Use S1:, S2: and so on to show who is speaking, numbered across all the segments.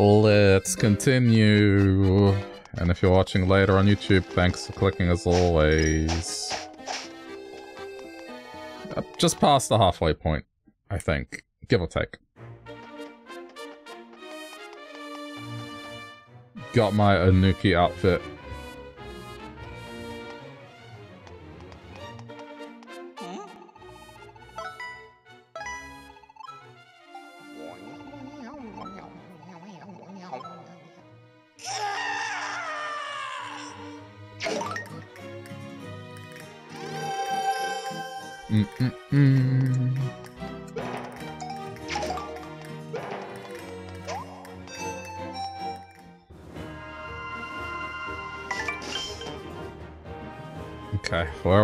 S1: Let's continue. And if you're watching later on YouTube, thanks for clicking as always. Uh, just past the halfway point, I think. Give or take. Got my Anuki outfit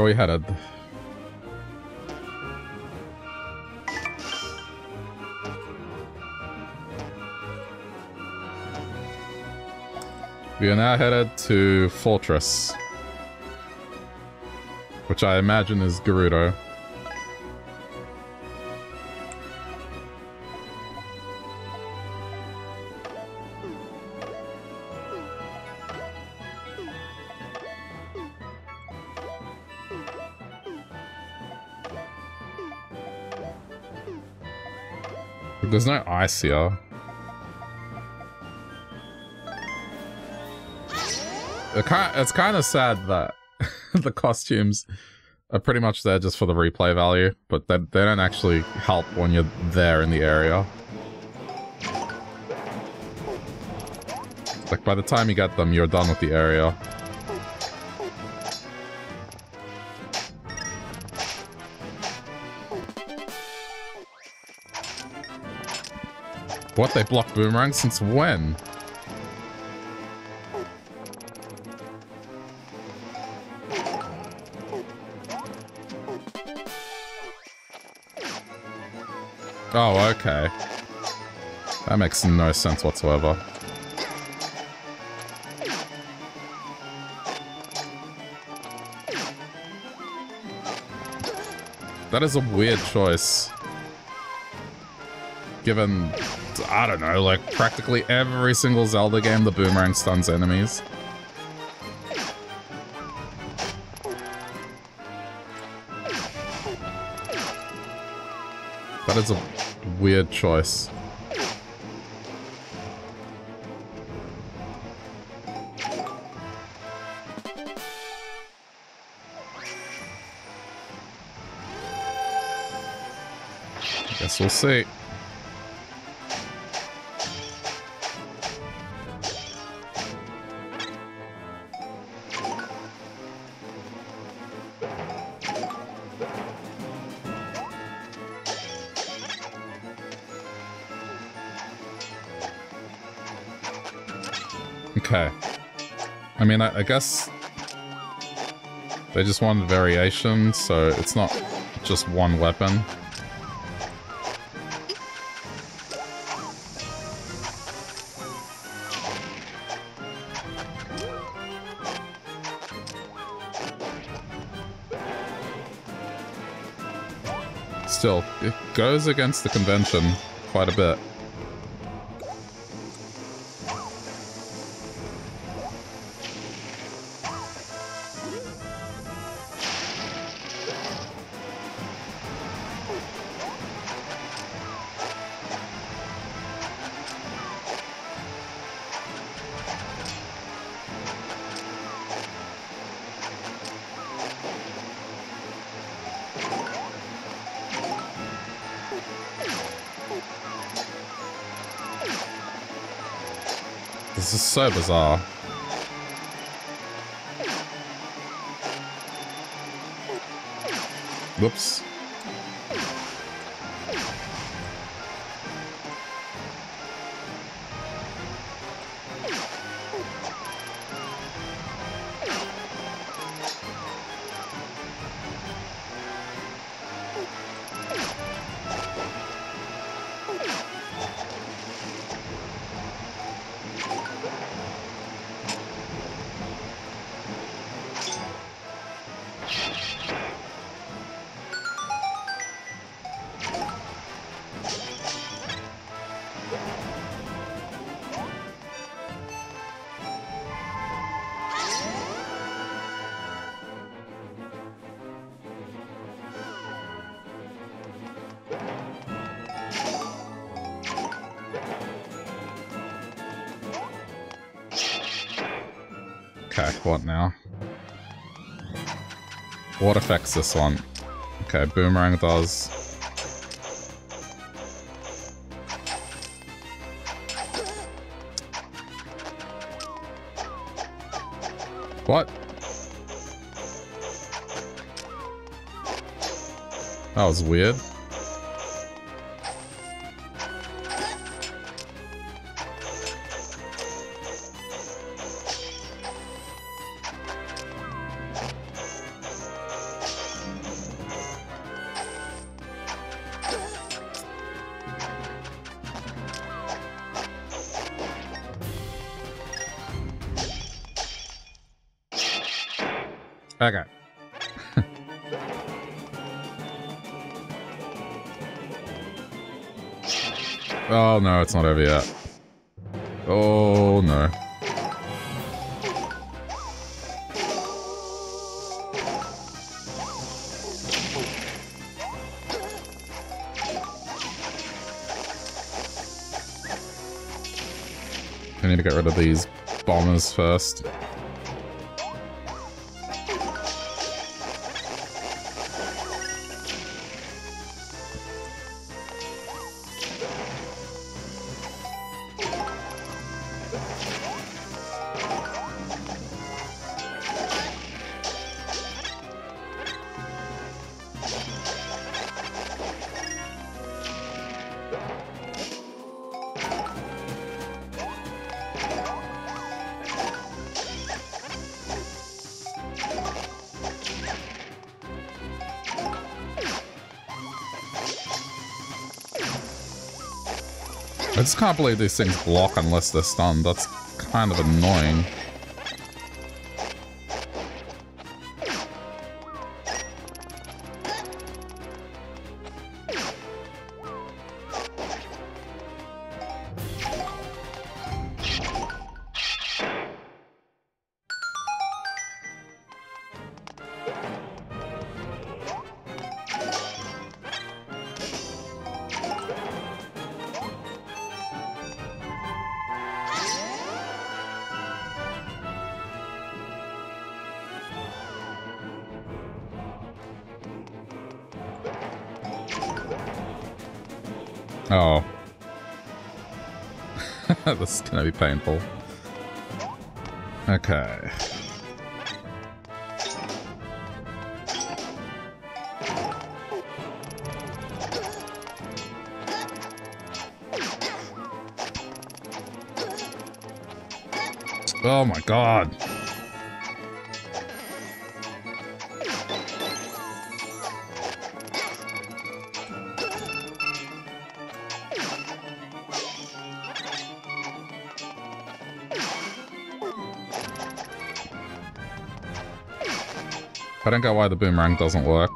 S1: we headed? We are now headed to Fortress. Which I imagine is Gerudo. There's no ice here. It's kind of sad that the costumes are pretty much there just for the replay value, but they, they don't actually help when you're there in the area. Like, by the time you get them, you're done with the area. What, they block boomerang since when? Oh, okay. That makes no sense whatsoever. That is a weird choice. Given I don't know, like practically every single Zelda game, the boomerang stuns enemies. That is a weird choice. Guess we'll see. Mean, I, I guess they just wanted variation, so it's not just one weapon. Still, it goes against the convention quite a bit. So bizarre. Affects this one? Okay, boomerang does. What? That was weird. It's not over yet. Oh no. I need to get rid of these bombers first. Just can't believe these things block unless they're stunned. That's kind of annoying. Be painful. Okay. Oh my god. I don't get why the boomerang doesn't work.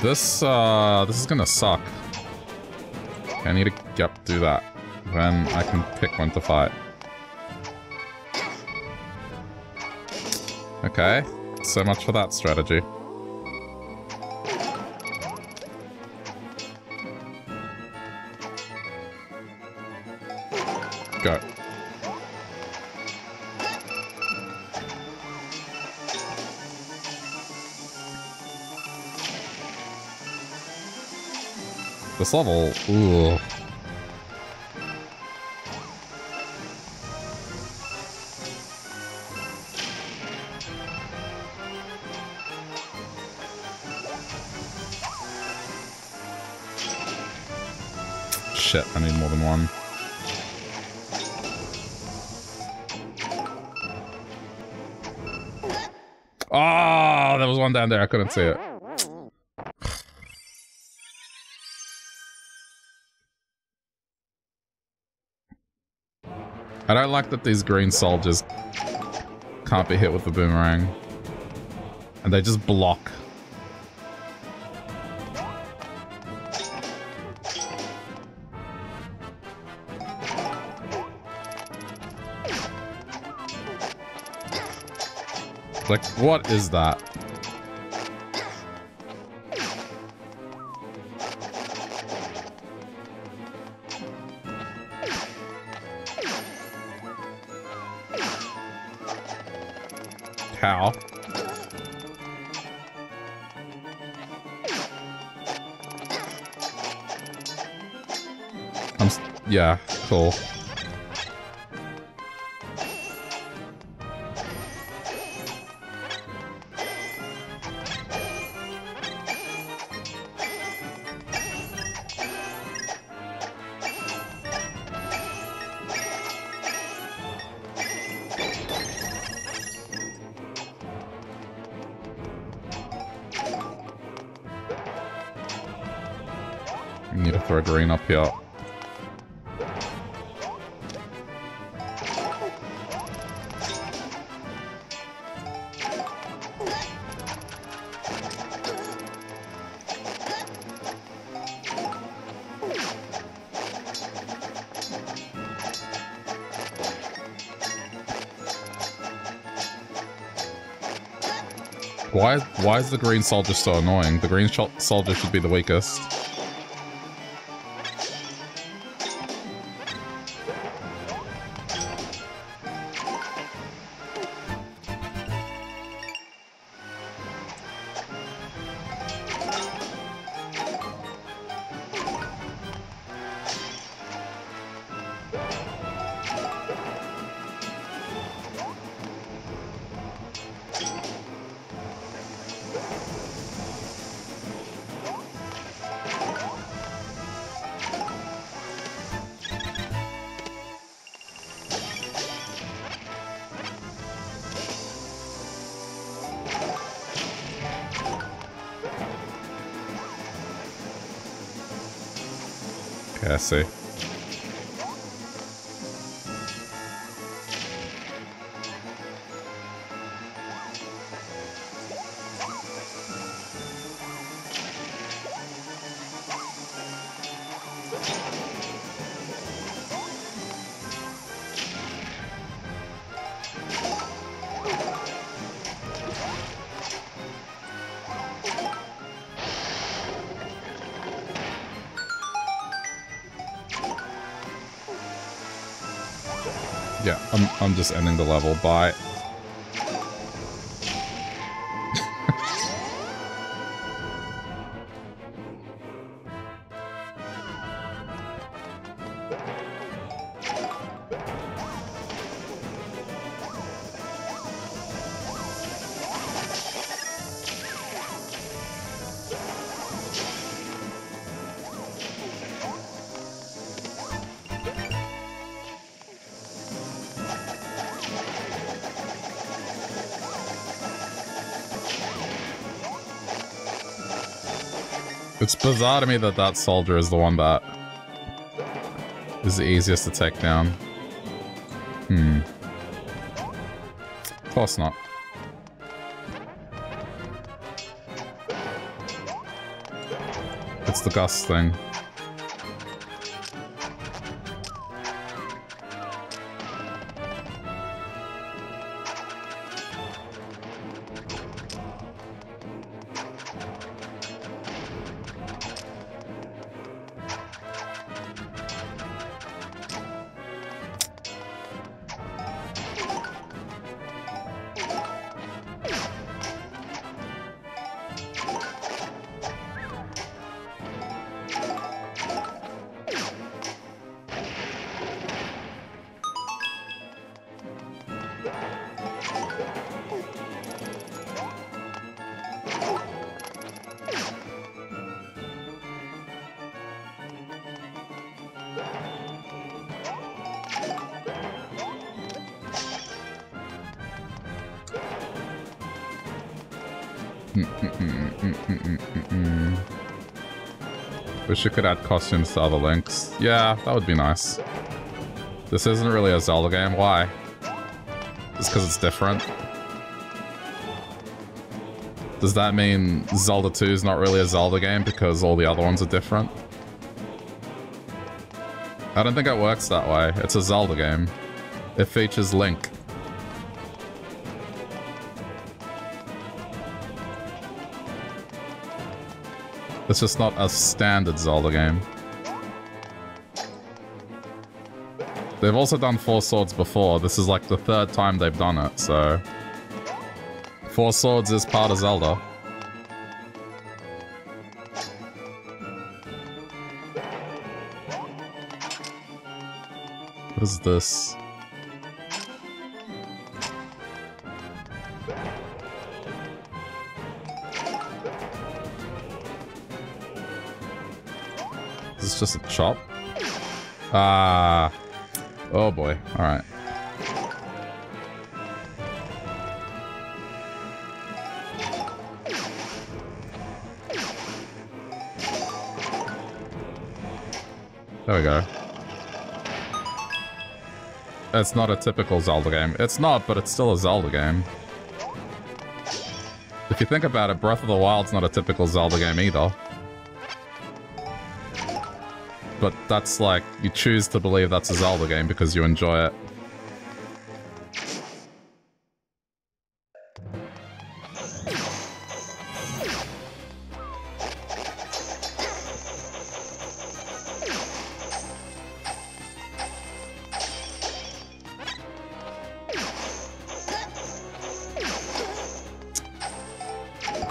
S1: This, uh, this is gonna suck. I need to Yep, do that. Then I can pick when to fight. Okay, so much for that strategy. Go. This level, ooh. down there. I couldn't see it. I don't like that these green soldiers can't be hit with the boomerang. And they just block. Like, what is that? Yeah, cool. Why, is the green soldier so annoying? The green soldier should be the weakest. Just ending the level. Bye. It's bizarre to me that that soldier is the one that is the easiest to take down. Hmm. Of course not. It's the Gus thing. Wish you could add costumes to other links. Yeah, that would be nice. This isn't really a Zelda game. Why? Just because it's different? Does that mean Zelda 2 is not really a Zelda game because all the other ones are different? I don't think it works that way. It's a Zelda game. It features Link. It's just not a standard Zelda game. They've also done Four Swords before. This is like the third time they've done it, so... Four Swords is part of Zelda. What is this? Is this just a chop? Ah... Oh boy. Alright. There we go. It's not a typical Zelda game. It's not, but it's still a Zelda game. If you think about it, Breath of the Wild's not a typical Zelda game either but that's like, you choose to believe that's a Zelda game because you enjoy it.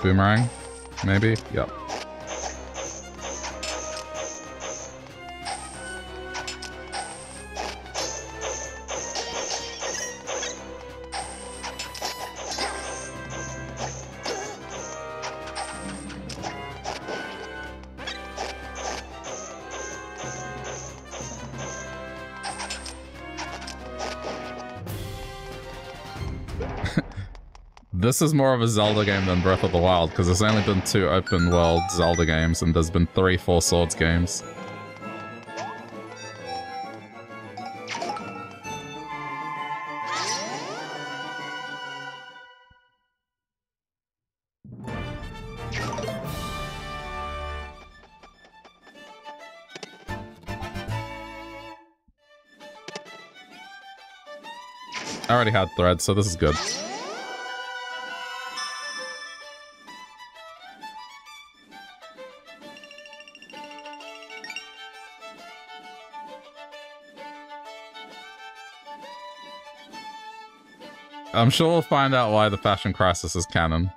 S1: Boomerang? Maybe? Yep. This is more of a Zelda game than Breath of the Wild, because there's only been two open world Zelda games, and there's been three Four Swords games. I already had thread, so this is good. I'm sure we'll find out why the fashion crisis is canon.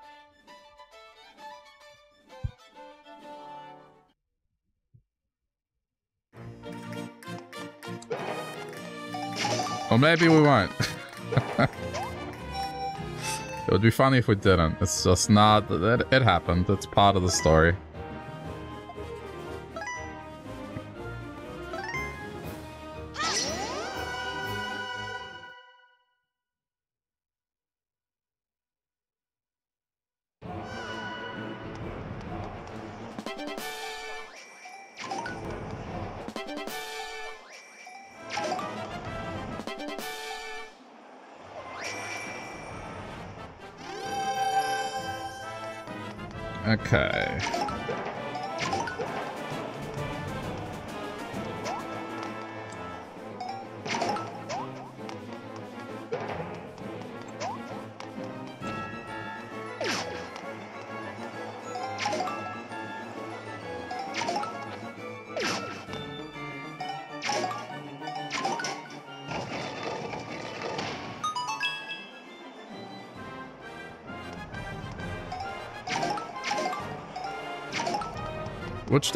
S1: Or maybe we won't. it would be funny if we didn't. It's just not... It, it happened. It's part of the story.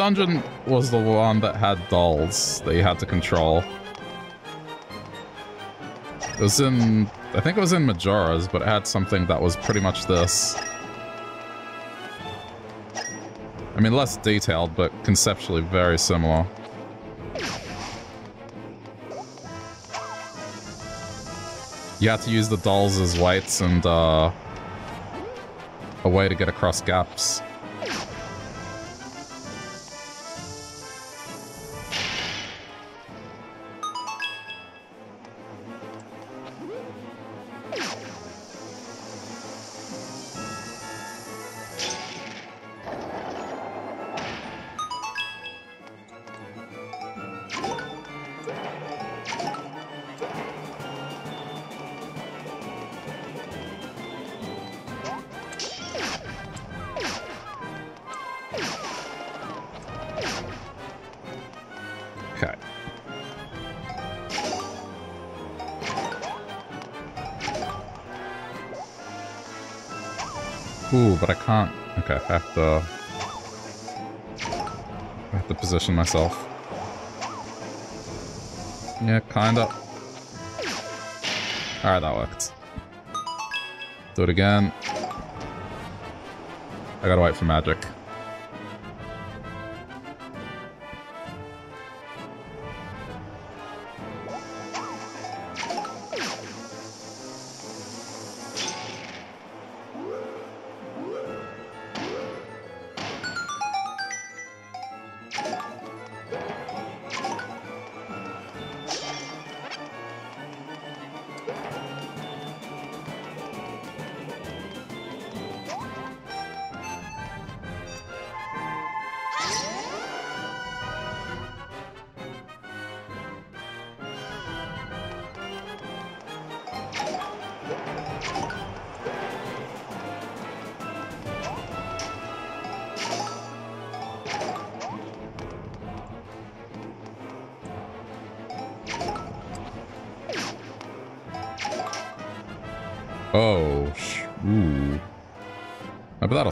S1: Dungeon was the one that had dolls that you had to control? It was in... I think it was in Majora's, but it had something that was pretty much this. I mean, less detailed, but conceptually very similar. You had to use the dolls as weights and, uh, a way to get across gaps. Ooh, but I can't. Okay, I have to... I have to position myself. Yeah, kinda. Alright, that worked. Do it again. I gotta wait for magic.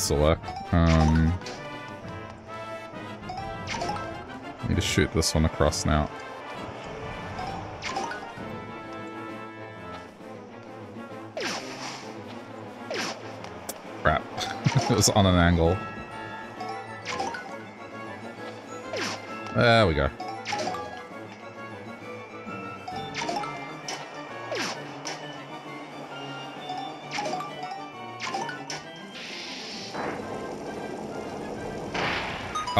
S1: Work. Um, need to shoot this one across now. Crap. it was on an angle. There we go.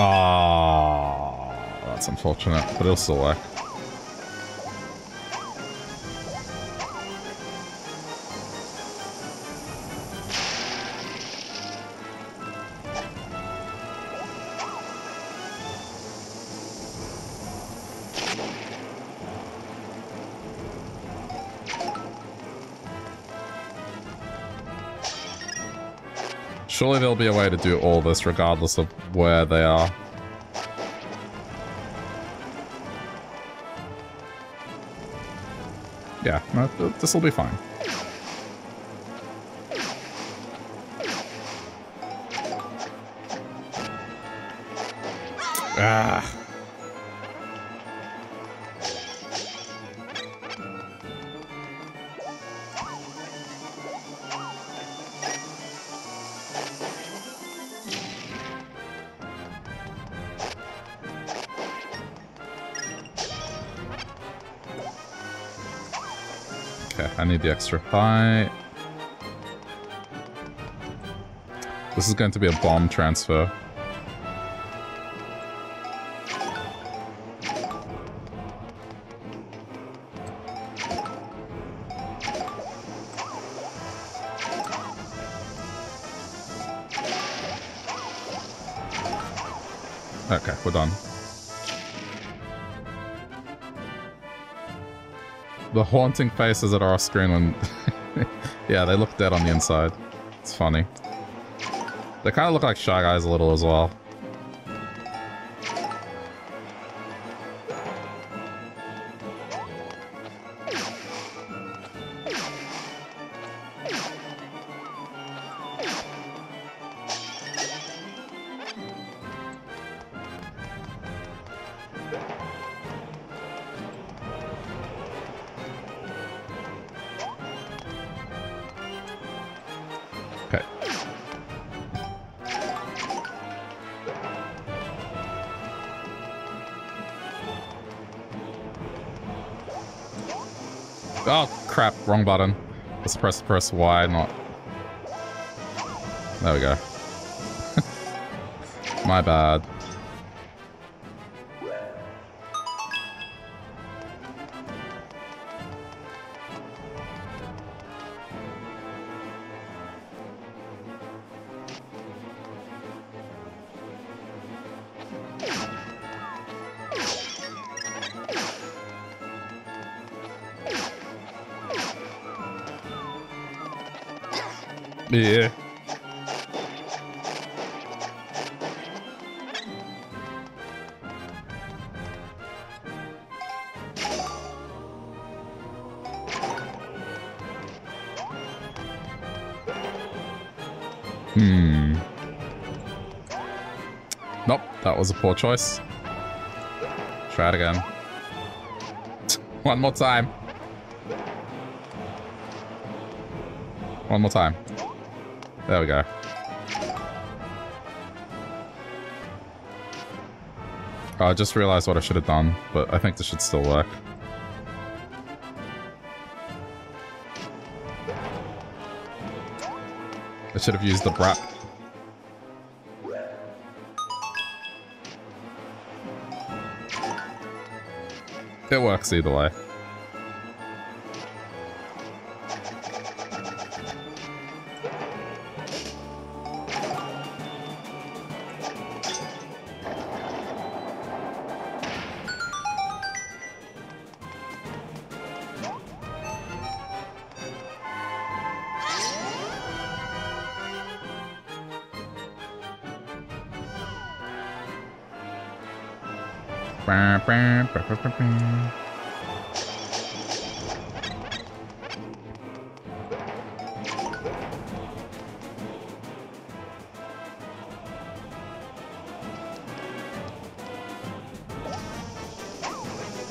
S1: Oh, that's unfortunate, but it'll still work. To do all this regardless of where they are. Yeah, this will be fine. Extra pie. This is going to be a bomb transfer. Haunting faces are off screen when... yeah, they look dead on the inside. It's funny. They kind of look like Shy Guys a little as well. Wrong button. Let's press press Y, not... There we go. My bad. Poor choice. Try it again. One more time. One more time. There we go. I just realized what I should have done, but I think this should still work. I should have used the brat. It works either way.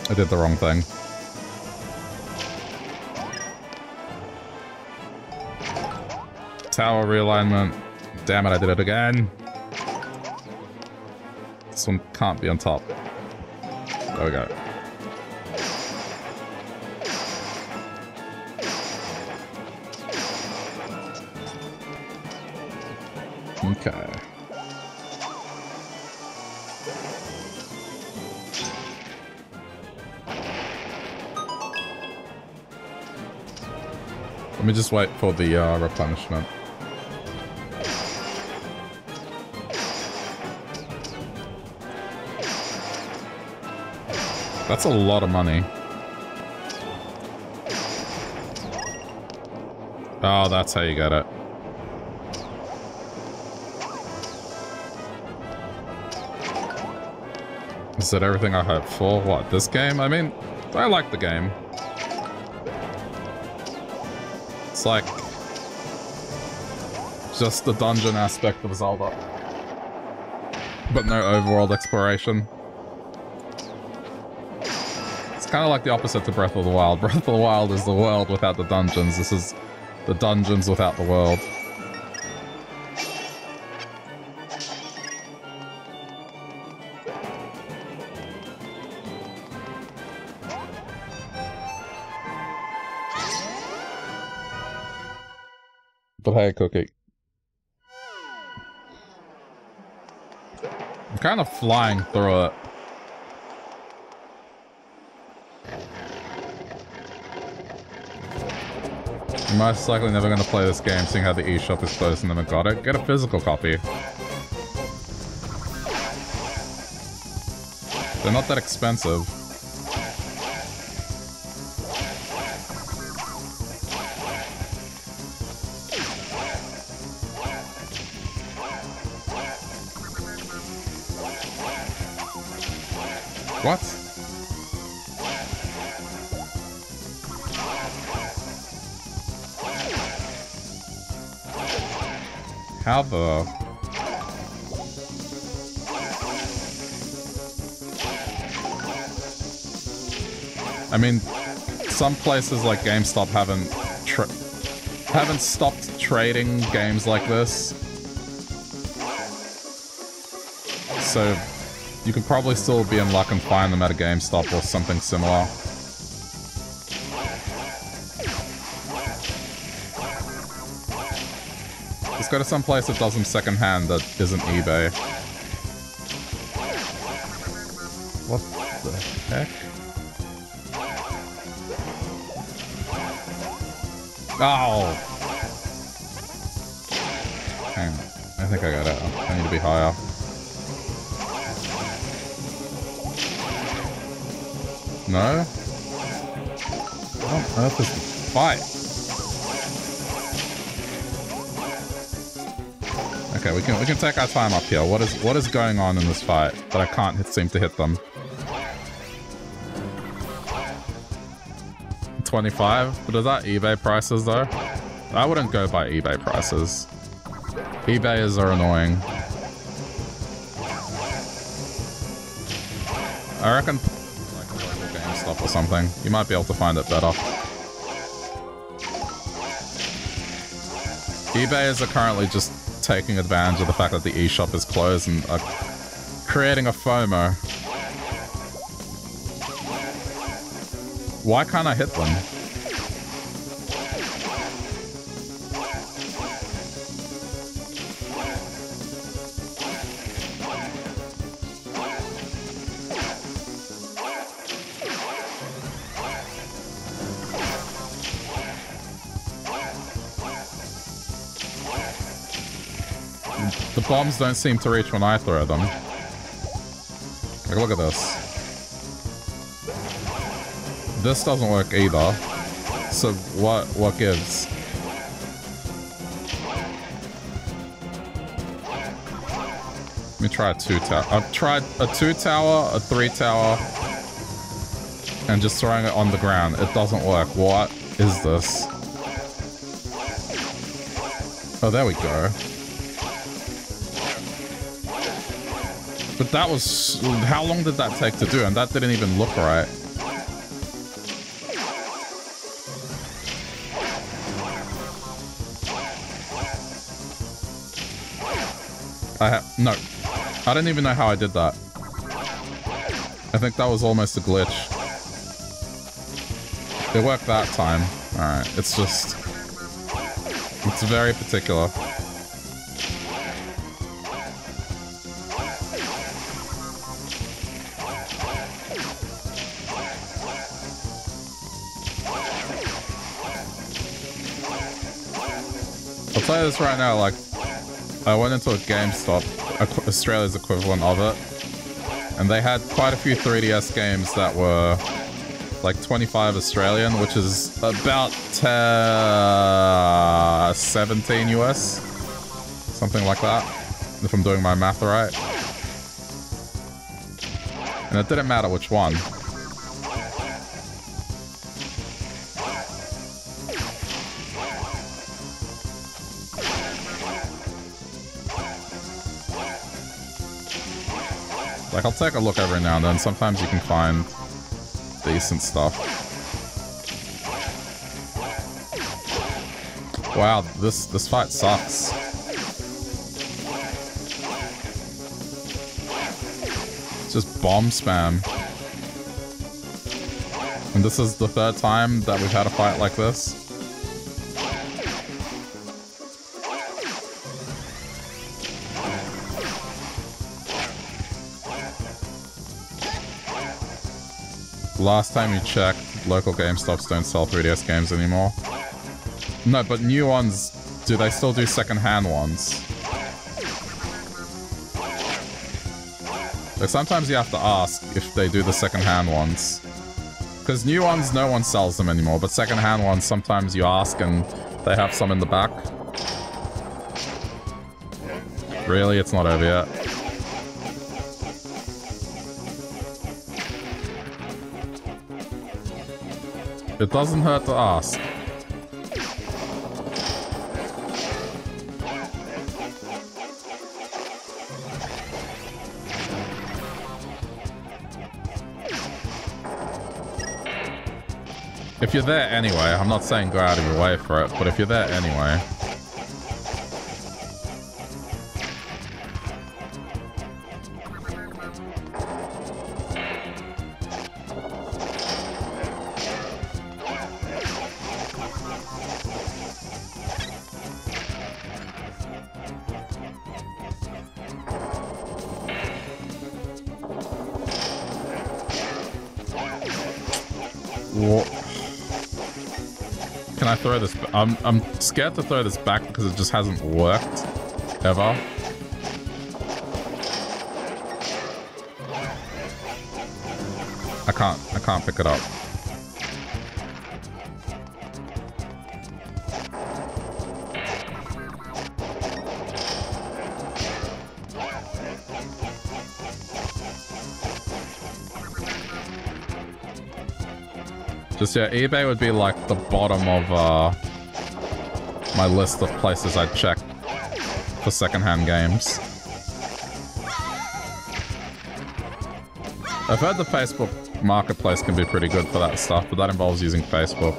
S1: I did the wrong thing. Tower realignment. Damn it, I did it again. This one can't be on top. There we go. Okay. Let me just wait for the uh, replenishment. That's a lot of money. Oh, that's how you get it. Is that everything I hoped for? What, this game? I mean, I like the game. It's like... Just the dungeon aspect of Zelda. But no overworld exploration It's kind of like the opposite to Breath of the Wild. Breath of the Wild is the world without the dungeons. This is the dungeons without the world. Cookie. I'm kind of flying through it. most likely never going to play this game, seeing how the eShop is closed and never got it. Get a physical copy. They're not that expensive. How. Uh, I mean, some places like GameStop haven't haven't stopped trading games like this. So you can probably still be in luck and find them at a GameStop or something similar. Go to some place that does them secondhand that isn't eBay. What the heck? Oh! Hang on. I think I got it. I need to be higher. No? What on earth is the fight? Okay, we can we can take our time up here. What is what is going on in this fight that I can't hit, seem to hit them? 25? But are that eBay prices though? I wouldn't go by eBay prices. eBayers are annoying. I reckon like local GameStop or something. You might be able to find it better. eBayers are currently just taking advantage of the fact that the eShop is closed and are creating a FOMO. Why can't I hit them? Bombs don't seem to reach when I throw them. Like, look at this. This doesn't work either. So what what gives? Let me try a two tower. I've tried a two tower, a three tower, and just throwing it on the ground. It doesn't work. What is this? Oh, there we go. But that was... How long did that take to do? And that didn't even look right. I have... No. I don't even know how I did that. I think that was almost a glitch. It worked that time. Alright, it's just... It's very particular. This right now, like, I went into a GameStop, Australia's equivalent of it, and they had quite a few 3DS games that were like 25 Australian, which is about uh, 17 US, something like that, if I'm doing my math right. And it didn't matter which one. Take a look every now and then. Sometimes you can find decent stuff. Wow, this this fight sucks. It's just bomb spam. And this is the third time that we've had a fight like this. Last time you checked, local GameStops don't sell 3DS games anymore. No, but new ones, do they still do second-hand ones? Like, sometimes you have to ask if they do the second-hand ones. Because new ones, no one sells them anymore, but second-hand ones, sometimes you ask and they have some in the back. Really? It's not over yet. It doesn't hurt to ask. If you're there anyway, I'm not saying go out of your way for it, but if you're there anyway... I'm I'm scared to throw this back because it just hasn't worked ever. I can't I can't pick it up. Just yeah, eBay would be like the bottom of uh, my list of places I'd check. for secondhand games. I've heard the Facebook marketplace can be pretty good for that stuff, but that involves using Facebook.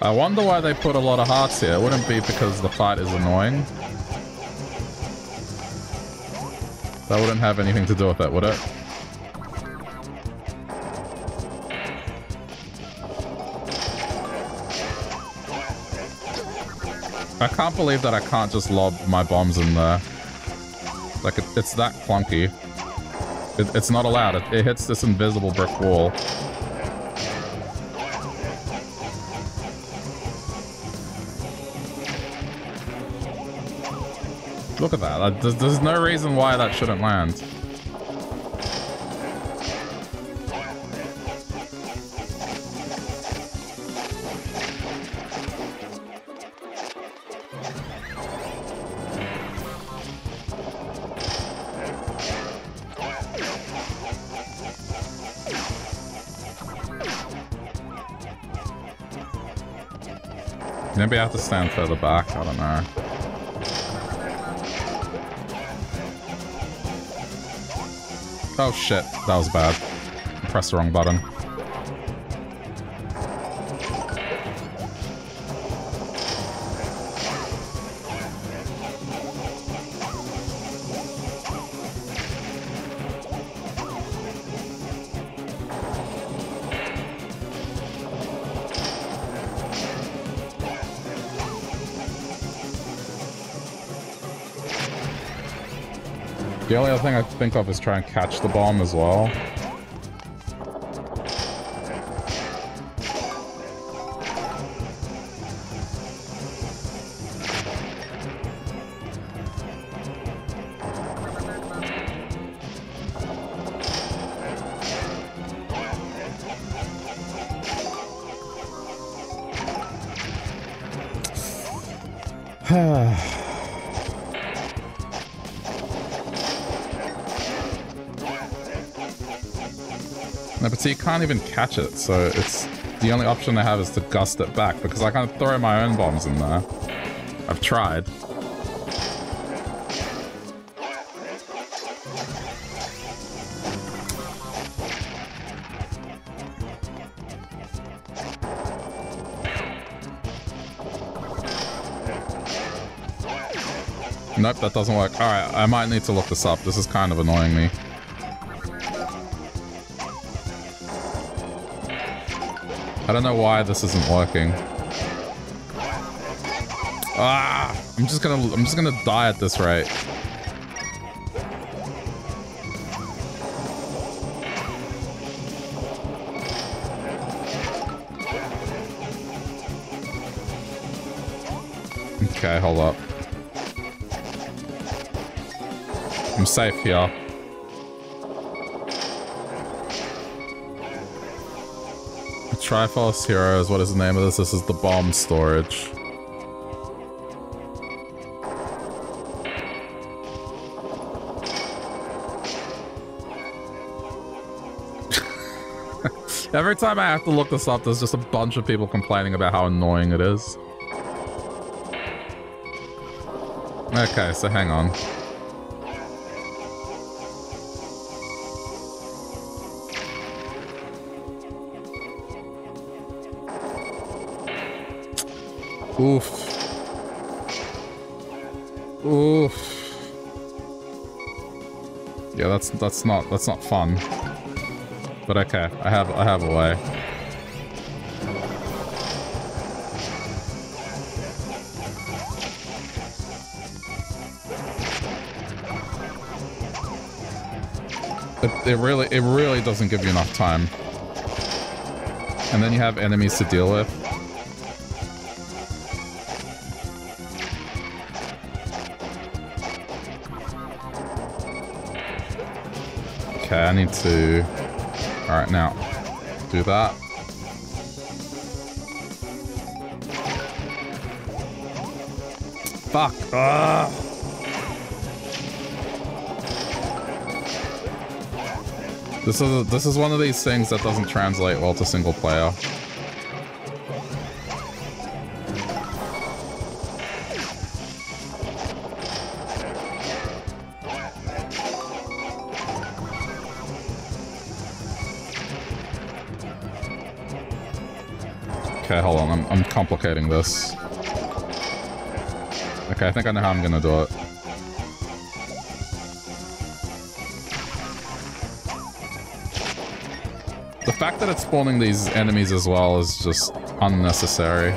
S1: I wonder why they put a lot of hearts here. It wouldn't be because the fight is annoying. That wouldn't have anything to do with it, would it? I can't believe that I can't just lob my bombs in there. Like, it, it's that clunky. It, it's not allowed. It, it hits this invisible brick wall. Look at that. There's, no reason why that shouldn't land. Maybe I have to stand further back, I don't know. Oh shit, that was bad. I pressed the wrong button. Think of is try and catch the bomb as well. Can't even catch it, so it's... The only option I have is to gust it back, because I can't throw my own bombs in there. I've tried. Nope, that doesn't work. Alright, I might need to look this up. This is kind of annoying me. I don't know why this isn't working. Ah! I'm just gonna I'm just gonna die at this rate. Okay, hold up. I'm safe here. Triforce Heroes, what is the name of this? This is the bomb storage. Every time I have to look this up, there's just a bunch of people complaining about how annoying it is. Okay, so hang on. Oof. Oof. Yeah, that's that's not that's not fun. But okay, I have I have a way. It, it really it really doesn't give you enough time. And then you have enemies to deal with. Okay, I need to... Alright, now. Do that. Fuck. Ugh. This is this is one of these things that doesn't translate well to single player. I'm, complicating this. Okay, I think I know how I'm gonna do it. The fact that it's spawning these enemies as well is just unnecessary.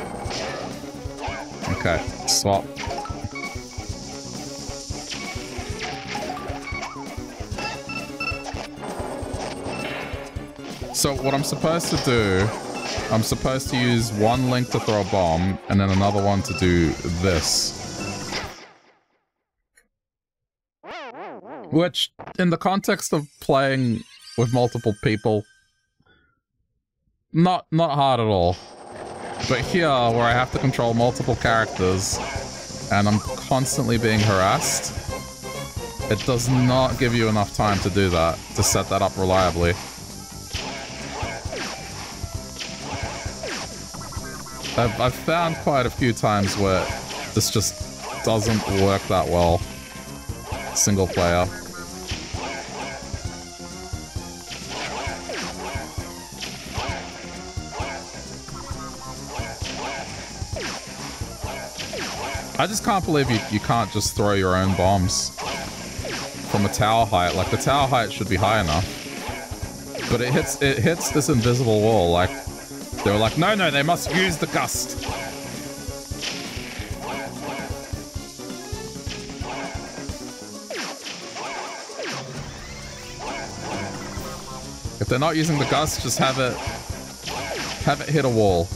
S1: Okay, swap. So what I'm supposed to do I'm supposed to use one link to throw a bomb, and then another one to do this. Which, in the context of playing with multiple people, not not hard at all. But here, where I have to control multiple characters, and I'm constantly being harassed, it does not give you enough time to do that, to set that up reliably. I've, I've found quite a few times where this just doesn't work that well. Single player. I just can't believe you, you can't just throw your own bombs from a tower height. Like, the tower height should be high enough. But it hits it hits this invisible wall, like, they were like, no, no, they must use the gust. If they're not using the gust, just have it have it hit a wall.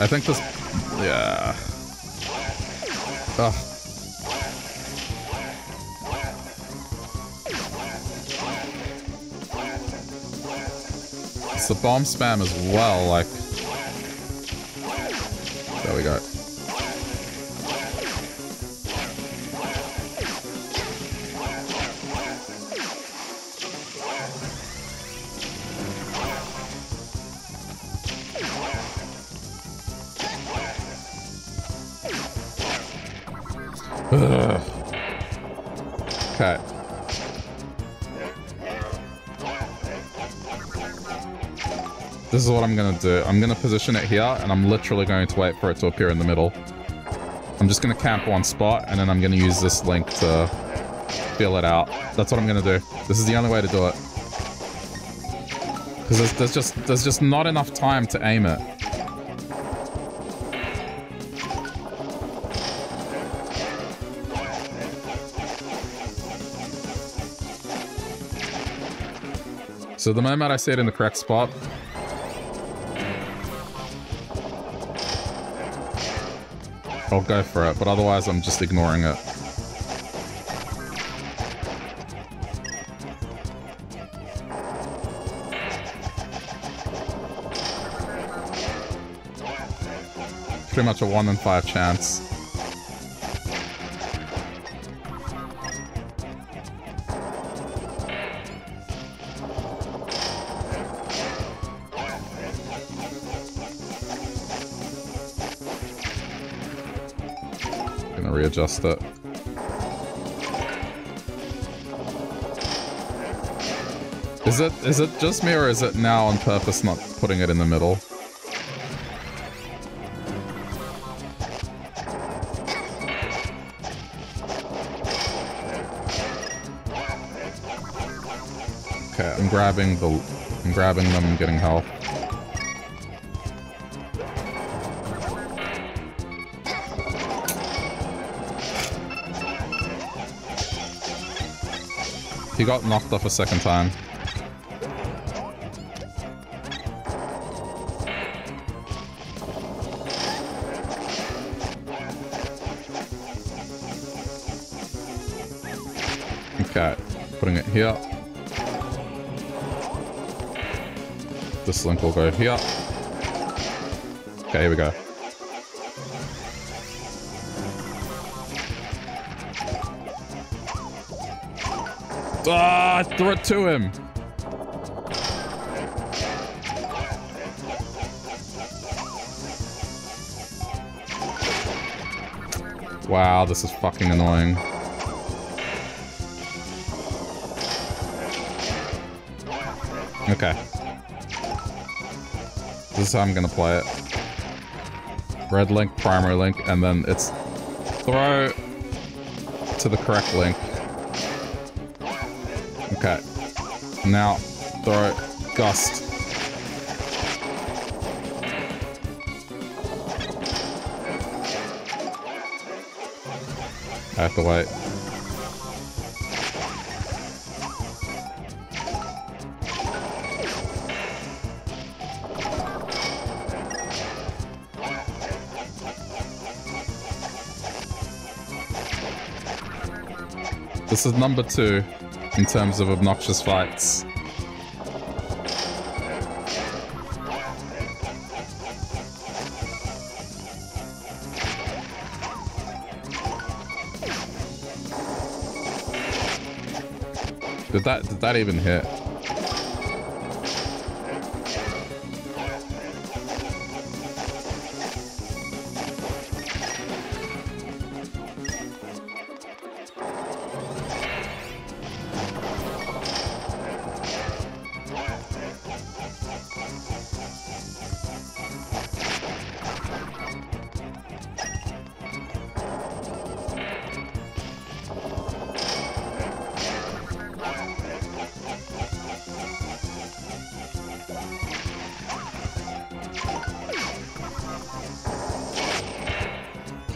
S1: I think this... Yeah. Oh. Ugh. It's the bomb spam as well, like... There we go. I'm gonna do. I'm gonna position it here, and I'm literally going to wait for it to appear in the middle. I'm just gonna camp one spot, and then I'm gonna use this link to fill it out. That's what I'm gonna do. This is the only way to do it. Because there's, there's just there's just not enough time to aim it. So the moment I see it in the correct spot, I'll go for it, but otherwise I'm just ignoring it. Pretty much a 1 in 5 chance. Readjust it. Is it is it just me or is it now on purpose not putting it in the middle? Okay, I'm grabbing the I'm grabbing them getting health. He got knocked off a second time. Okay, putting it here. This link will go here. Okay, here we go. Ah, throw it to him. Wow, this is fucking annoying. Okay. This is how I'm gonna play it. Red link, primary link, and then it's throw to the correct link. Now, throw it. gust. I have to wait. This is number two in terms of obnoxious fights. Did that did that even hit?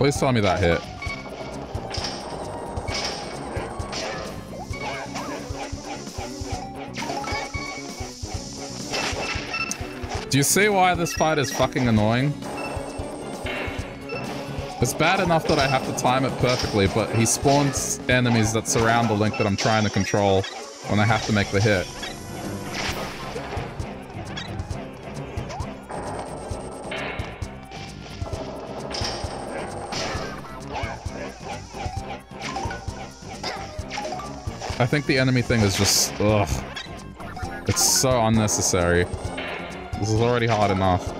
S1: Please tell me that hit. Do you see why this fight is fucking annoying? It's bad enough that I have to time it perfectly, but he spawns enemies that surround the link that I'm trying to control when I have to make the hit. I think the enemy thing is just... Ugh. It's so unnecessary. This is already hard enough.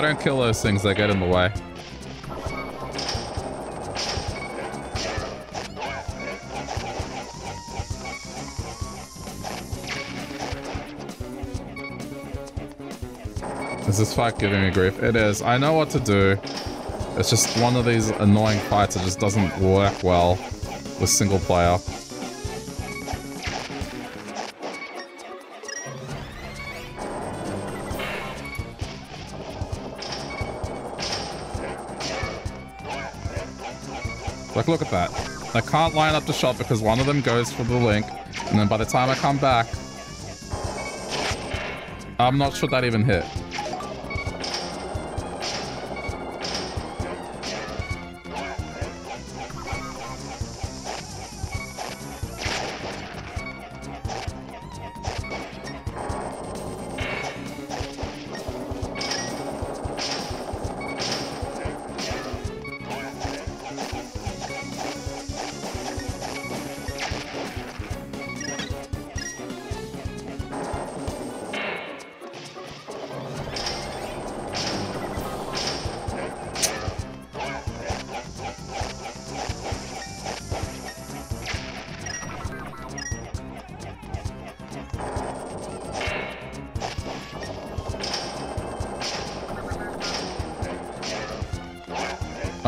S1: I don't kill those things, they get in the way. Is this fight giving me grief? It is. I know what to do. It's just one of these annoying fights that just doesn't work well with single player. Look at that. I can't line up the shot because one of them goes for the link, and then by the time I come back, I'm not sure that even hit.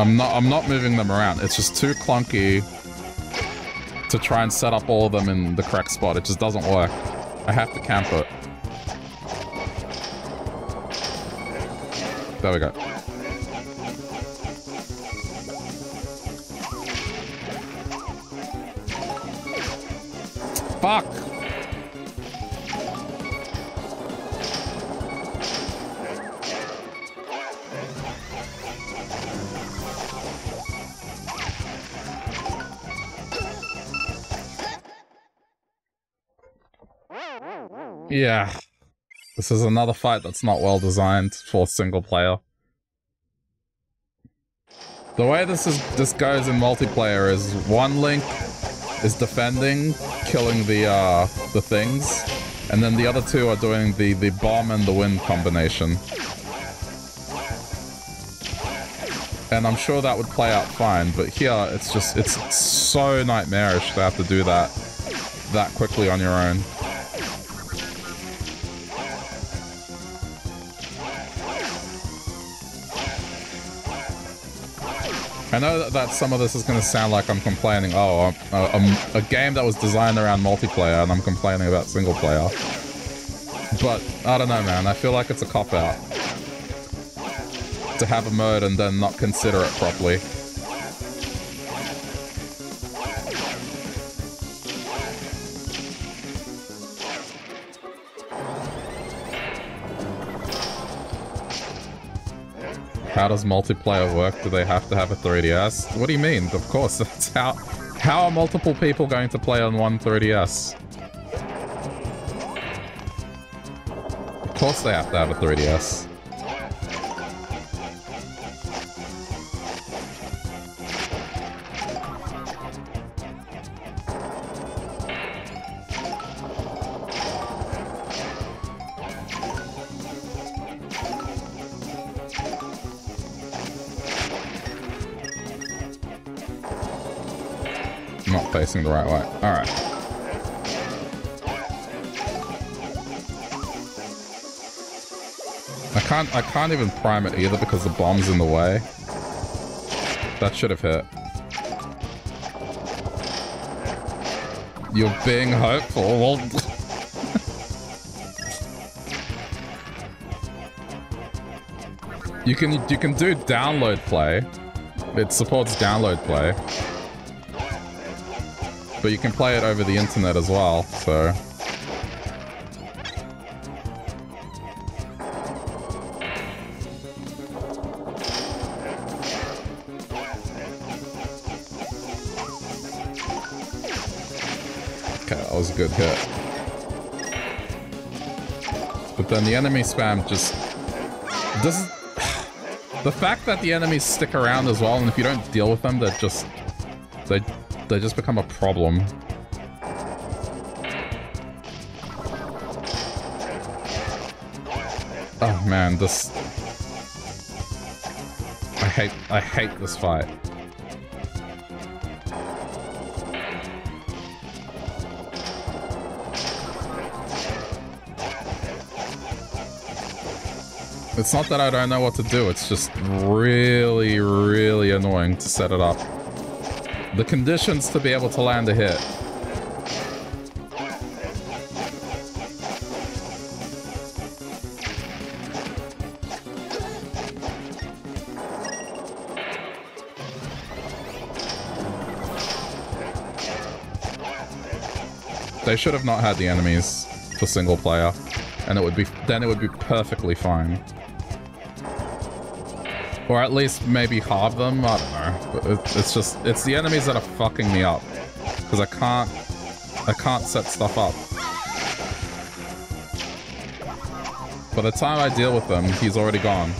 S1: I'm not I'm not moving them around. It's just too clunky to try and set up all of them in the correct spot. It just doesn't work. I have to camp it. There we go. Fuck! Yeah. This is another fight that's not well designed for single player. The way this is this goes in multiplayer is one link is defending, killing the uh the things, and then the other two are doing the the bomb and the wind combination. And I'm sure that would play out fine, but here it's just it's so nightmarish to have to do that that quickly on your own. I know that, some of this is going to sound like I'm complaining, oh, a game that was designed around multiplayer and I'm complaining about single player. But, I don't know, man. I feel like it's a cop-out. To have a mode and then not consider it properly. How does multiplayer work? Do they have to have a 3DS? What do you mean? Of course, that's how... How are multiple people going to play on one 3DS? Of course they have to have a 3DS. Facing the right way. Alright. I can't I can't even prime it either because the bomb's in the way. That should have hit. You're being hopeful. Well You can you can do download play. It supports download play. But you can play it over the internet as well, so... Okay, that was a good hit. But then the enemy spam just... Does... The fact that the enemies stick around as well, and if you don't deal with them, they're just... They they just become a problem. Oh man, this... I hate, I hate this fight. It's not that I don't know what to do, it's just really, really annoying to set it up the conditions to be able to land a hit. They should have not had the enemies for single player, and it would be then it would be perfectly fine. Or at least maybe halve them, I don't know. It's just, it's the enemies that are fucking me up. Because I can't, I can't set stuff up. By the time I deal with them, he's already gone.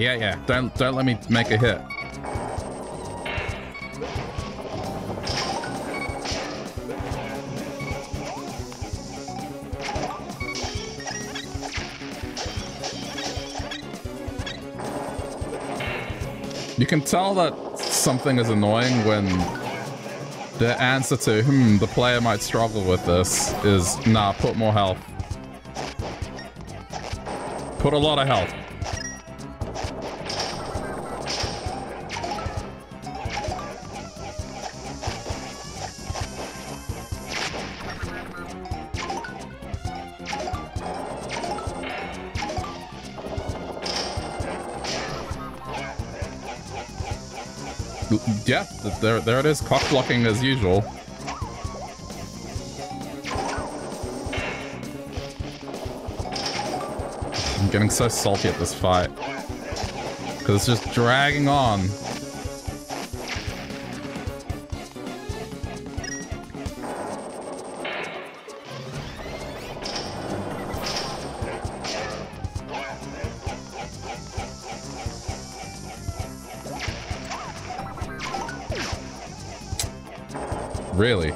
S1: Yeah, yeah. Don't don't let me make a hit. You can tell that something is annoying when the answer to, hmm, the player might struggle with this is, nah, put more health. Put a lot of health. Yeah, there, there it is, cock blocking as usual. I'm getting so salty at this fight. Because it's just dragging on. Really?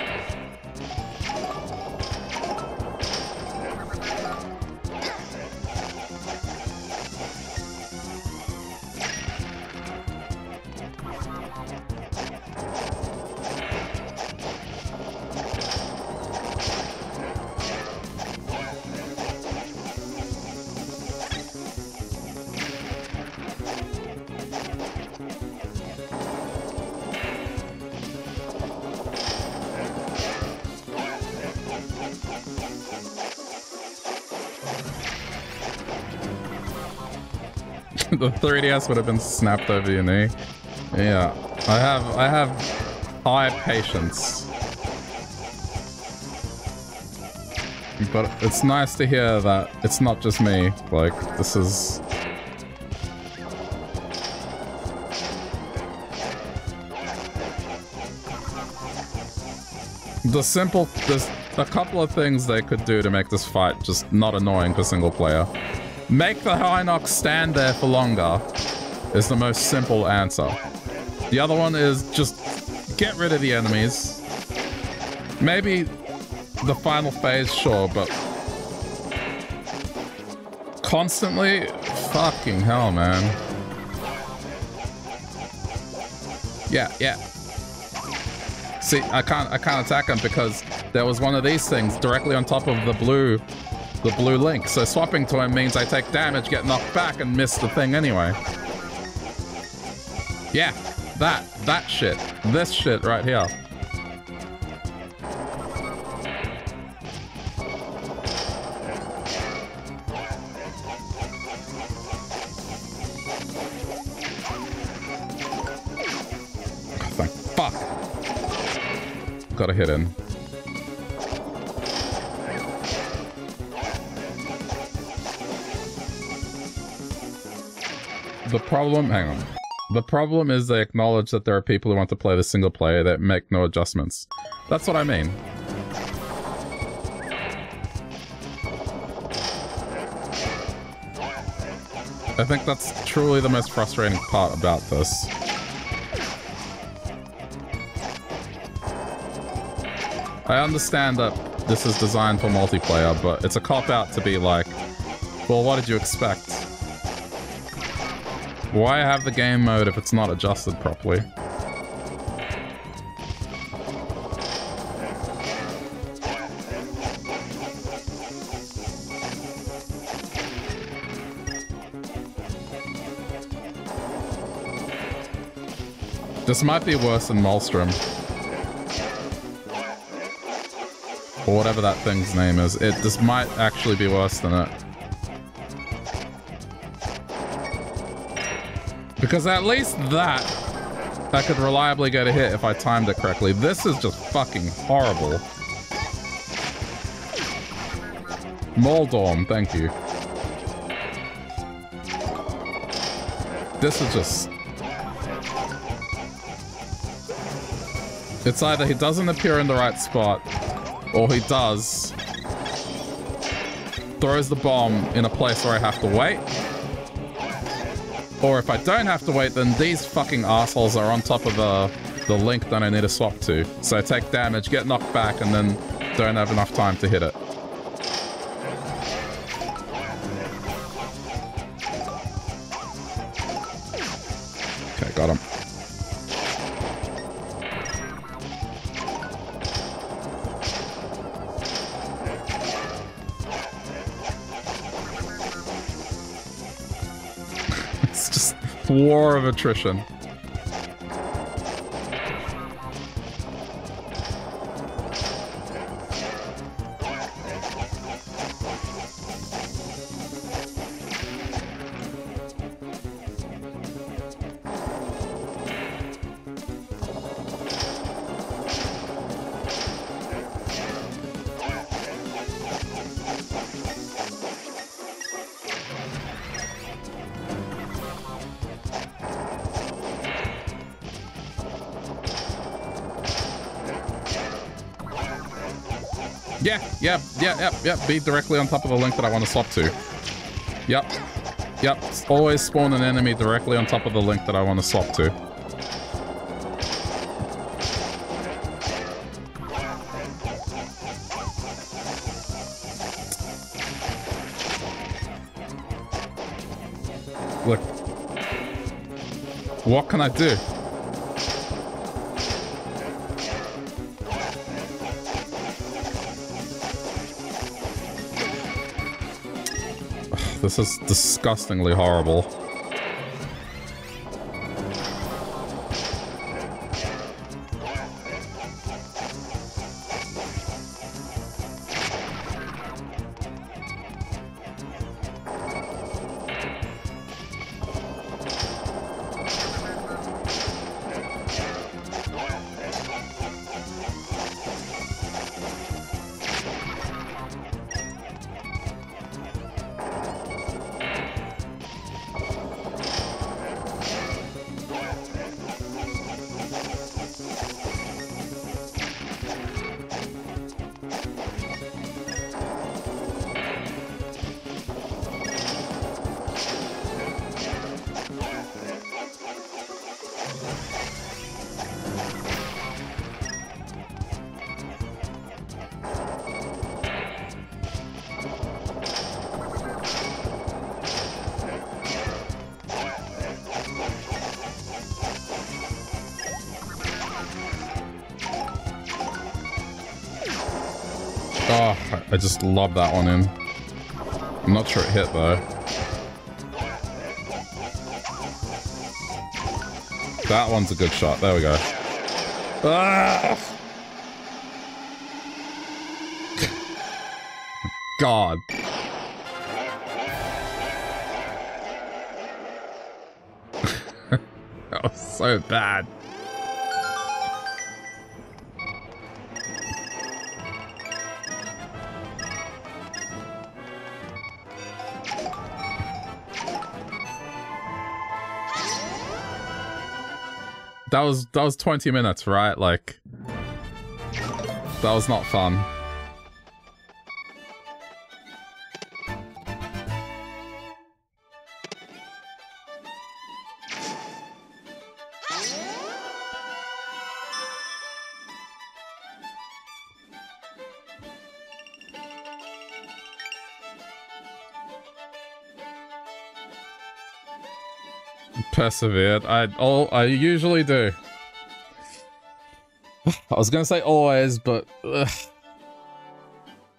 S1: The 3DS would have been snapped over your knee. Yeah, I have I have high patience. But it's nice to hear that it's not just me. Like, this is... The simple... There's a couple of things they could do to make this fight just not annoying for single player. Make the Hinox stand there for longer is the most simple answer. The other one is just get rid of the enemies. Maybe the final phase, sure, but constantly? Fucking hell, man. Yeah, yeah. See, I can't I can't attack him because there was one of these things directly on top of the blue the blue link. So swapping to him means I take damage, get knocked back, and miss the thing anyway. Yeah, that. That shit. This shit right here. Got a hit in. The problem, hang on. The problem is they acknowledge that there are people who want to play the single player that make no adjustments. That's what I mean. I think that's truly the most frustrating part about this. I understand that this is designed for multiplayer, but it's a cop-out to be like, well, what did you expect? Why have the game mode if it's not adjusted properly? This might be worse than Maelstrom. Or whatever that thing's name is. It This might actually be worse than it. Because at least that, I could reliably get a hit if I timed it correctly. This is just fucking horrible. Moldorm, thank you. This is just... It's either he doesn't appear in the right spot, or he does, throws the bomb in a place where I have to wait, Or if I don't have to wait, then these fucking assholes are on top of the, the link that I need to swap to. So I take damage, get knocked back, and then don't have enough time to hit it. War of attrition. Yep. Be directly on top of the link that I want to swap to. Yep. Yep. Always spawn an enemy directly on top of the link that I want to swap to. Look. What can I do? This is disgustingly horrible. Just lobbed that one in. I'm not sure it hit though. That one's a good shot. There we go. Ah! God. that was so bad. That was that was 20 minutes, right? Like that was not fun. Persevered. I oh I usually do. I was gonna say always, but ugh.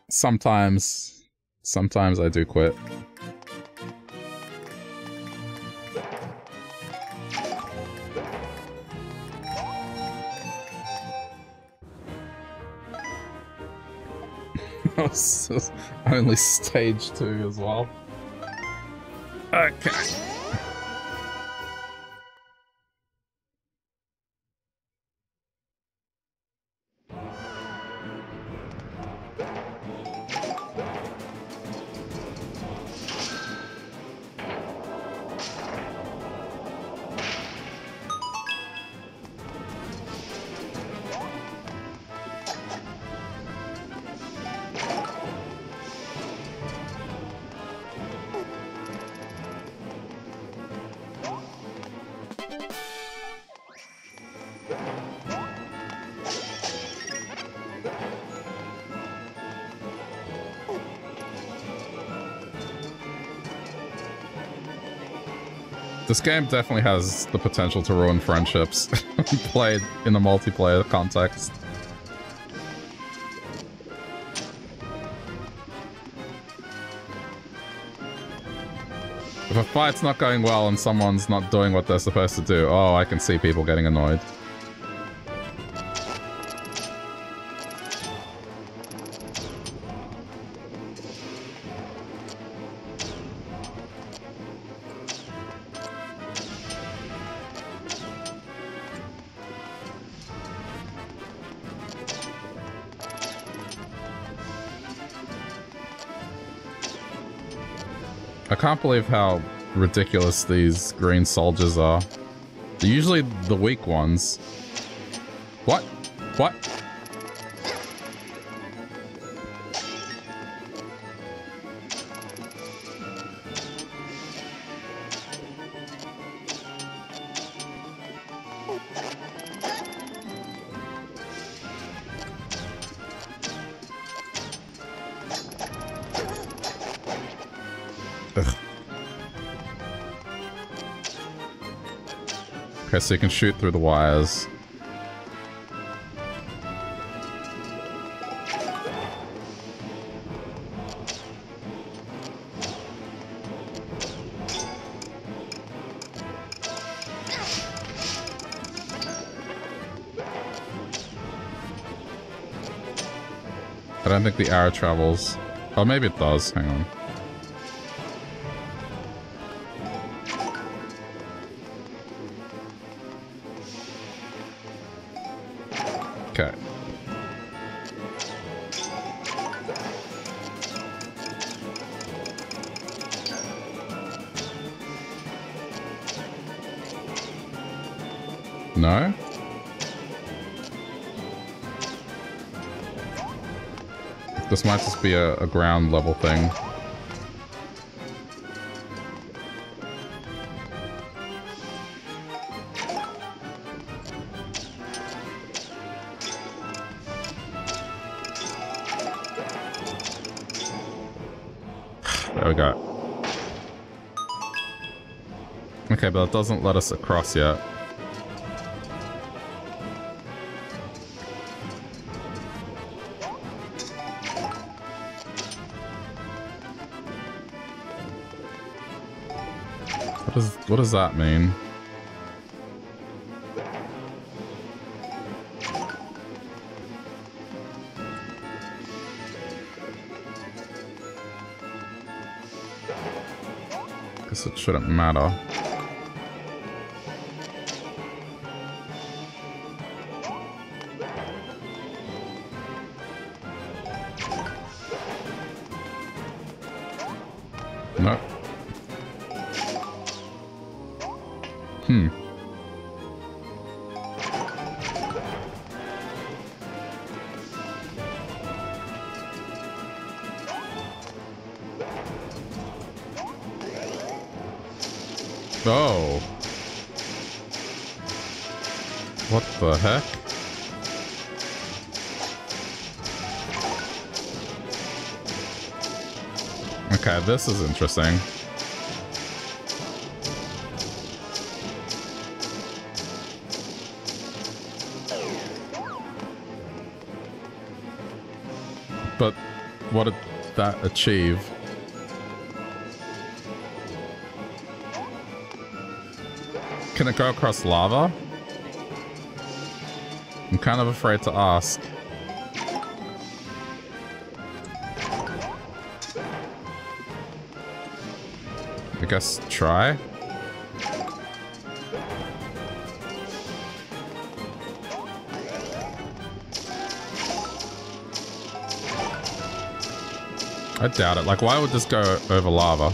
S1: sometimes, sometimes I do quit. only stage two as well. Okay. This game definitely has the potential to ruin friendships played in a multiplayer context. If a fight's not going well and someone's not doing what they're supposed to do, oh, I can see people getting annoyed. Can't believe how ridiculous these green soldiers are. They're usually the weak ones. What? What? Okay, so you can shoot through the wires. I don't think the arrow travels. Oh, maybe it does. Hang on. Might just be a, a ground level thing. there we go. Okay, but it doesn't let us across yet. What does that mean? Guess it shouldn't matter. This is interesting. But what did that achieve? Can it go across lava? I'm kind of afraid to ask. I guess try? I doubt it. Like, why would this go over lava?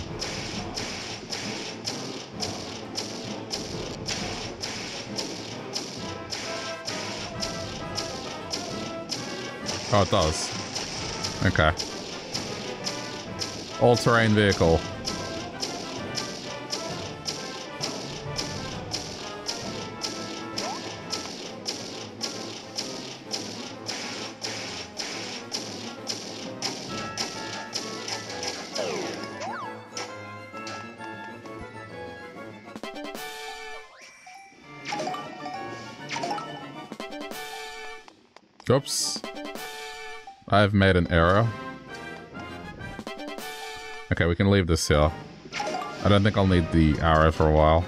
S1: Oh, it does. Okay. All-terrain vehicle. I've made an error. Okay, we can leave this here. I don't think I'll need the arrow for a while.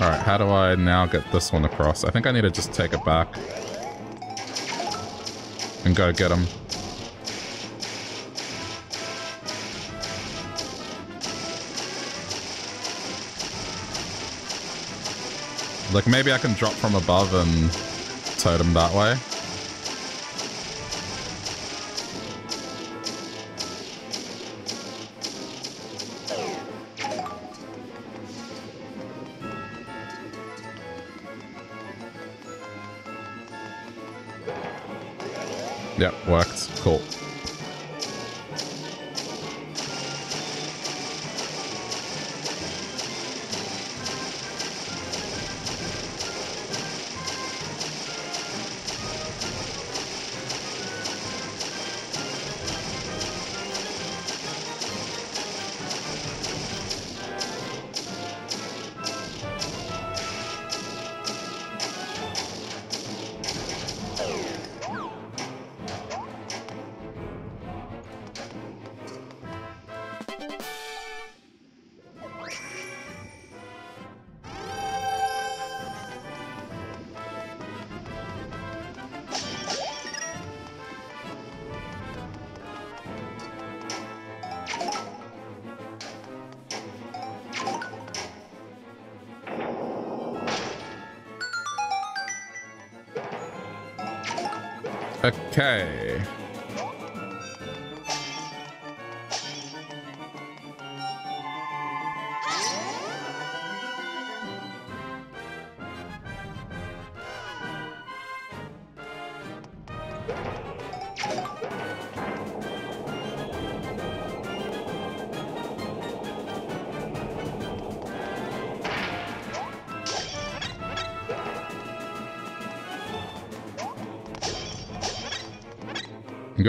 S1: Alright, how do I now get this one across? I think I need to just take it back. And go get him. Like, maybe I can drop from above and totem that way.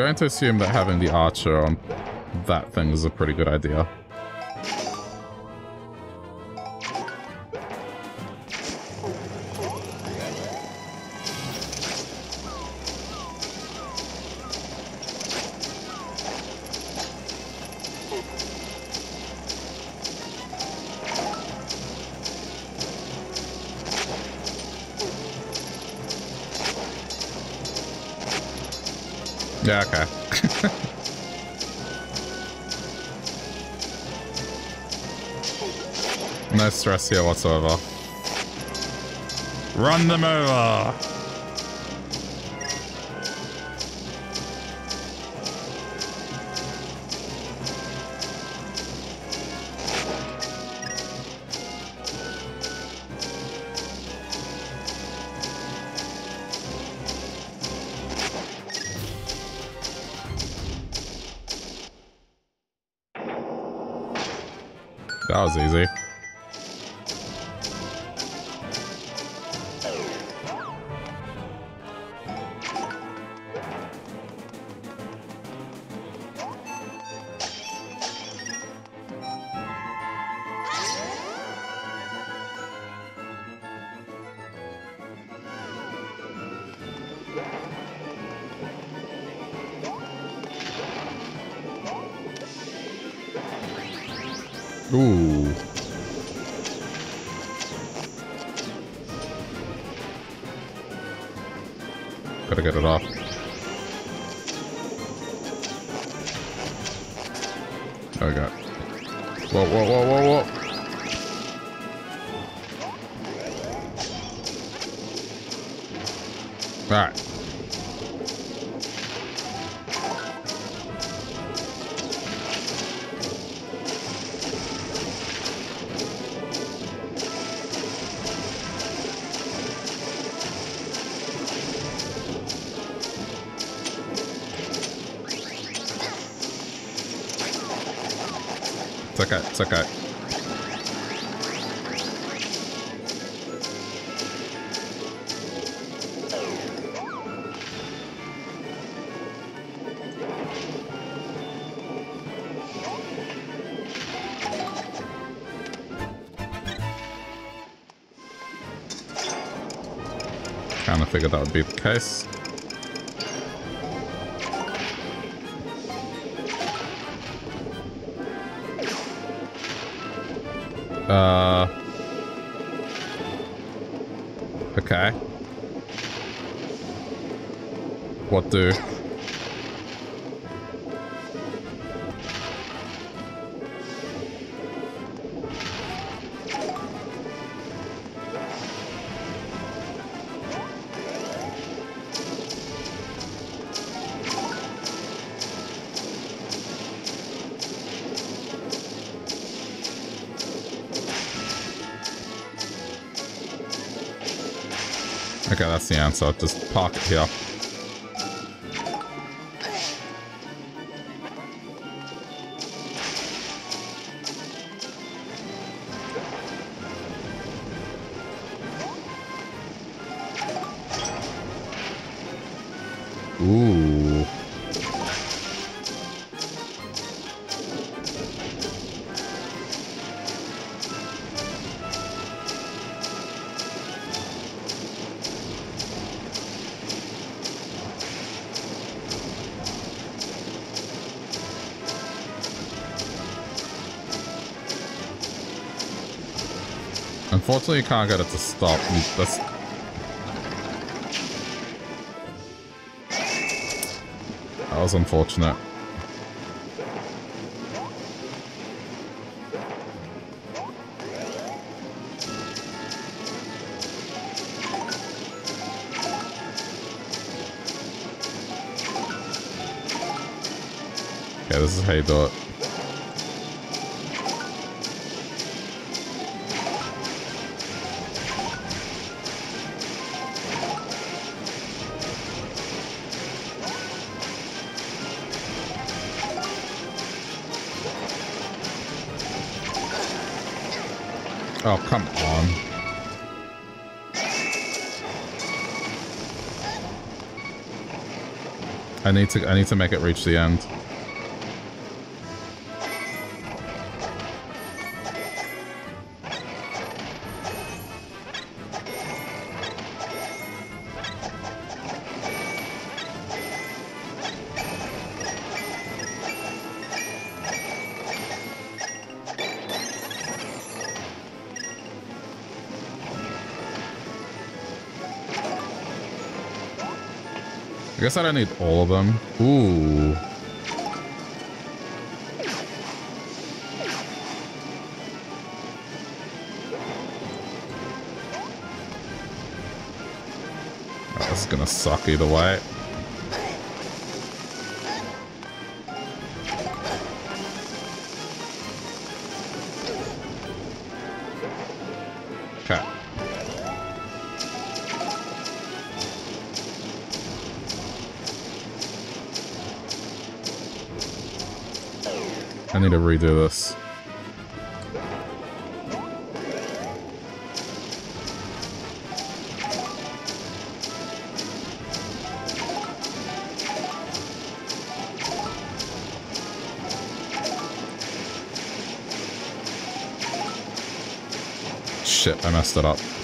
S1: Going to assume that having the archer on that thing is a pretty good idea. Yeah, okay. no stress here whatsoever. Run them over! Easy. Be the case. The answer. Just park it you can't get it to stop. That's... That was unfortunate. Okay, this is how you do it. Need to I need to make it reach the end. Guess I don't need all of them. Ooh. That's gonna suck either way. To redo this. Shit, I messed it up.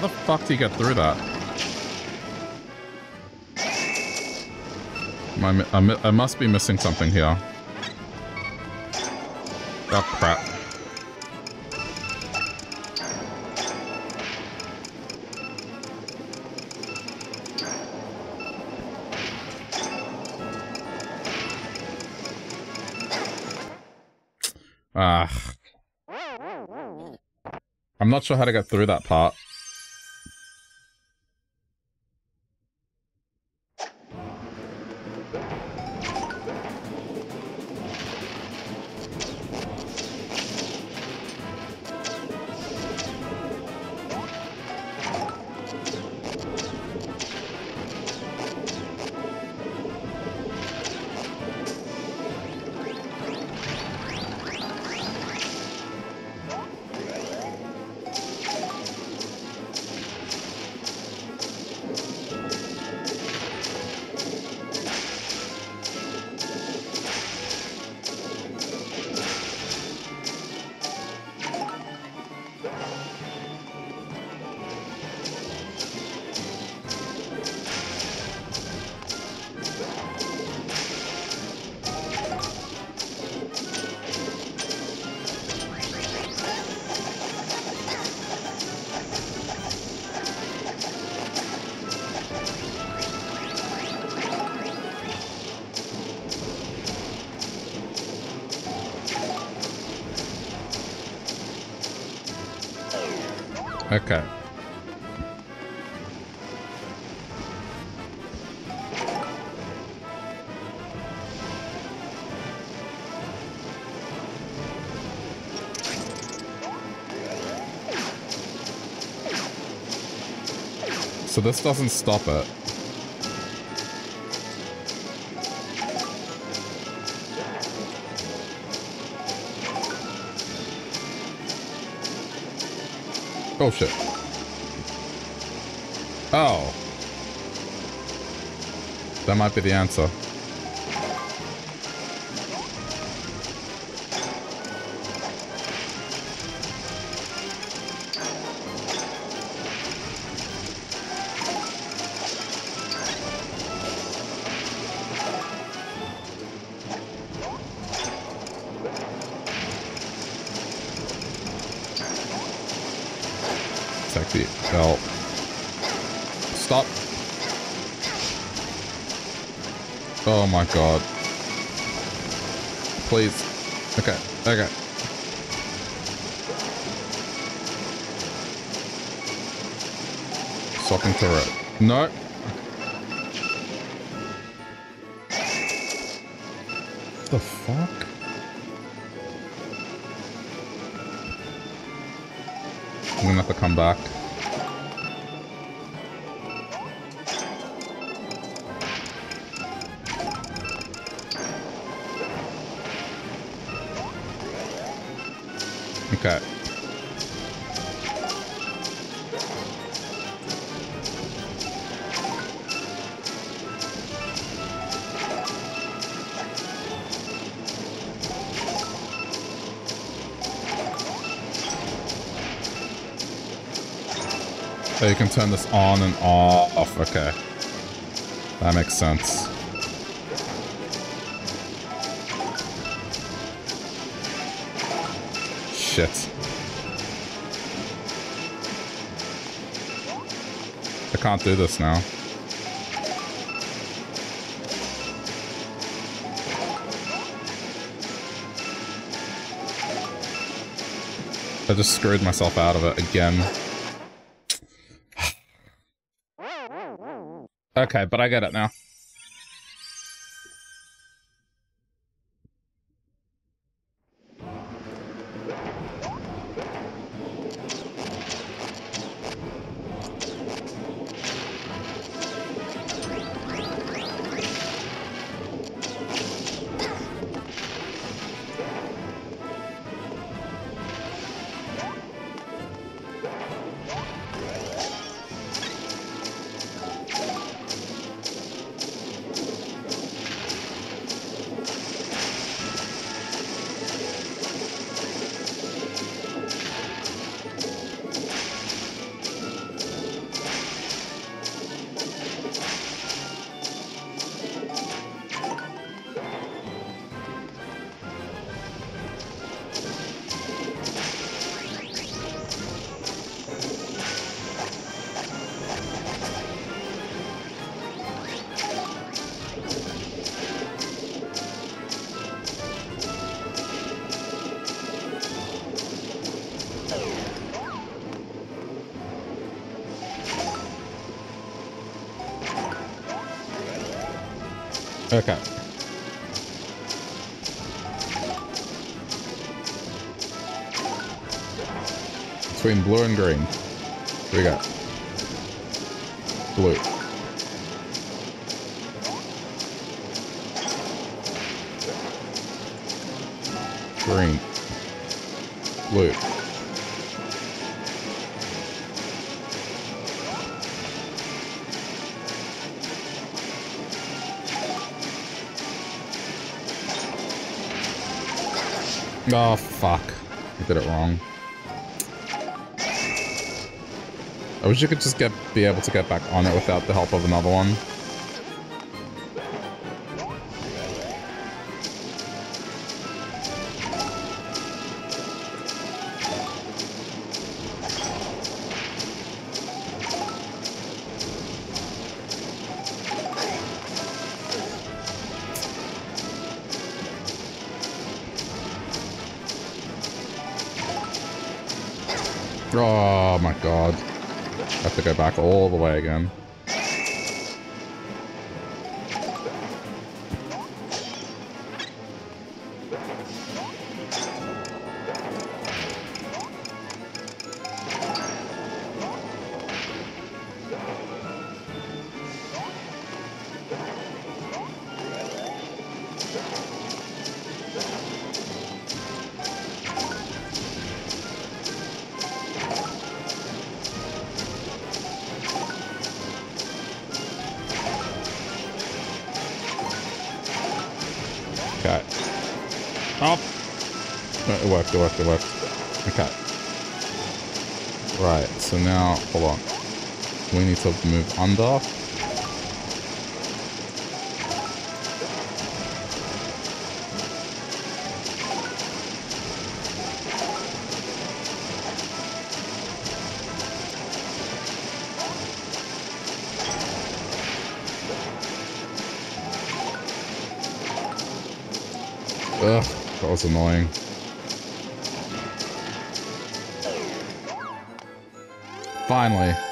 S1: Fuck do you get through that? I, I must be missing something here. Oh, crap. Ah. I'm not sure how to get through that part. This doesn't stop it. Oh shit. Oh. That might be the answer. My god. Please. Okay, okay. Swapping turret. No. The fuck? I'm gonna have to come back. Turn this on and off. Okay. That makes sense. shit. I can't do this now. I just screwed myself out of it again. Okay, but I get it now. Blue and green. we got? Blue. Green. Blue. Oh, fuck. I did it wrong. I wish you could just get be able to get back on it without the help of another one. Oh my god. Have to go back all the way again. Move under. Ugh, that was annoying. Finally.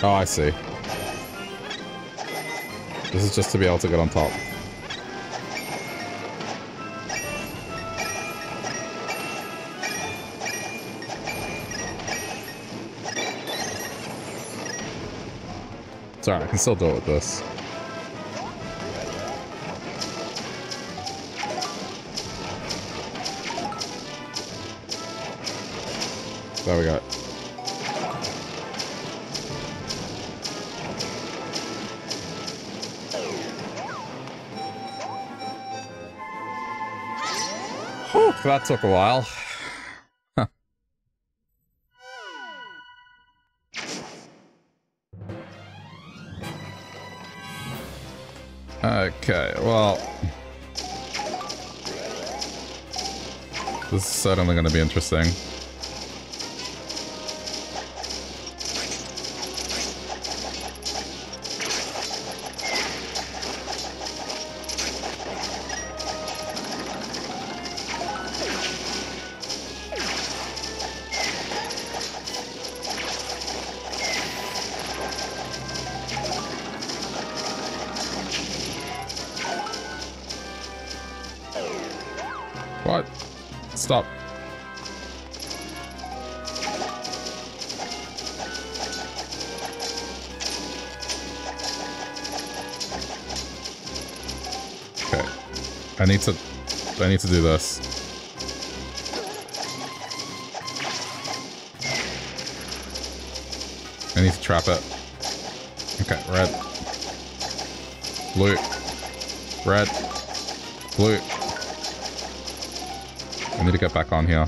S1: Oh, I see. This is just to be able to get on top. Sorry, I can still do it with this. There we go. Whew, that took a while. Okay, well... This is certainly going to be interesting. I need to do this. I need to trap it. Okay, red. Blue. Red. Blue. I need to get back on here.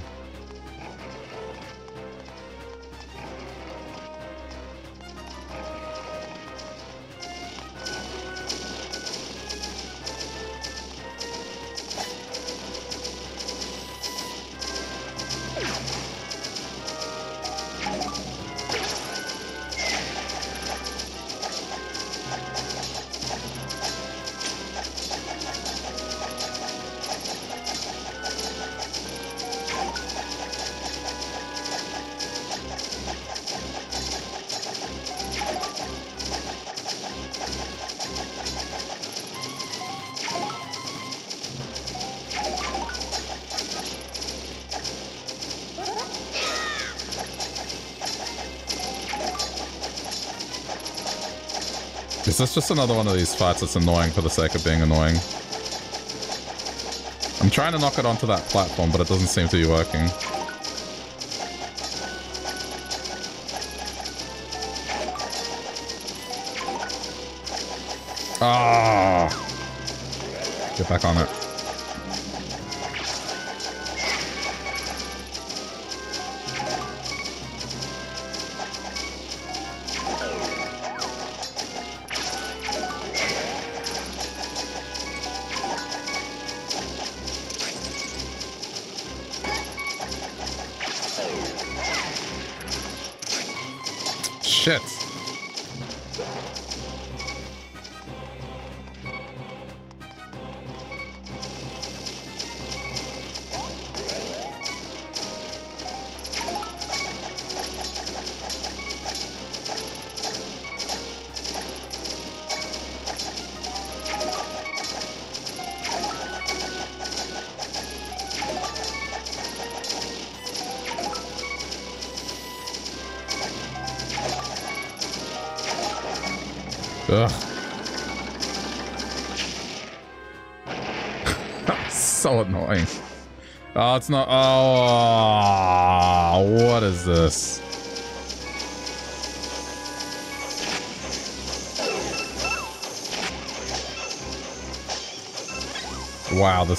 S1: This just another one of these fights that's annoying for the sake of being annoying. I'm trying to knock it onto that platform, but it doesn't seem to be working. Ah! Get back on it.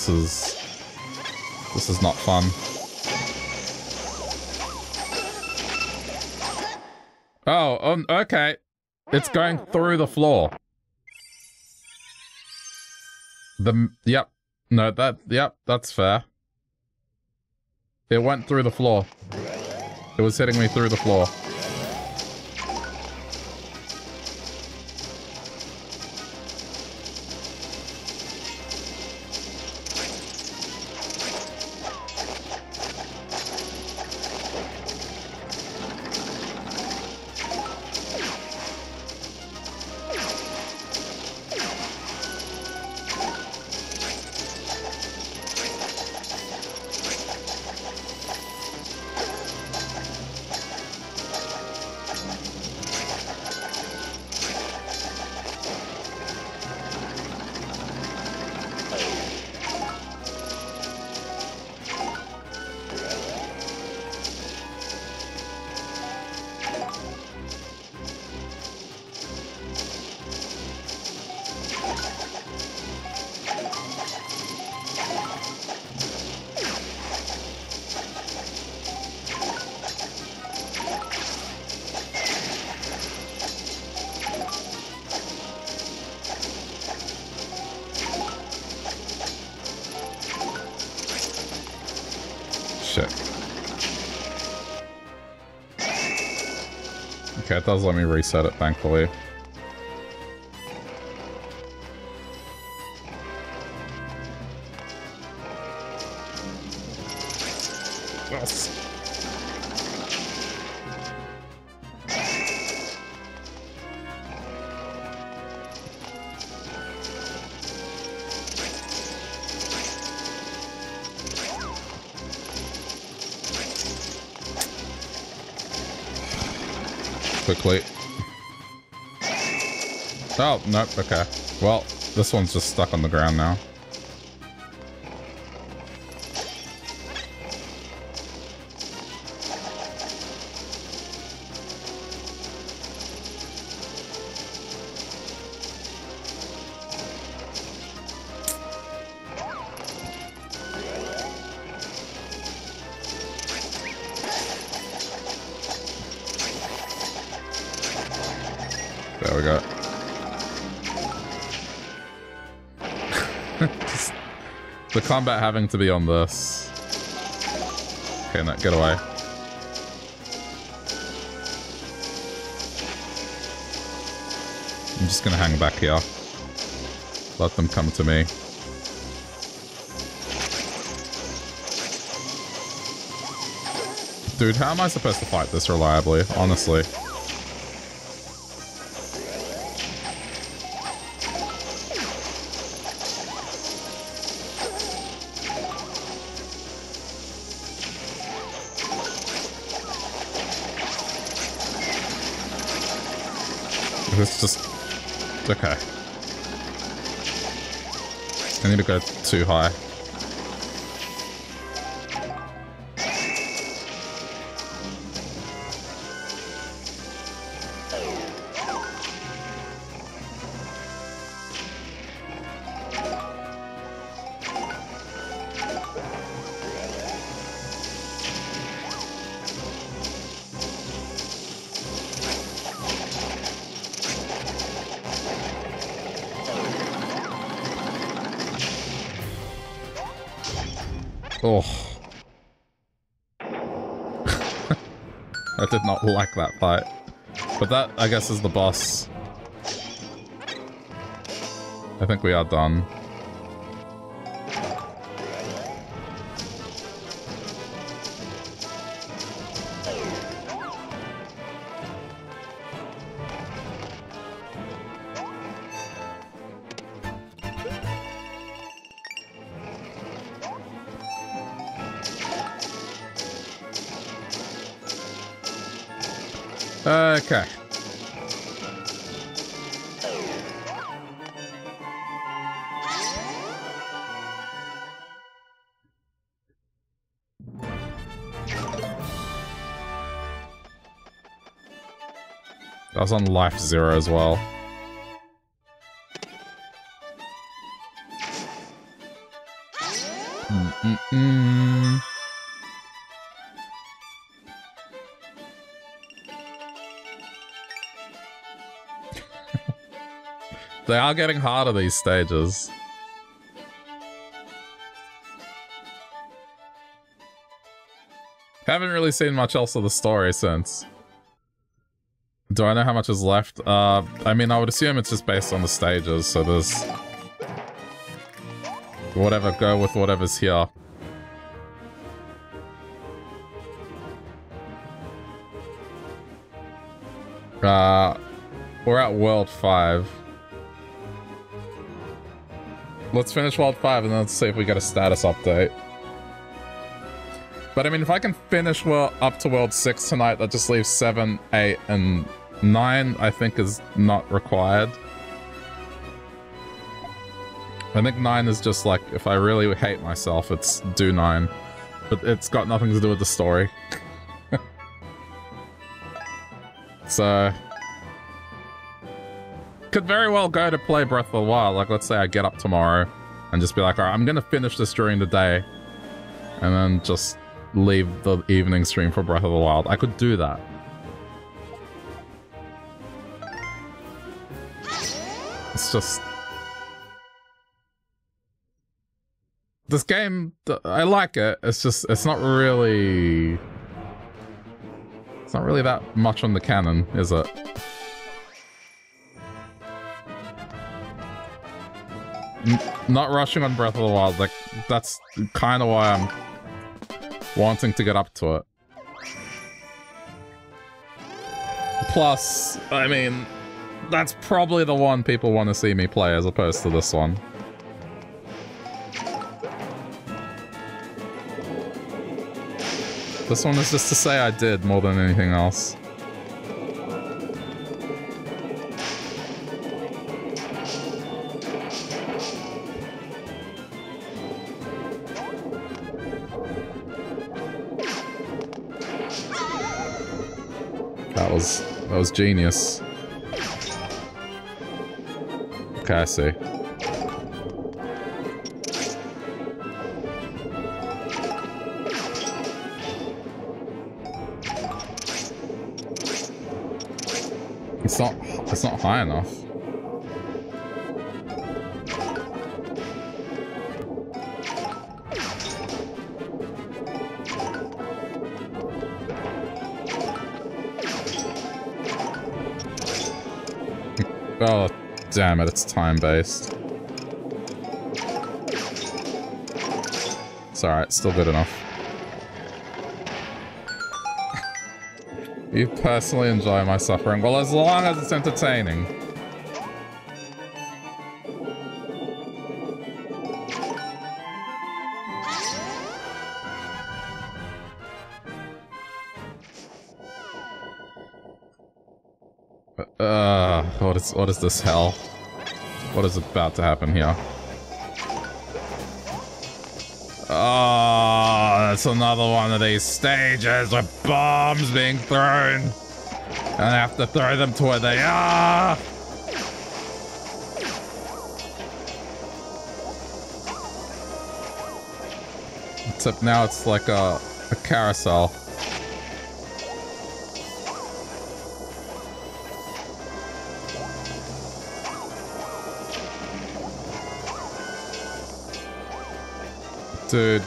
S1: This is. This is not fun. Oh, um, okay. It's going through the floor. The, yep. No, that, yep, that's fair. It went through the floor. It was hitting me through the floor. It does let me reset it, thankfully. Nope, okay. Well, this one's just stuck on the ground now. Combat having to be on this. Okay, no, get away. I'm just gonna hang back here. Let them come to me. Dude, how am I supposed to fight this reliably, honestly? Go too high. Not like that fight. But that, I guess, is the boss. I think we are done. Was on Life Zero as well. Mm -mm -mm. they are getting harder, these stages. Haven't really seen much else of the story since. Do I know how much is left? Uh, I mean, I would assume it's just based on the stages, so there's... Whatever, go with whatever's here. Uh, we're at World 5. Let's finish World 5 and then let's see if we get a status update. But I mean, if I can finish well up to World 6 tonight, that just leaves 7, 8, and 9, I think, is not required. I think 9 is just like, if I really hate myself, it's do 9. But it's got nothing to do with the story. so... Could very well go to play Breath of the Wild. Like, let's say I get up tomorrow and just be like, alright, I'm gonna finish this during the day. And then just leave the evening stream for Breath of the Wild. I could do that. It's just... This game, I like it. It's just, it's not really... It's not really that much on the canon, is it? N not rushing on Breath of the Wild, like, that's kind of why I'm wanting to get up to it. Plus, I mean, that's probably the one people want to see me play as opposed to this one. This one is just to say I did more than anything else. That was that was genius. Okay. It's not it's not high enough. Damn it, it's time-based. It's alright, still good enough. you personally enjoy my suffering? Well, as long as it's entertaining. What is this hell? What is about to happen here? Oh, that's another one of these stages with bombs being thrown. And I have to throw them to where they are. Except now it's like a, a carousel. Dude.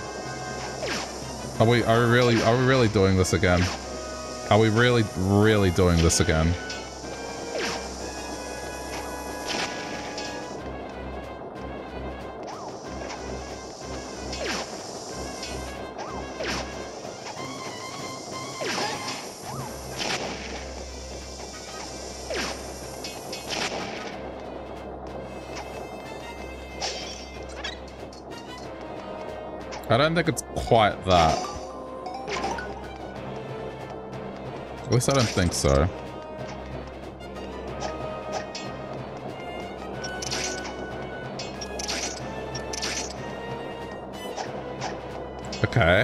S1: Are we are we really are we really doing this again? Are we really, really doing this again? Quite that. At least I don't think so. Okay.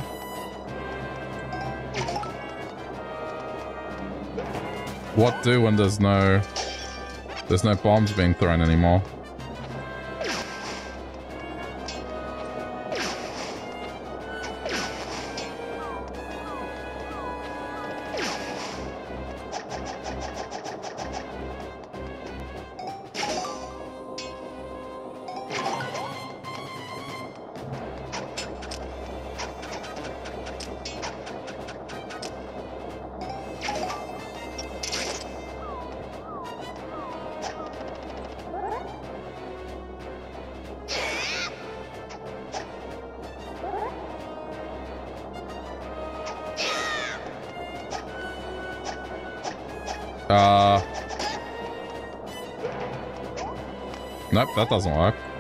S1: What do when there's no... There's no bombs being thrown anymore?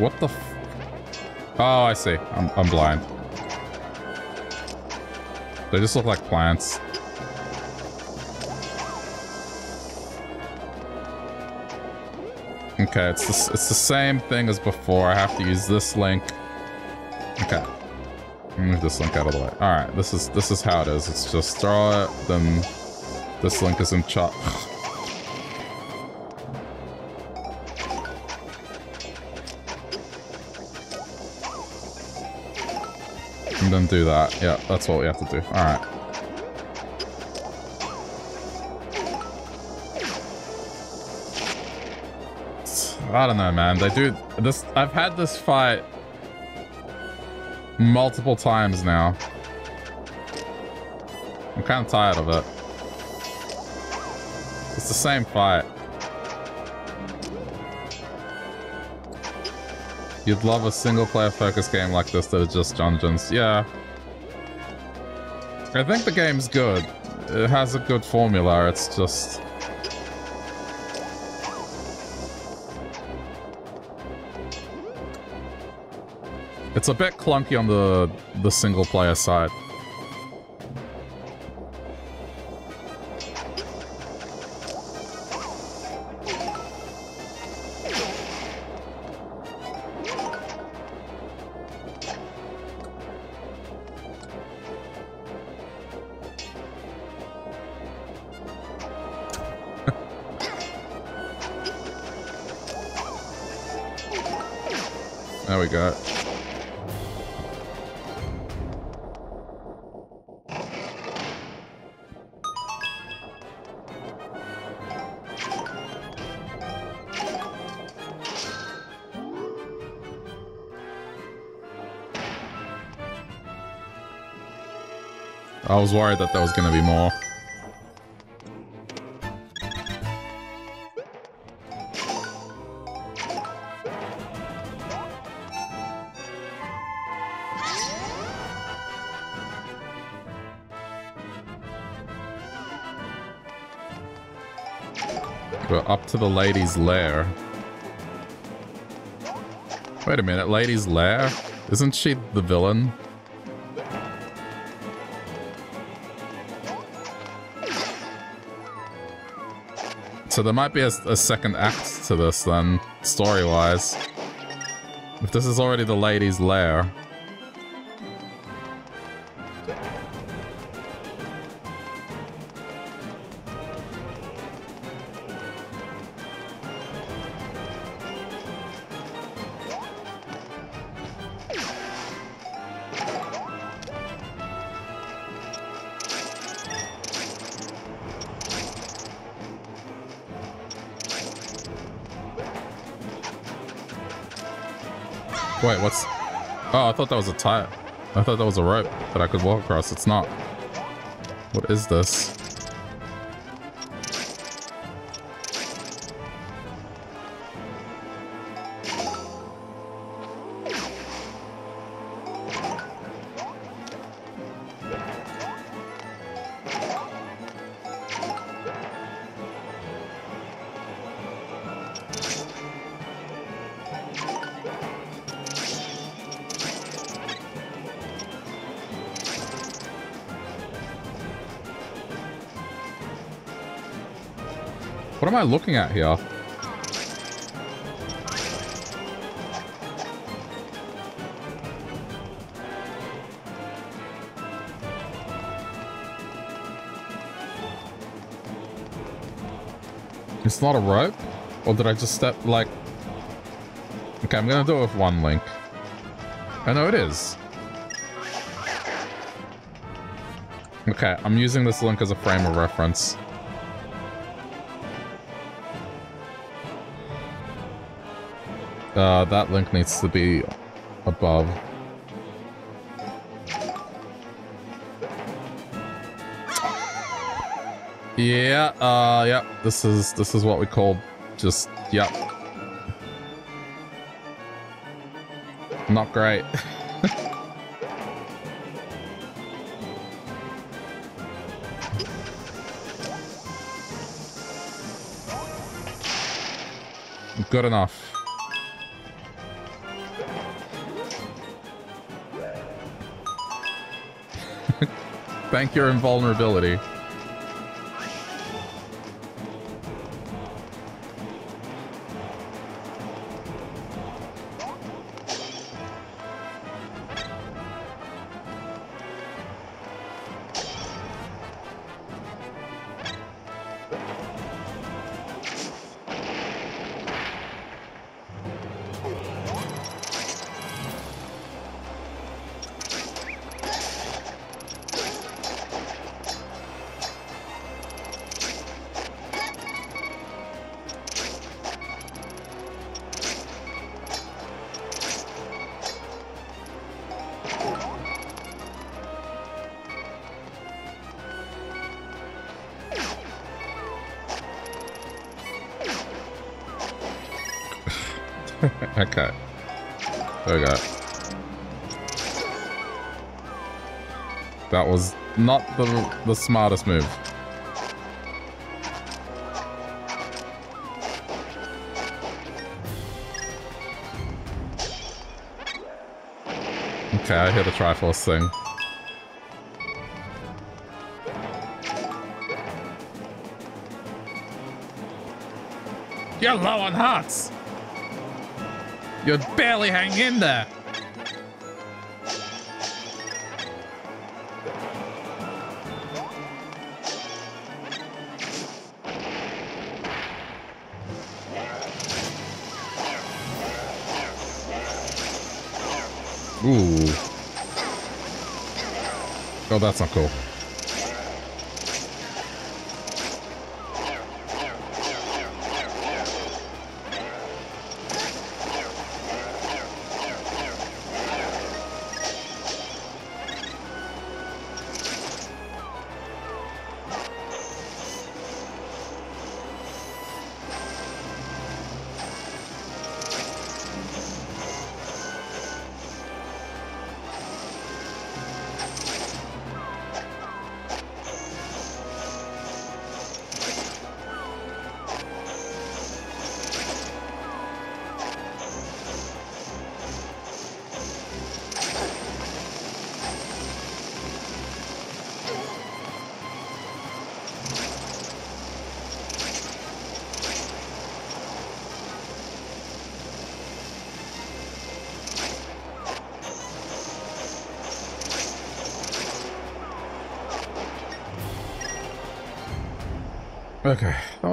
S1: What the Oh, I see. I'm, I'm blind. They just look like plants. Okay, it's the, it's the same thing as before. I have to use this link. Okay. Move this link out of the way. Alright, this is this is how it is. It's just throw it, then this link is in chop. And then do that. Yeah, that's what we have to do. Alright. I don't know, man. They do this. I've had this fight multiple times now. I'm kind of tired of it. It's the same fight. You'd love a single-player focus game like this that is just dungeons. Yeah. I think the game's good. It has a good formula, it's just... It's a bit clunky on the, the single-player side. I was worried that there was going to be more. We're up to the lady's lair. Wait a minute, lady's lair? Isn't she the villain? So there might be a, a second act to this then, story-wise. If this is already the lady's lair. Oh, thought that was a tire. I thought that was a rope that I could walk across. It's not. What is this? Am I looking at here? It's not a rope? Or did I just step, like... Okay, I'm gonna do it with one link. Oh, I know it is. Okay, I'm using this link as a frame of reference. Uh, that link needs to be above. Yeah, uh, yeah, this is, this is what we call just, yeah. Not great. Good enough. Thank your invulnerability. The, the smartest move. Okay, I hear the Triforce thing. You're low on hearts! You're barely hanging in there. Oh, that's not cool.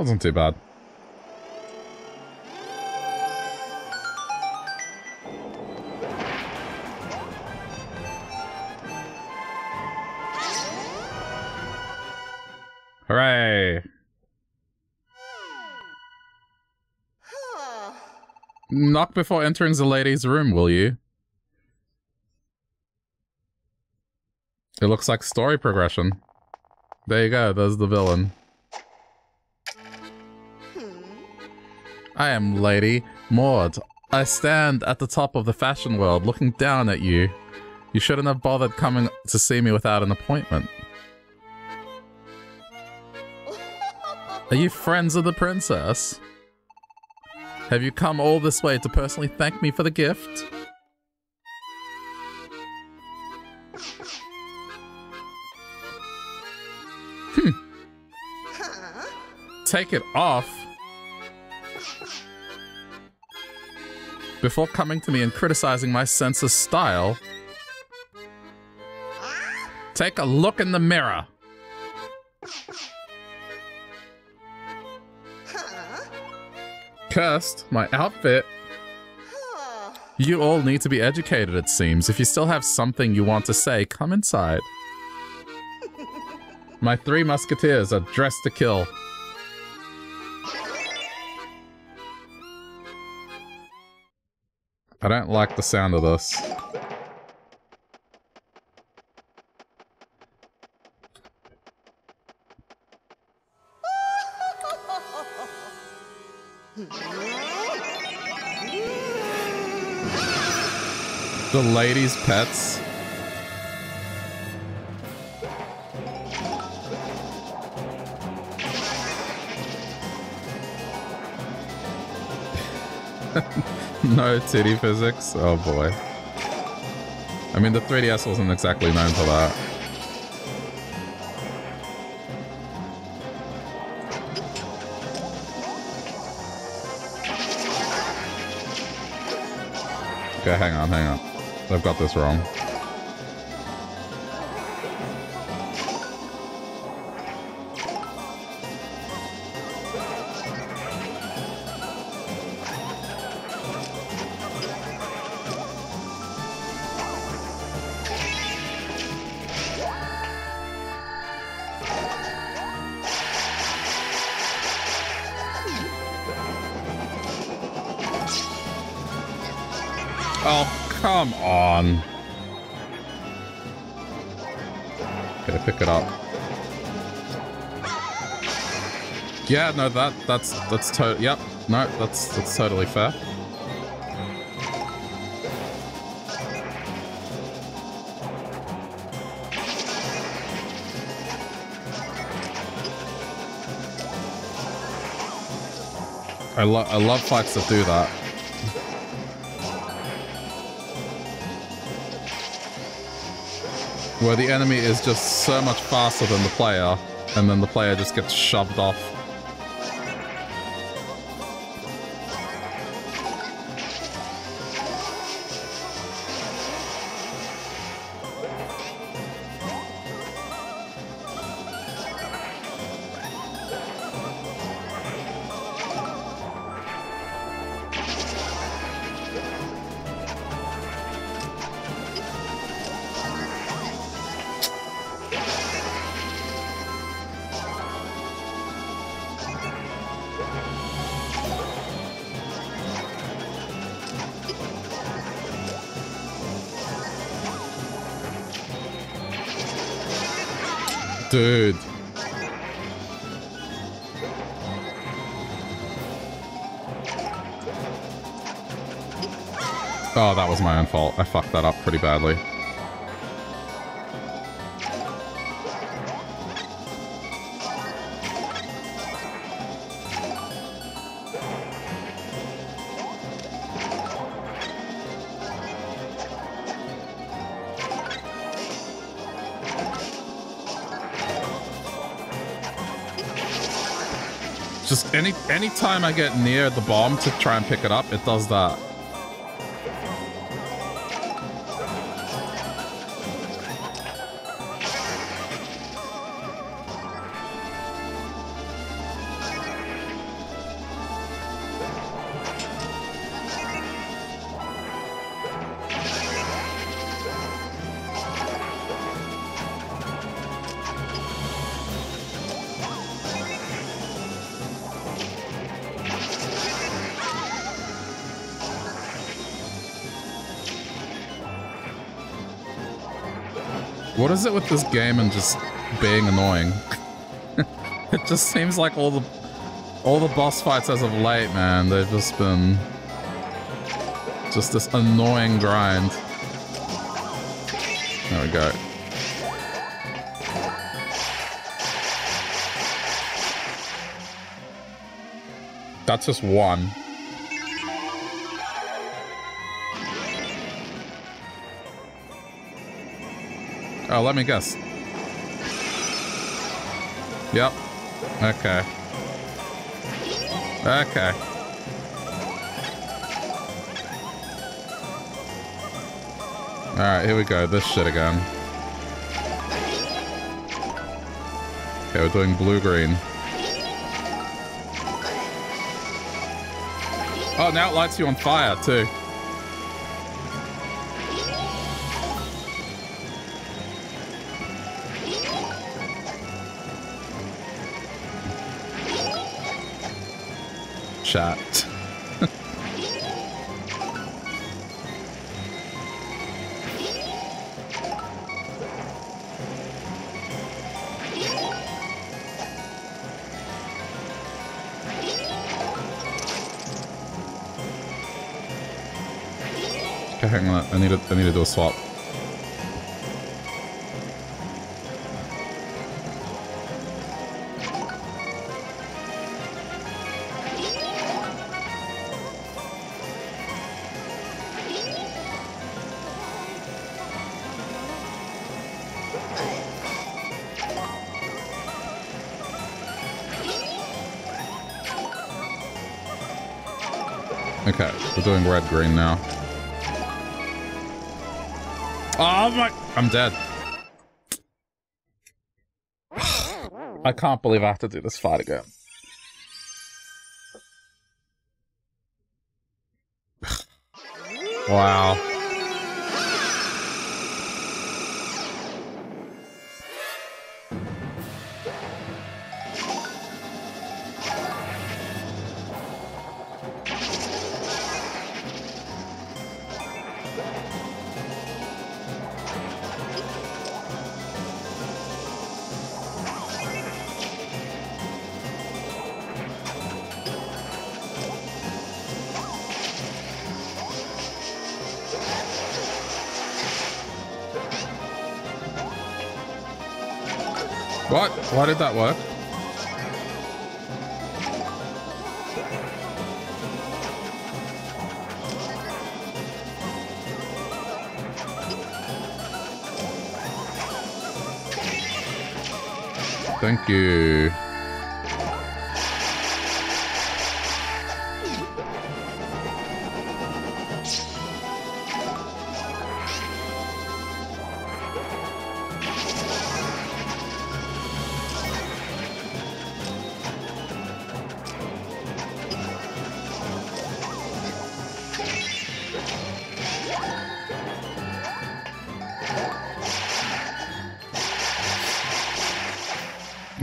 S1: Wasn't too bad. Hooray! Knock before entering the lady's room, will you? It looks like story progression. There you go, there's the villain. I am Lady Maud. I stand at the top of the fashion world looking down at you. You shouldn't have bothered coming to see me without an appointment. Are you friends of the princess? Have you come all this way to personally thank me for the gift? Hmm. take it off before coming to me and criticizing my sense of style. Take a look in the mirror. Cursed, my outfit. You all need to be educated, it seems. If you still have something you want to say, come inside. My three musketeers are dressed to kill. I don't like the sound of this. the ladies' pets. no titty physics? Oh boy. I mean, the 3DS wasn't exactly known for that. Okay, hang on, hang on. I've got this wrong. That that's that's to yep. No, that's that's totally fair. I love I love fights that do that. Where the enemy is just so much faster than the player, and then the player just gets shoved off. Was my own fault. I fucked that up pretty badly. Just any any time I get near the bomb to try and pick it up, it does that. Is it with this game and just being annoying? it just seems like all the all the boss fights as of late, man, they've just been just this annoying grind. There we go. That's just one. Oh, let me guess. Yep. Okay. Okay. Alright, here we go. This shit again. Okay, we're doing blue-green. Oh, now it lights you on fire, too. Okay, hang on. I need to I need to do a swap. Okay, we're doing red-green now. Oh my... I'm dead. I can't believe I have to do this fight again. wow. Why did that work? Thank you.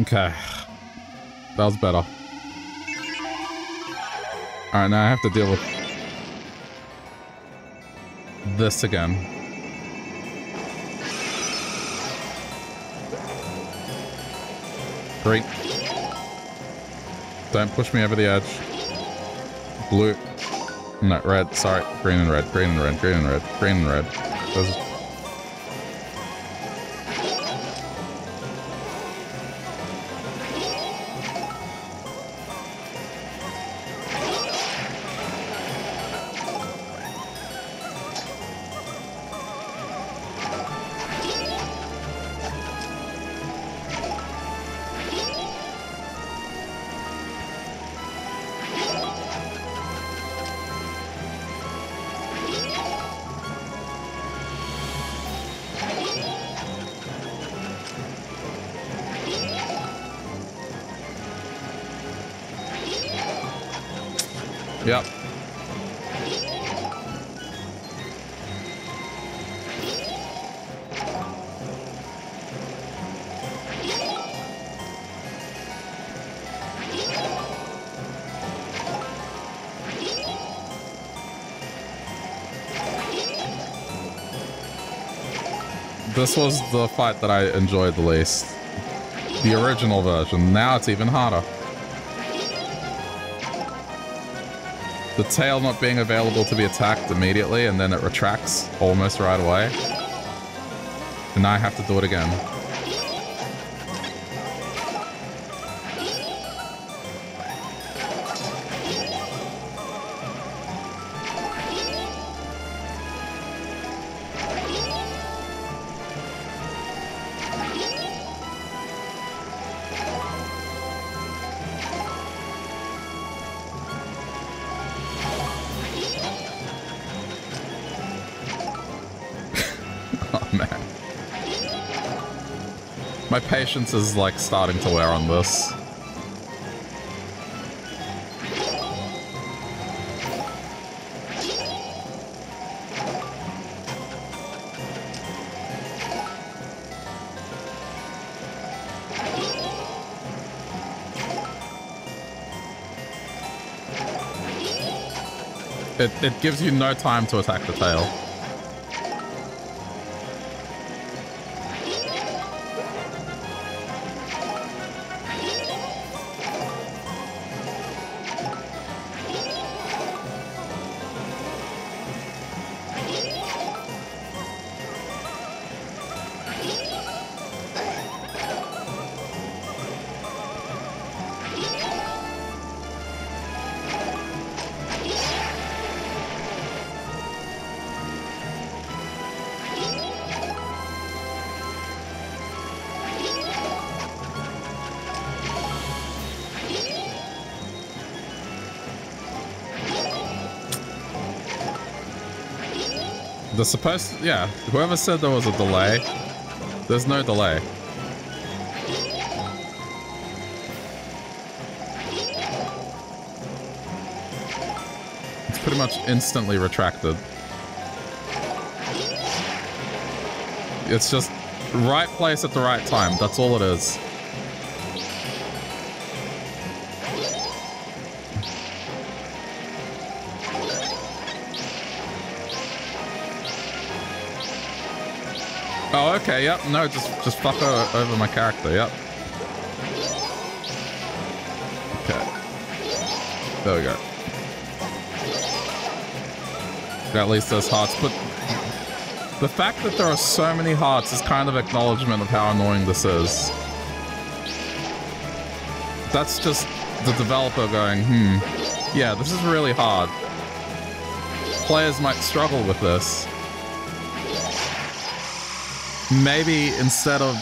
S1: Okay. That was better. Alright, now I have to deal with this again. Great. Don't push me over the edge. Blue. No, red. Sorry. Green and red. Green and red. Green and red. Green and red. Those this was the fight that I enjoyed the least. The original version. Now it's even harder. The tail not being available to be attacked immediately and then it retracts almost right away. And I have to do it again. Patience is like starting to wear on this. It, it gives you no time to attack the tail. The supposed... Yeah, whoever said there was a delay, there's no delay. It's pretty much instantly retracted. It's just right place at the right time. That's all it is. Okay, yep. No, just just fuck over my character, yep. Okay. There we go. At least there's hearts, but the fact that there are so many hearts is kind of acknowledgement of how annoying this is. That's just the developer going, hmm, yeah, this is really hard. Players might struggle with this maybe instead of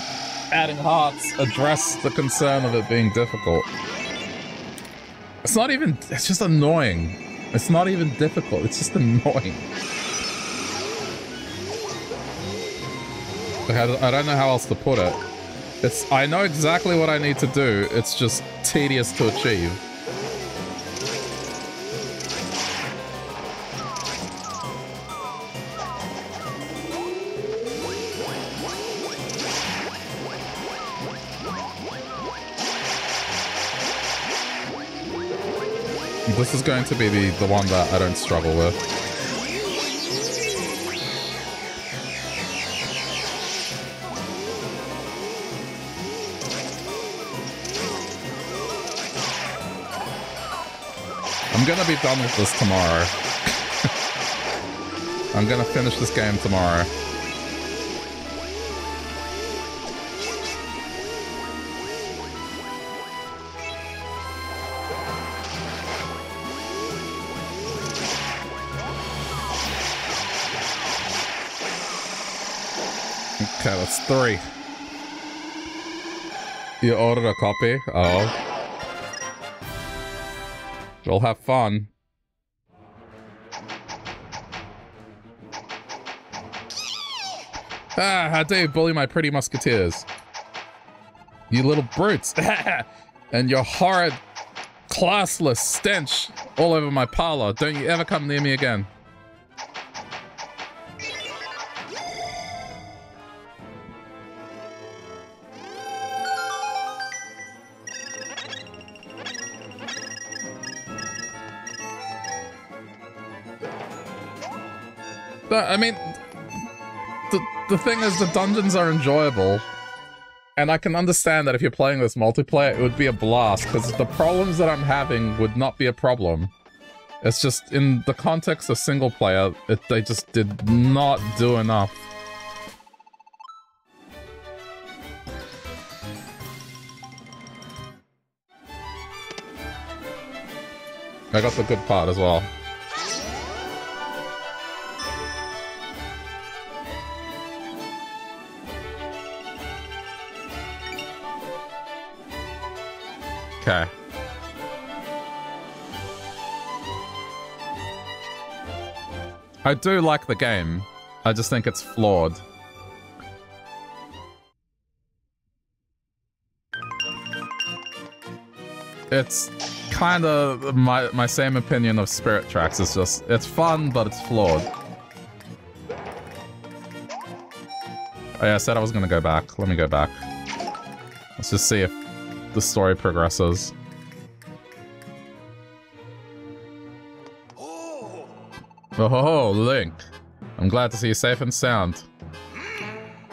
S1: adding hearts, address the concern of it being difficult. It's not even, it's just annoying. It's not even difficult, it's just annoying. I don't know how else to put it. It's, I know exactly what I need to do, it's just tedious to achieve. This is going to be the, the one that I don't struggle with. I'm gonna be done with this tomorrow. I'm gonna finish this game tomorrow. Okay, that's three. You ordered a copy? Oh. We'll have fun. Ah, how dare you bully my pretty musketeers? You little brutes. and your horrid, classless stench all over my parlor. Don't you ever come near me again. I mean, the, the thing is the dungeons are enjoyable. And I can understand that if you're playing this multiplayer, it would be a blast, because the problems that I'm having would not be a problem. It's just, in the context of single player, it, they just did not do enough. I got the good part as well. Okay. I do like the game. I just think it's flawed. It's kind of my, my same opinion of Spirit Tracks. It's just, it's fun, but it's flawed. Oh yeah, I said I was gonna go back. Let me go back. Let's just see if the story progresses. Oh, Link. I'm glad to see you safe and sound.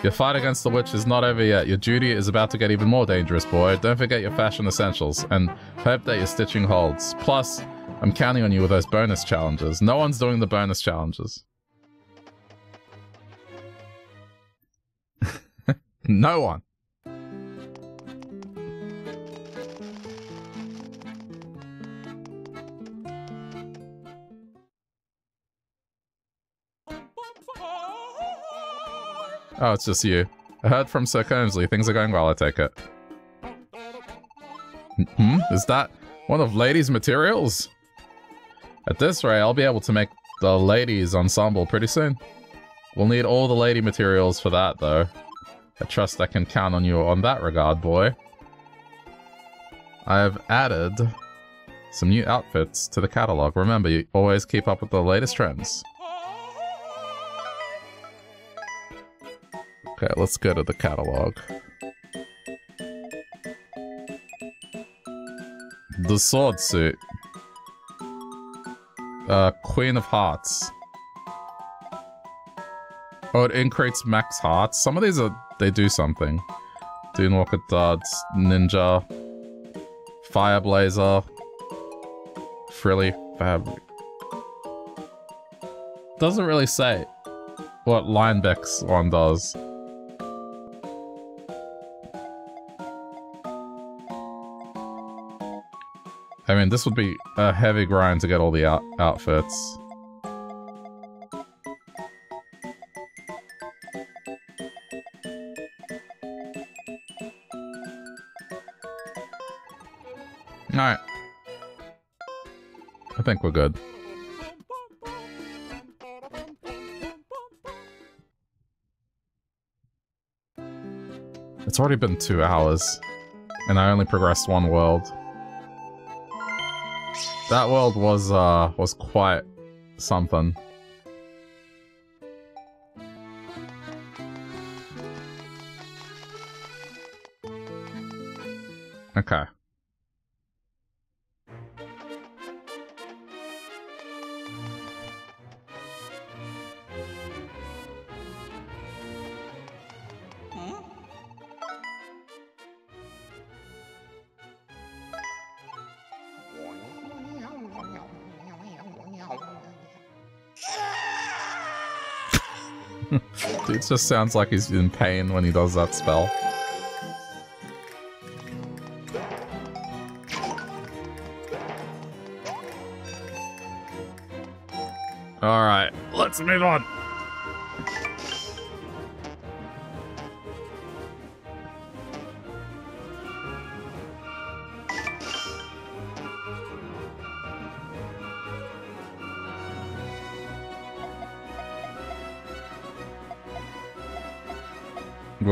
S1: Your fight against the witch is not over yet. Your duty is about to get even more dangerous, boy. Don't forget your fashion essentials, and hope that your stitching holds. Plus, I'm counting on you with those bonus challenges. No one's doing the bonus challenges. no one. Oh, it's just you. I heard from Sir Combsley. Things are going well, I take it. Hmm? Is that one of Ladies' materials? At this rate, I'll be able to make the Ladies ensemble pretty soon. We'll need all the lady materials for that, though. I trust I can count on you on that regard, boy. I have added some new outfits to the catalog. Remember, you always keep up with the latest trends. Okay, let's go to the catalog. The sword suit. Uh, Queen of Hearts. Oh, it increases max hearts. Some of these are, they do something. Dunewalker Duds, Ninja, Fire Blazer, Frilly Fabric. Doesn't really say what Linebeck's one does. I mean, this would be a heavy grind to get all the out outfits. Alright. I think we're good. It's already been two hours, and I only progressed one world. That world was, uh, was quite something. Okay. Just sounds like he's in pain when he does that spell. Alright, let's move on.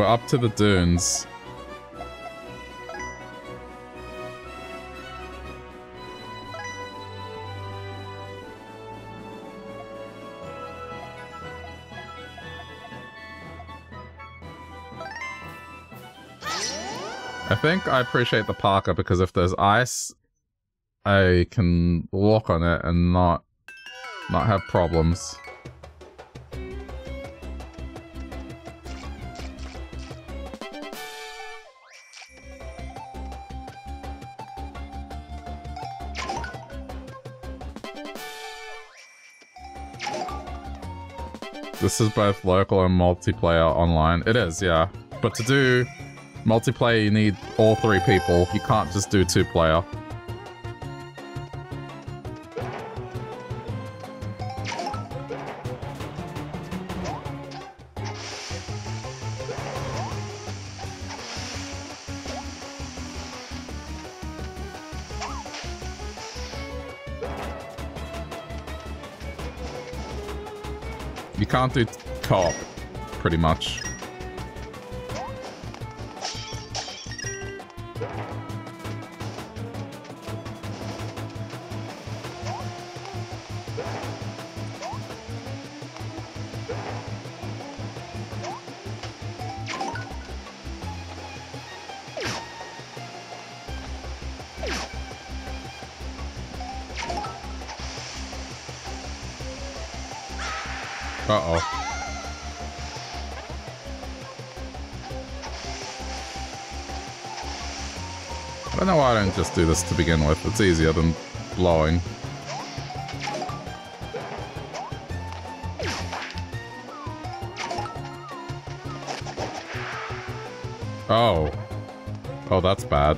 S1: Up to the dunes. I think I appreciate the Parka because if there's ice, I can walk on it and not not have problems. This is both local and multiplayer online. It is, yeah. But to do multiplayer, you need all three people. You can't just do two player. Can't do co-op, pretty much. Do this to begin with. It's easier than blowing. Oh. Oh, that's bad.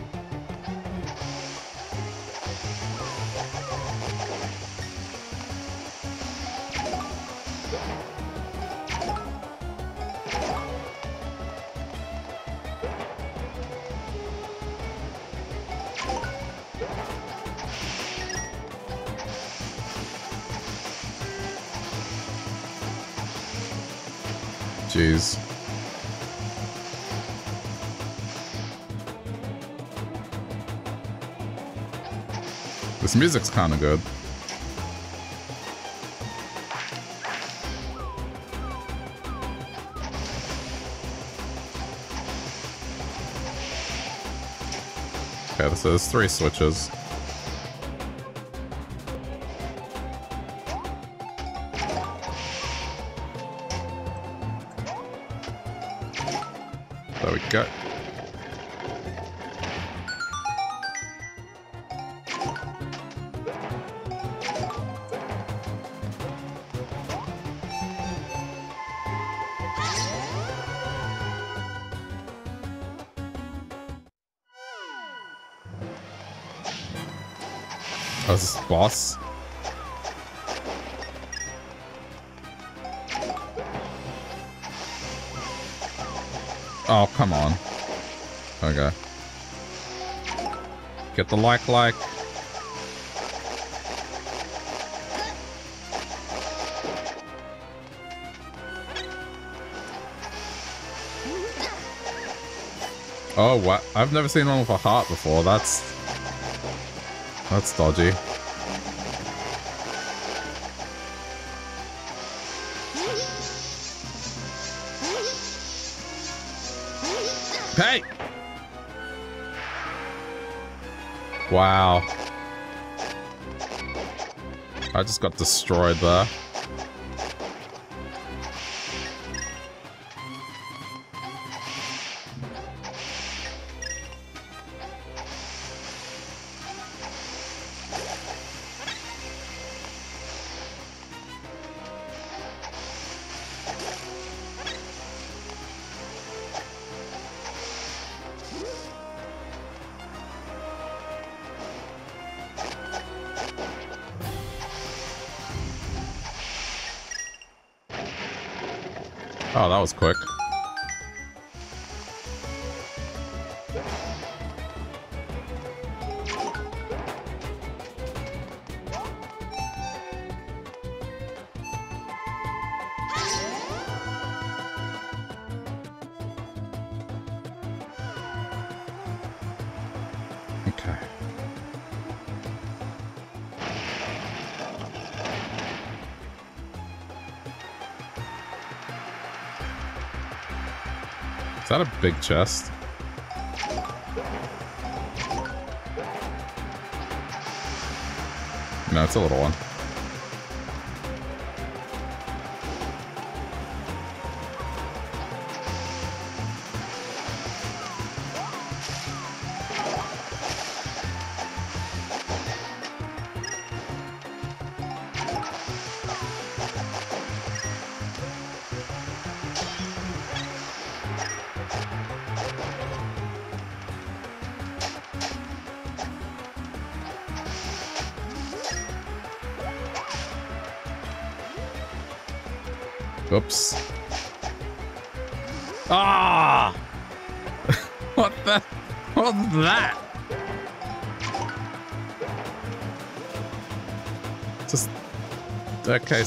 S1: Jeez. This music's kind of good. Okay, this is three switches. Get the like-like. Oh, what? I've never seen one with a heart before. That's... That's dodgy. Wow. I just got destroyed there. Big chest? No, it's a little one.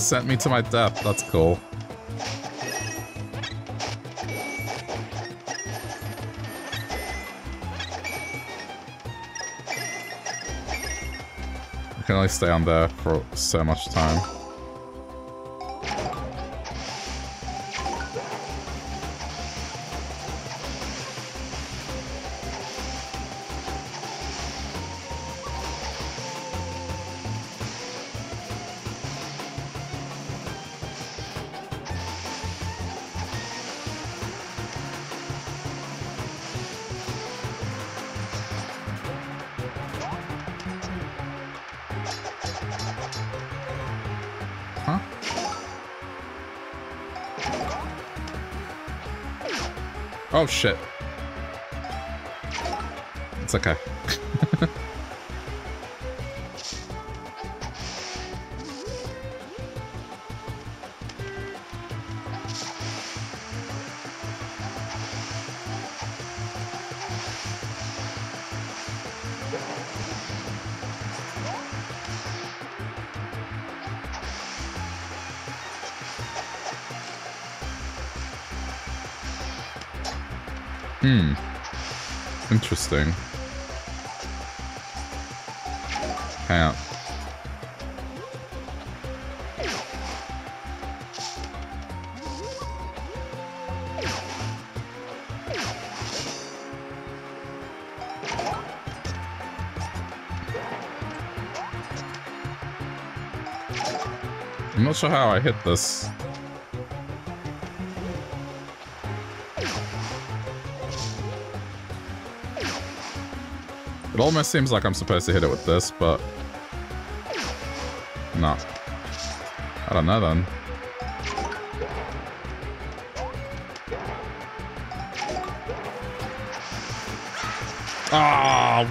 S1: Sent me to my death. That's cool. I can only stay on there for so much time. Shit. It's okay. Interesting. Hang on. I'm not sure how I hit this. Almost seems like I'm supposed to hit it with this, but... No. I don't know then. Oh!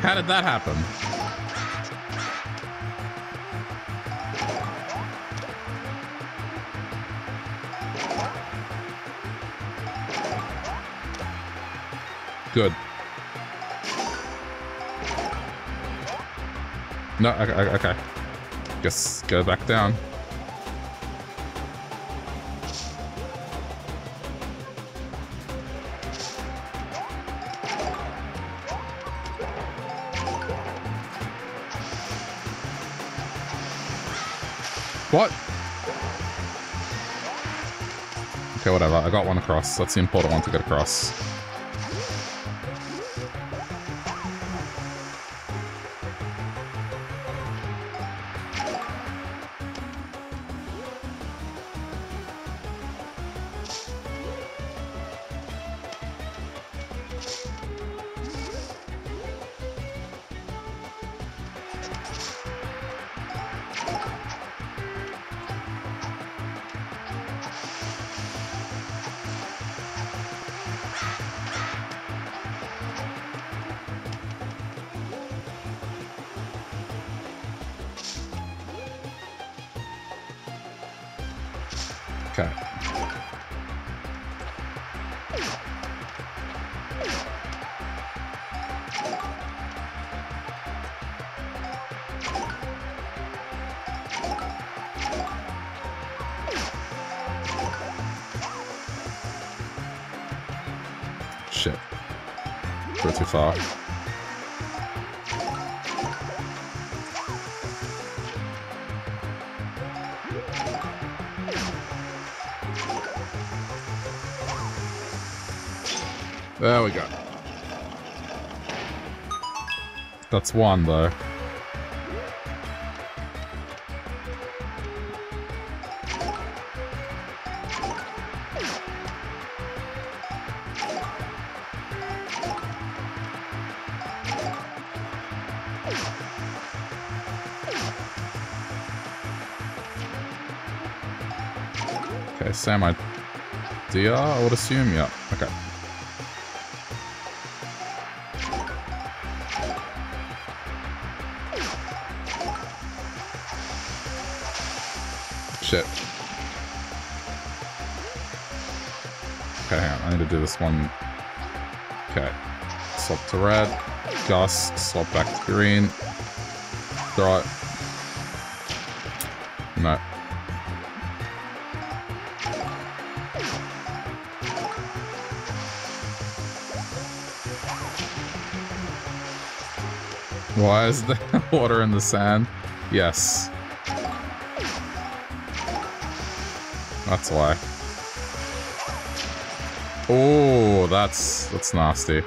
S1: How did that happen? Good. No, okay. Guess go back down. What? Okay, whatever. I got one across. That's the important one to get across. Far. There we go. That's one, though. Idea, I would assume? Yeah, okay. Shit. Okay, hang on. I need to do this one. Okay. Swap to red. Gust. Swap back to green. Throw it. Why is the water in the sand? Yes. That's why. Oh, that's that's nasty.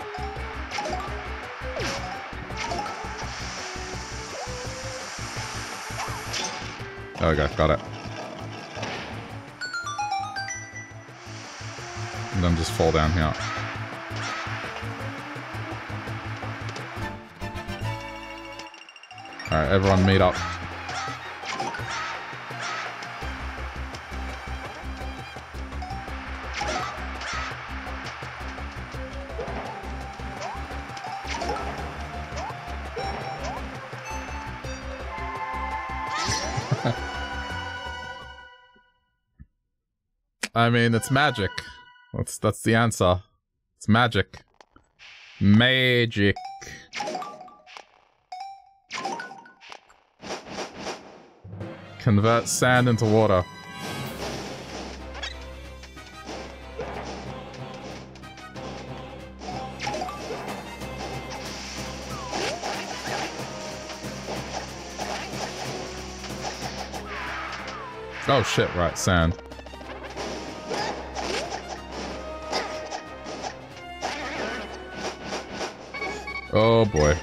S1: There we go, got it. And then just fall down here. everyone meet up. I mean, it's magic. That's that's the answer. It's magic. Magic. Convert sand into water. Oh shit, right, sand. Oh boy.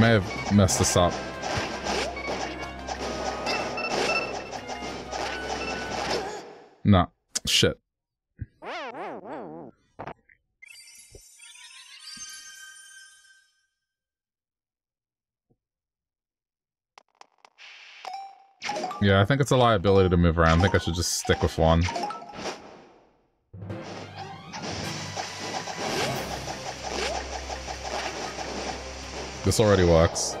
S1: May have messed this up. No. Shit. Yeah, I think it's a liability to move around. I think I should just stick with one. This already works.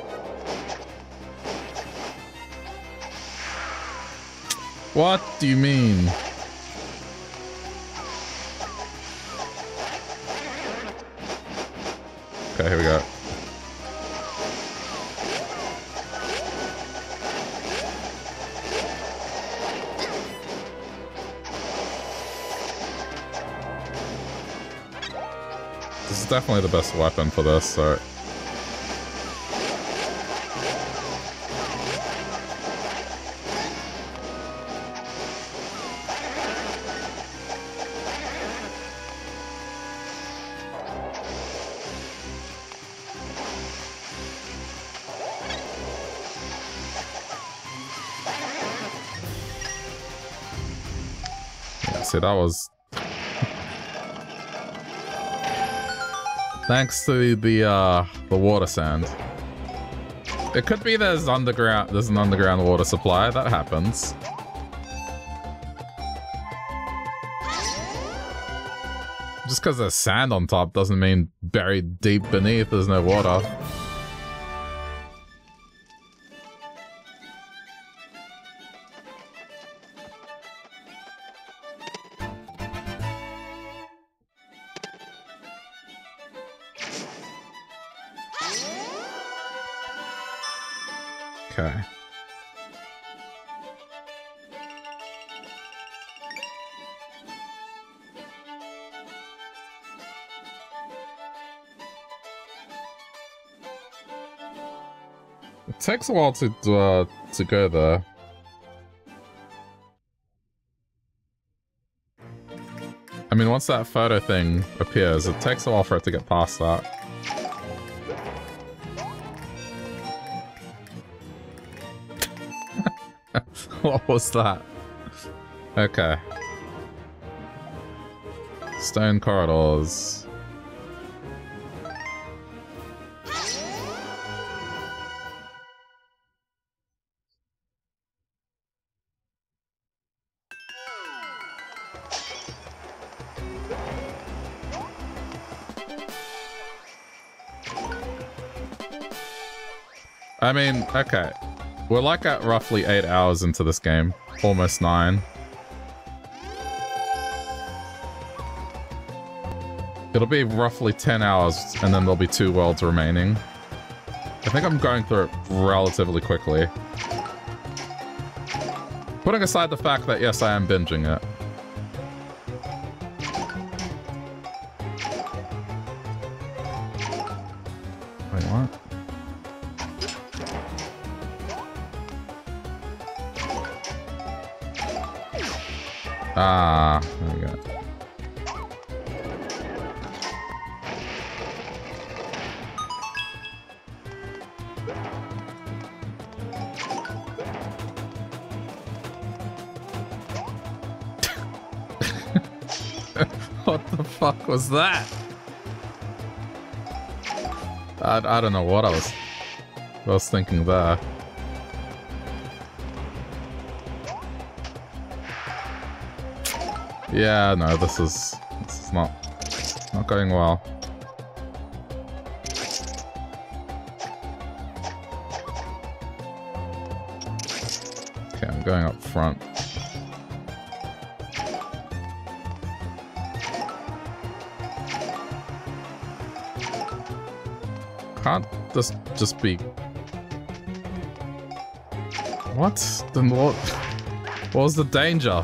S1: What do you mean? Okay, here we go. This is definitely the best weapon for this, so... That was... Thanks to the, uh, the water sand. It could be there's underground, there's an underground water supply, that happens. Just because there's sand on top doesn't mean buried deep beneath there's no water. Takes a while to uh, to go there. I mean, once that photo thing appears, it takes a while for it to get past that. what was that? Okay. Stone corridors. I mean, okay. We're like at roughly 8 hours into this game. Almost 9. It'll be roughly 10 hours, and then there'll be two worlds remaining. I think I'm going through it relatively quickly. Putting aside the fact that, yes, I am binging it. Was that? I, I don't know what I was, I was thinking there. Yeah, no, this is this is not Not going well. Okay, I'm going up front. Can't this just be... What? Then what? What was the danger?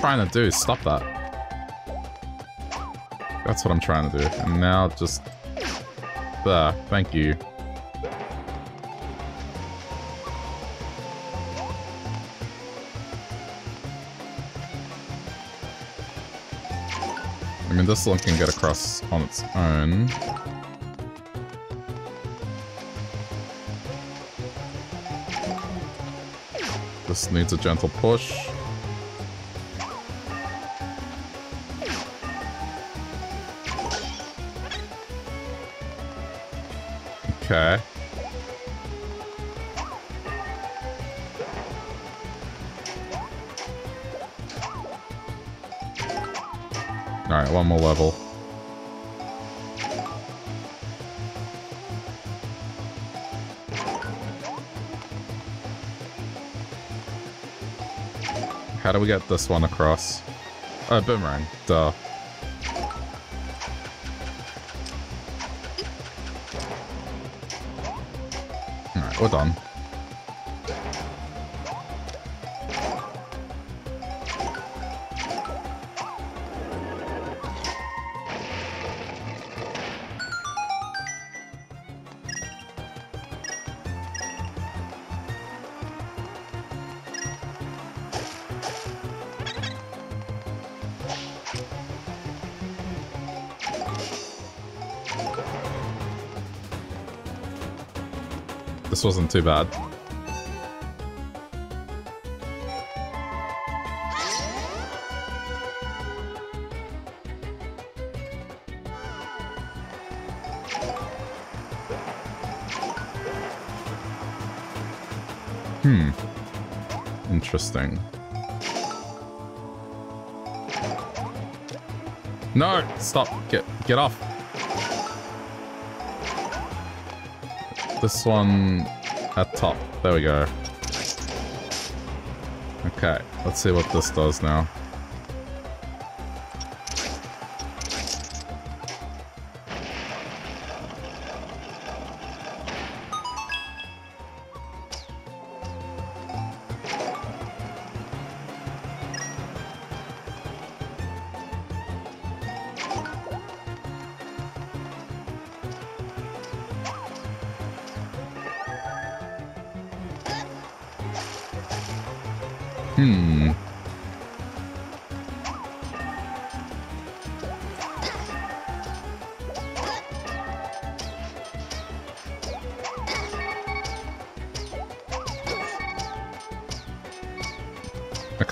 S1: Trying to do. Stop that. That's what I'm trying to do. And now just... There. Thank you. I mean, this one can get across on its own. This needs a gentle push. Okay. Alright, one more level. How do we get this one across? Oh, boomerang. Duh. We're done. This wasn't too bad. Hmm. Interesting. No! Stop! Get get off! This one at top. There we go. Okay, let's see what this does now.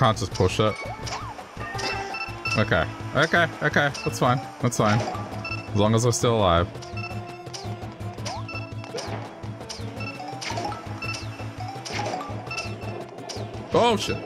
S1: Can't just push it. Okay. Okay, okay. That's fine. That's fine. As long as we're still alive. Oh, shit.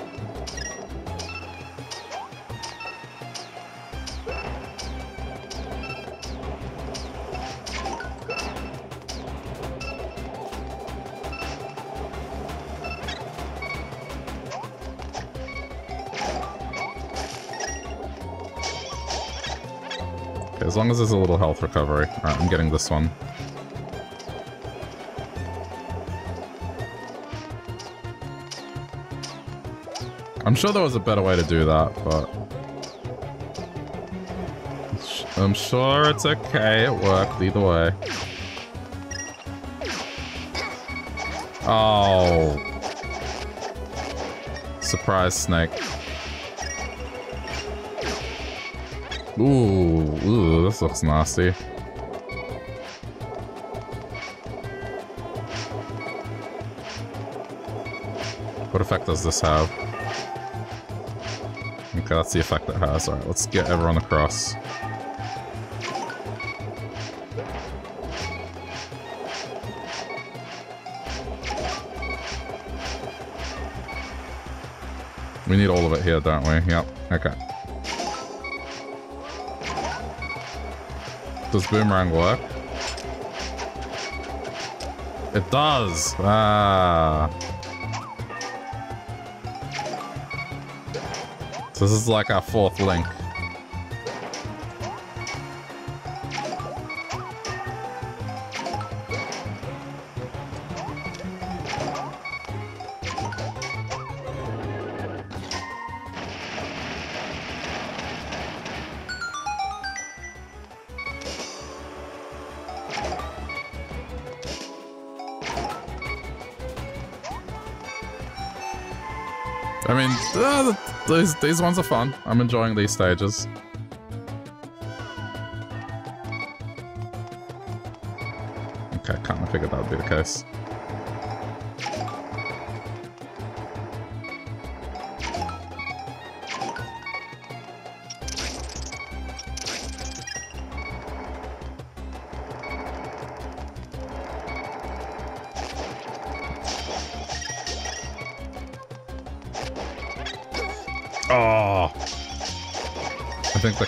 S1: Long as there's a little health recovery. Alright, I'm getting this one. I'm sure there was a better way to do that, but... I'm sure it's okay, it worked either way. Oh. Surprise snake. Ooh, ooh, this looks nasty. What effect does this have? Okay, that's the effect it has. Alright, let's get everyone across. We need all of it here, don't we? Yep. Okay. Does boomerang work? It does! Ah. This is like our fourth link. These ones are fun. I'm enjoying these stages.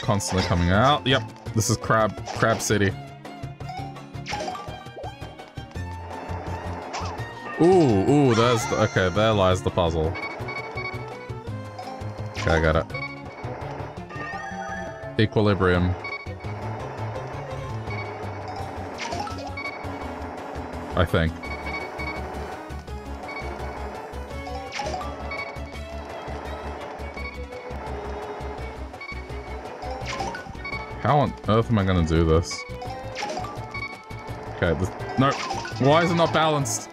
S1: Constantly coming out. Yep, this is Crab Crab City. Ooh, ooh, there's the, okay, there lies the puzzle. Okay, I got it. Equilibrium. I think. How on earth am I gonna do this? Okay, this, no. Why is it not balanced?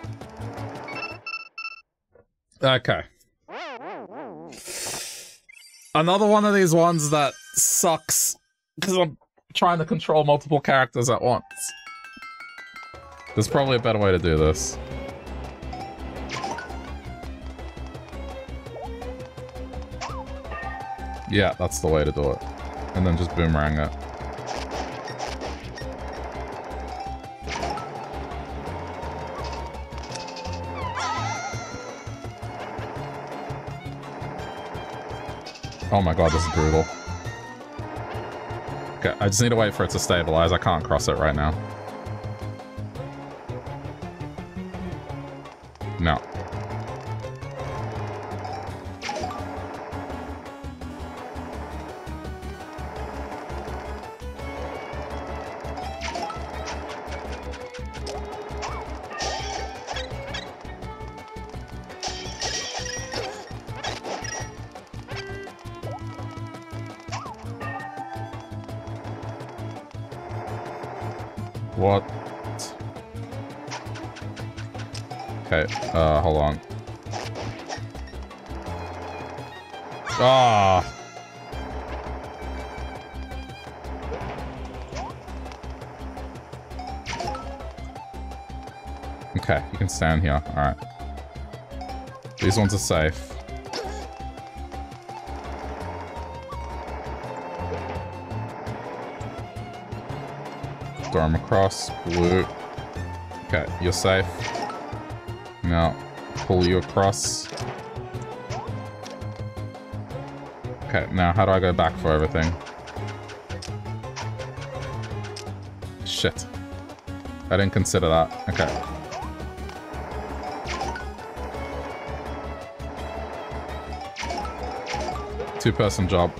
S1: Okay. Another one of these ones that sucks because I'm trying to control multiple characters at once. There's probably a better way to do this. Yeah, that's the way to do it. And then just boomerang it. Oh my god, this is brutal. Okay, I just need to wait for it to stabilize. I can't cross it right now. Stand here. Alright. These ones are safe. Storm across. Blue. Okay, you're safe. Now, pull you across. Okay, now how do I go back for everything? Shit. I didn't consider that. Okay. Two-person job.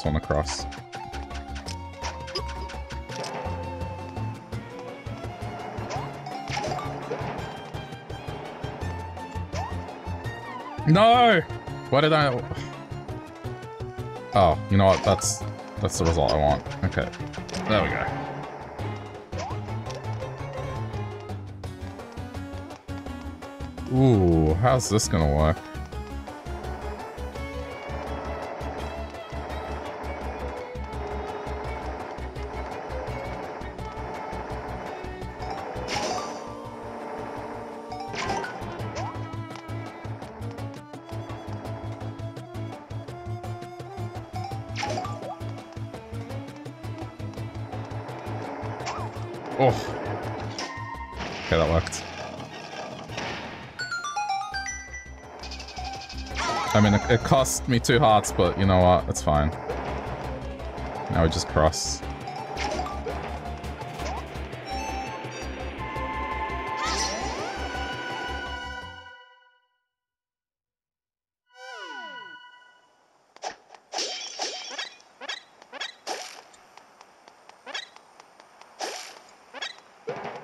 S1: This one across. No! What did I... Oh, you know what? That's that's the result I want. Okay. There we go. Ooh, how's this gonna work? It cost me two hearts, but you know what? It's fine. Now we just cross.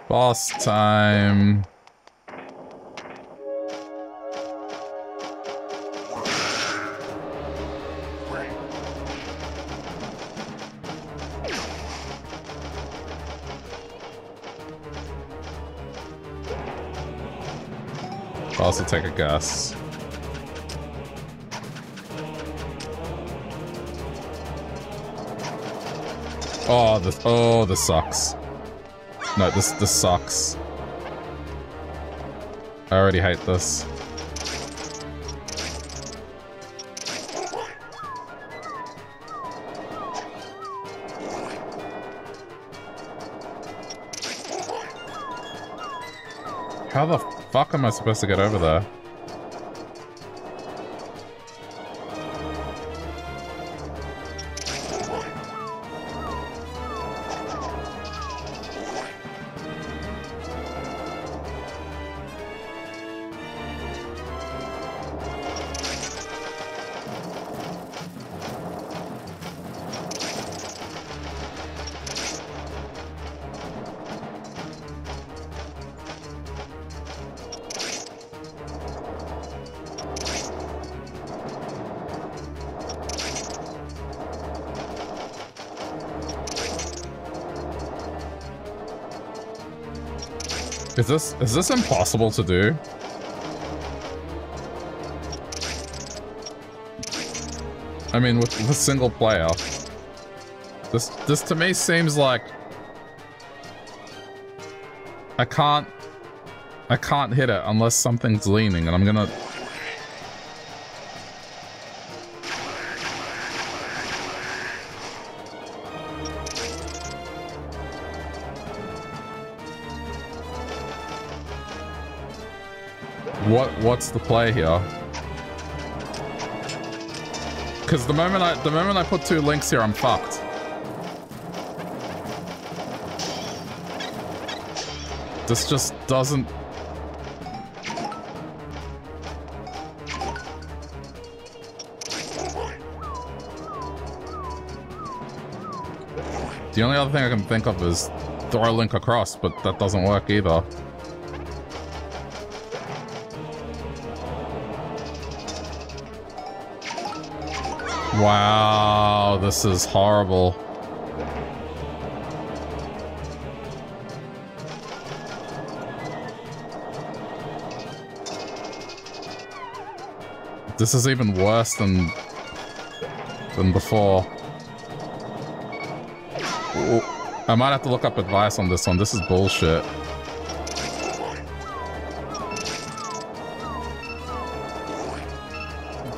S1: Boss time. Also take a guess. Oh, this oh this sucks. No, this this sucks. I already hate this. How the fuck am I supposed to get over there? Is this is this impossible to do? I mean, with, with a single player. This this to me seems like I can't I can't hit it unless something's leaning, and I'm gonna what's the play here? Because the moment I the moment I put two links here, I'm fucked. This just doesn't. The only other thing I can think of is throw a link across, but that doesn't work either. Wow, this is horrible. This is even worse than than before. Ooh, I might have to look up advice on this one. This is bullshit.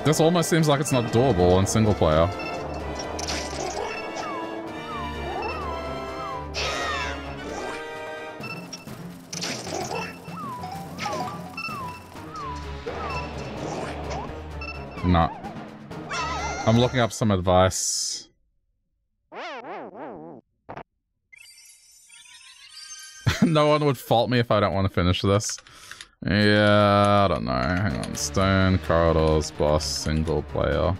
S1: This almost seems like it's not doable in single player. No. I'm looking up some advice. no one would fault me if I don't want to finish this. Yeah, I don't know. Hang on. Stone, corridors, boss, single player.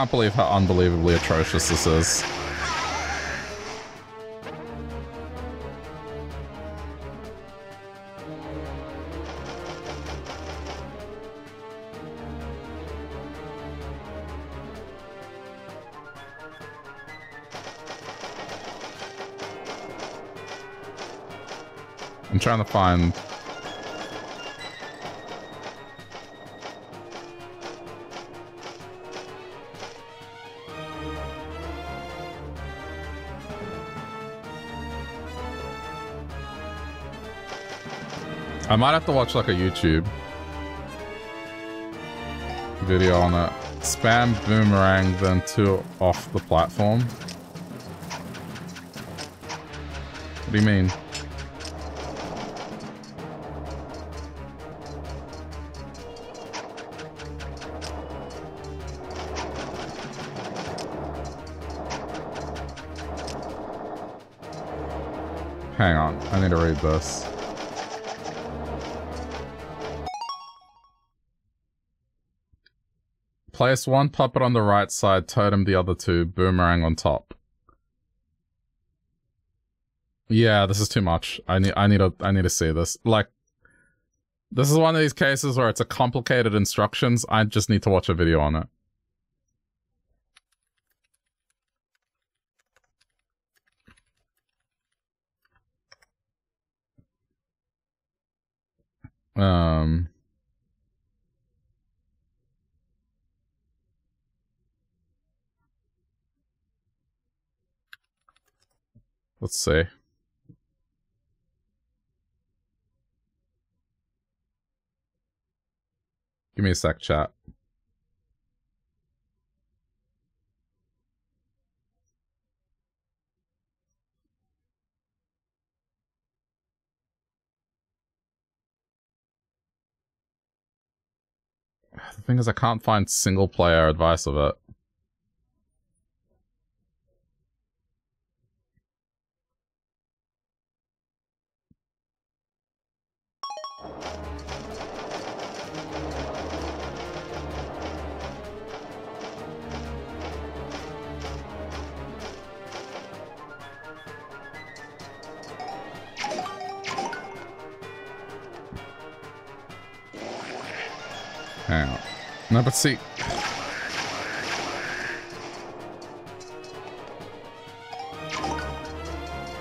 S1: Can't believe how unbelievably atrocious this is. I'm trying to find I might have to watch like a YouTube video on it. Spam boomerang then two off the platform. What do you mean? Hang on, I need to read this. Place one puppet on the right side, totem the other two, boomerang on top. Yeah, this is too much. I need I need to I need to see this. Like this is one of these cases where it's a complicated instructions. I just need to watch a video on it. See. Give me a sec, chat. The thing is, I can't find single player advice of it. No, but see...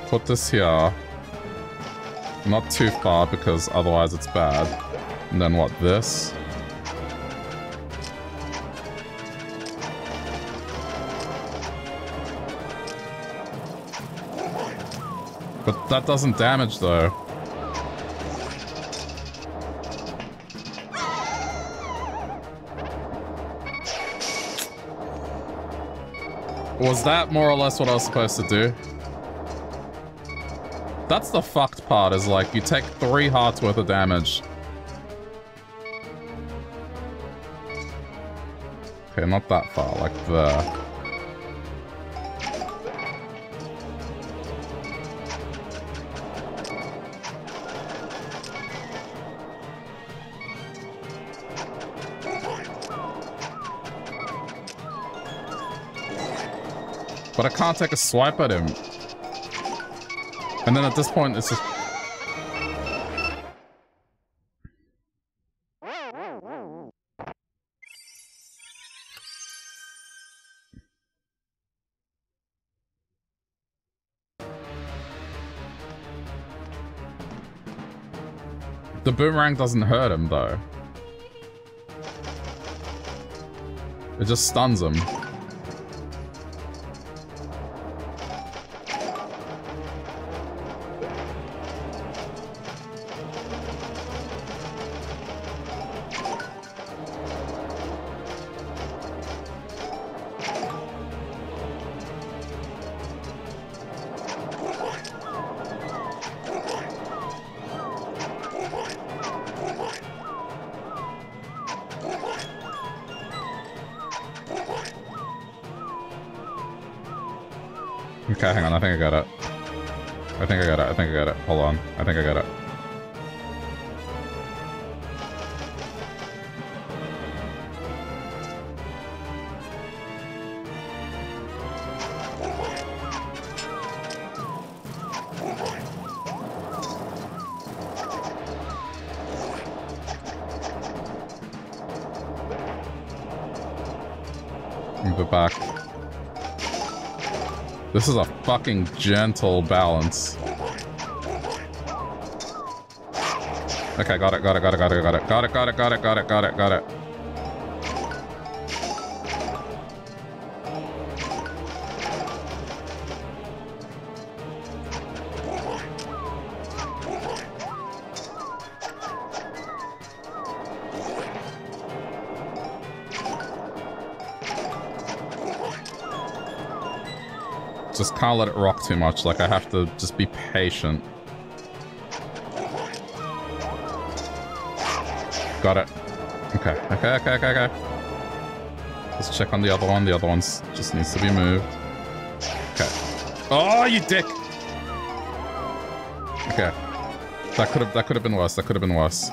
S1: Put this here. Not too far, because otherwise it's bad. And then what, this? But that doesn't damage, though. Was that more or less what I was supposed to do? That's the fucked part, is like, you take three hearts worth of damage. Okay, not that far, like there. but I can't take a swipe at him. And then at this point, it's just... The boomerang doesn't hurt him, though. It just stuns him. This is a fucking gentle balance. Okay, got it, got it, got it, got it, got it, got it, got it, got it, got it, got it, got it. Can't let it rock too much, like I have to just be patient. Got it. Okay, okay, okay, okay, okay. Let's check on the other one. The other one just needs to be moved. Okay. Oh, you dick! Okay. That could have that could have been worse. That could have been worse.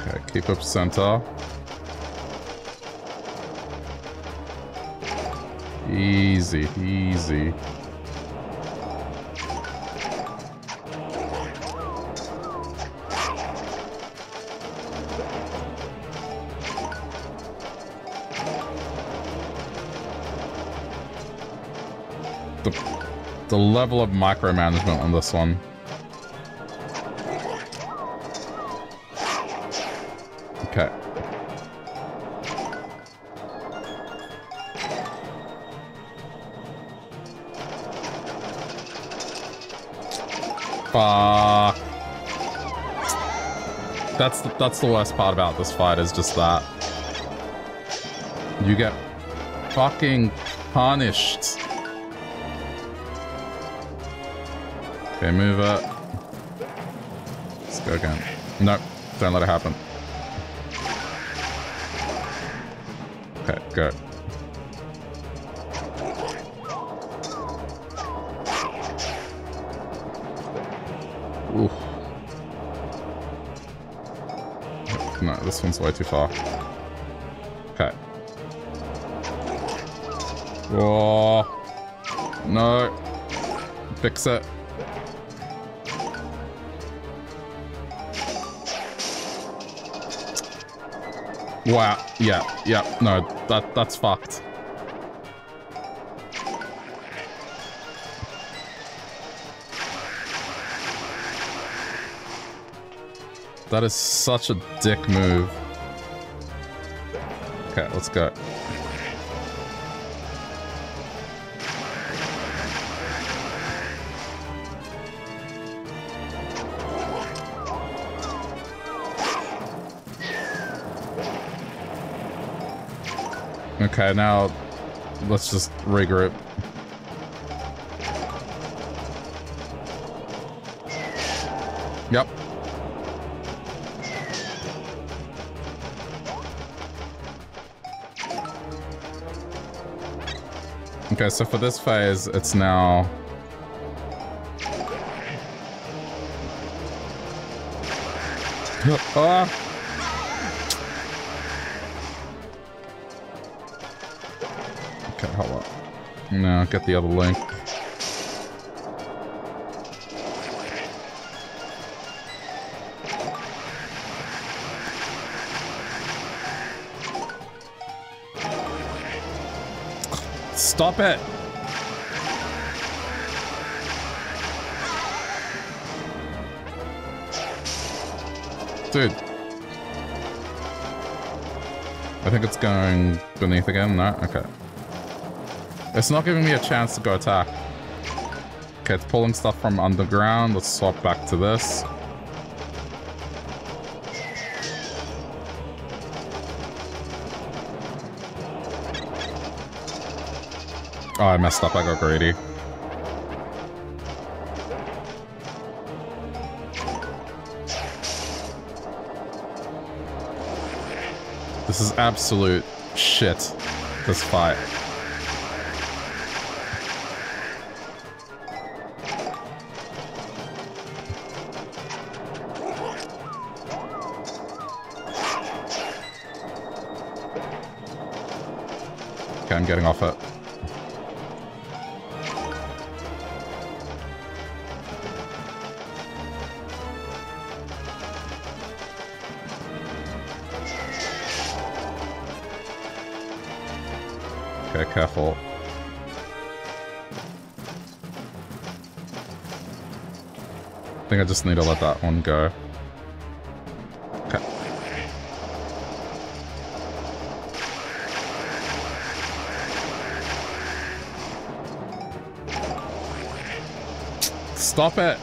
S1: Okay, keep up center. Easy, easy. The, the level of micromanagement on this one. Fuck. That's the, that's the worst part about this fight is just that. You get fucking punished. Okay, move it. Let's go again. Nope, don't let it happen. Okay, go. One's way too far. Okay. Whoa. No. Fix it. Wow. Yeah, yeah. No, that that's fucked. That is such a dick move. Okay, let's go. Okay, now let's just regroup. Yep. Okay, so for this phase, it's now... ah! Okay, hold on. No, get the other link. Stop it! Dude. I think it's going beneath again. No? Okay. It's not giving me a chance to go attack. Okay, it's pulling stuff from underground. Let's swap back to this. Oh, I messed up. I got greedy. This is absolute shit, this fight. Okay, I'm getting off it. Okay, careful. I think I just need to let that one go. Okay. Stop it!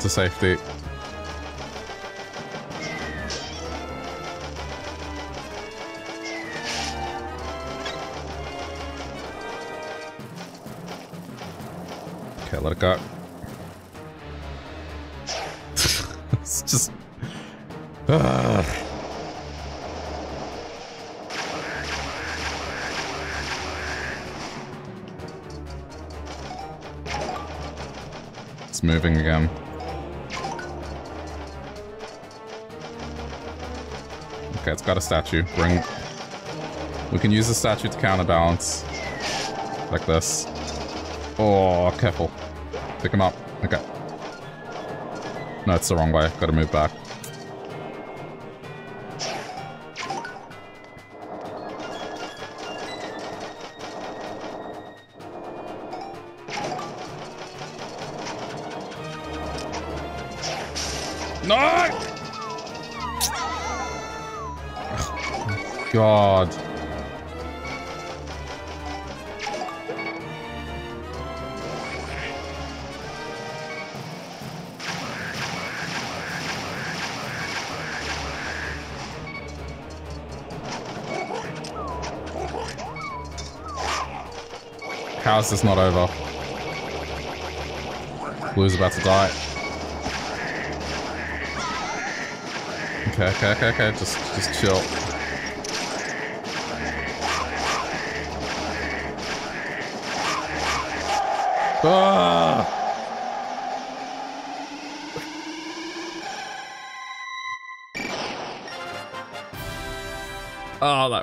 S1: To safety. Statue. Bring... We can use the statue to counterbalance. Like this. Oh, careful. Pick him up. Okay. No, it's the wrong way. Gotta move back. This not over? Blue's about to die. Okay, okay, okay, okay. Just, just chill. Ah! Oh, that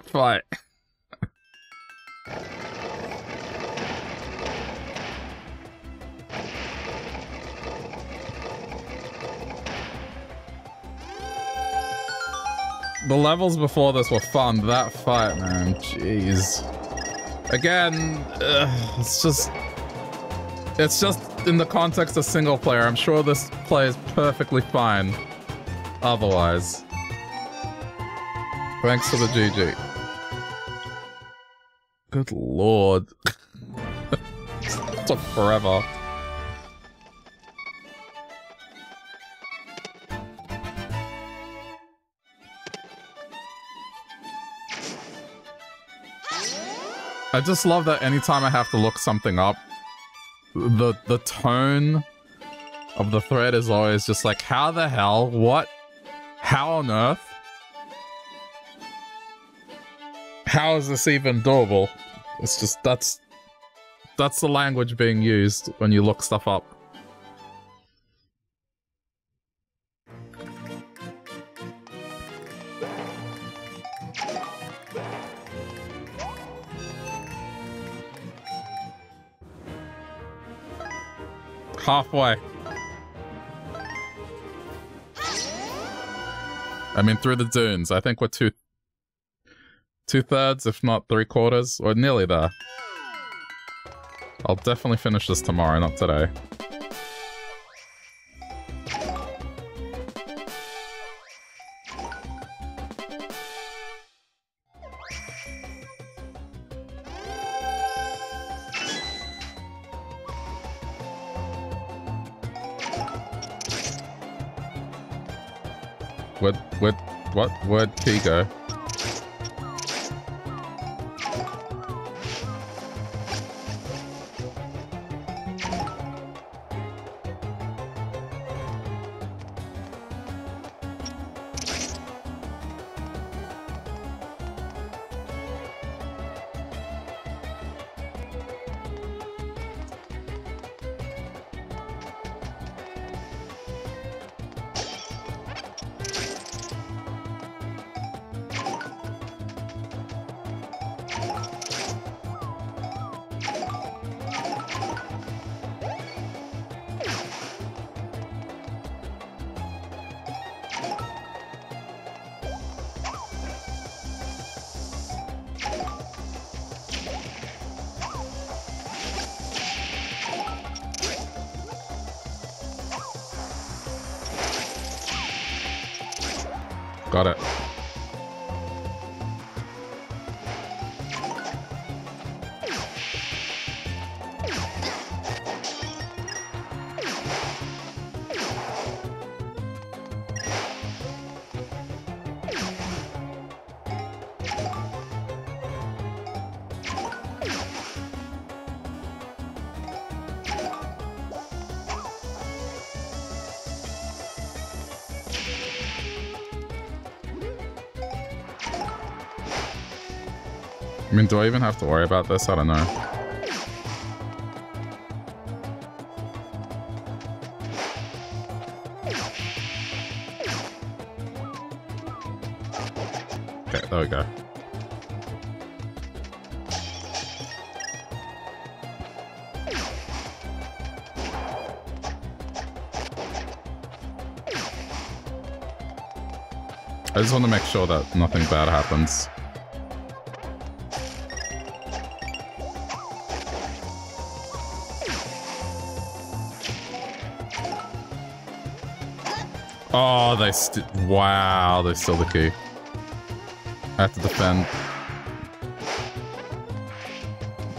S1: levels before this were fun. That fight, man. Jeez. Again, ugh, it's just... It's just in the context of single player. I'm sure this plays perfectly fine. Otherwise. Thanks for the GG. Good lord. took forever. I just love that anytime I have to look something up, the the tone of the thread is always just like, how the hell? What? How on earth? How is this even doable? It's just, that's, that's the language being used when you look stuff up. Halfway. I mean, through the dunes. I think we're two, two thirds, if not three quarters, or nearly there. I'll definitely finish this tomorrow, not today. What, where'd Key go? Got it. Do I even have to worry about this? I don't know. Okay, there we go. I just want to make sure that nothing bad happens. Oh, they st- Wow, they still the key. I have to defend.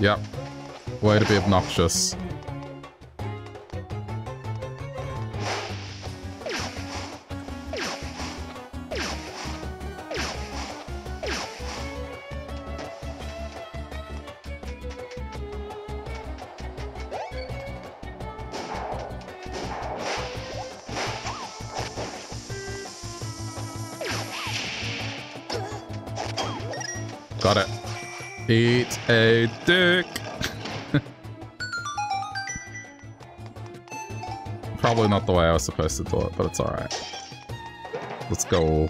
S1: Yep. Way to be obnoxious. Eat a dick. Probably not the way I was supposed to do it, but it's alright. Let's go.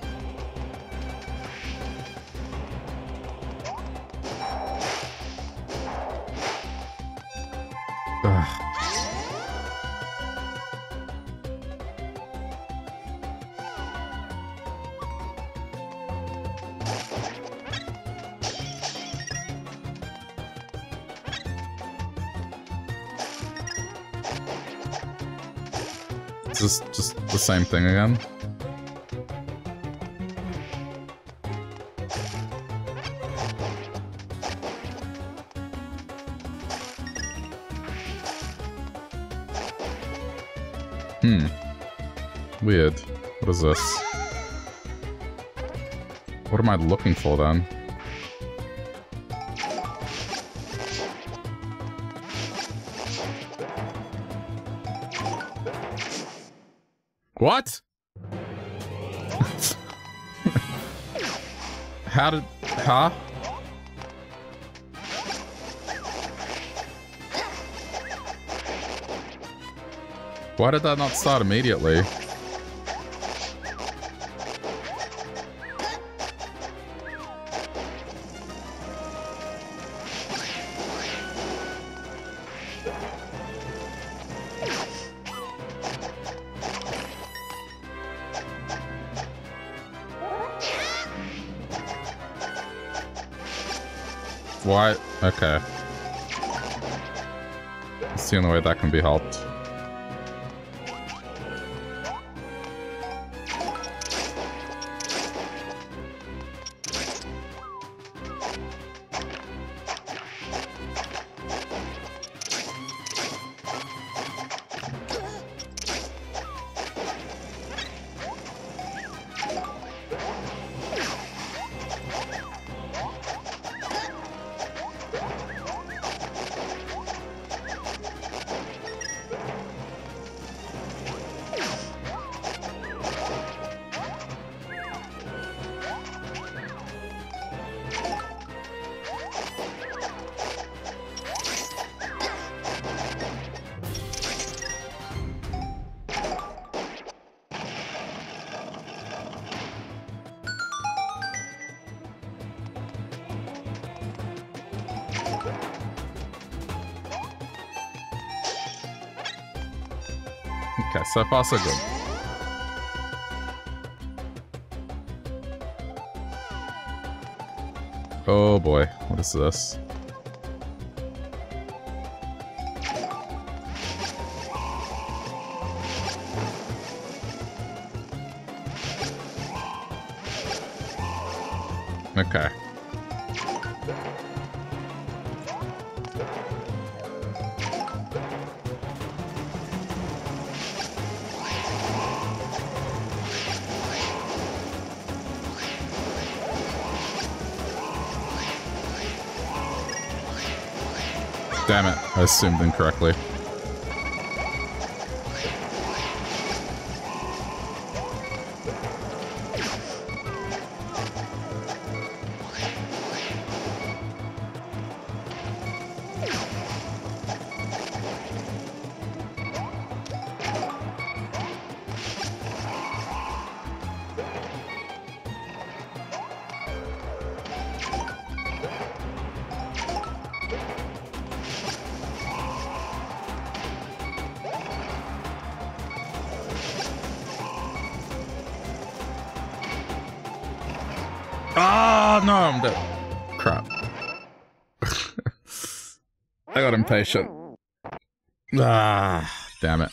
S1: Thing again. Hmm. Weird. What is this? What am I looking for then? What? How did... Huh? Why did that not start immediately? Why? Okay. It's the only way that can be helped. Far. Oh boy, what is this? Okay. I assumed incorrectly. Impatient. Ah, damn it.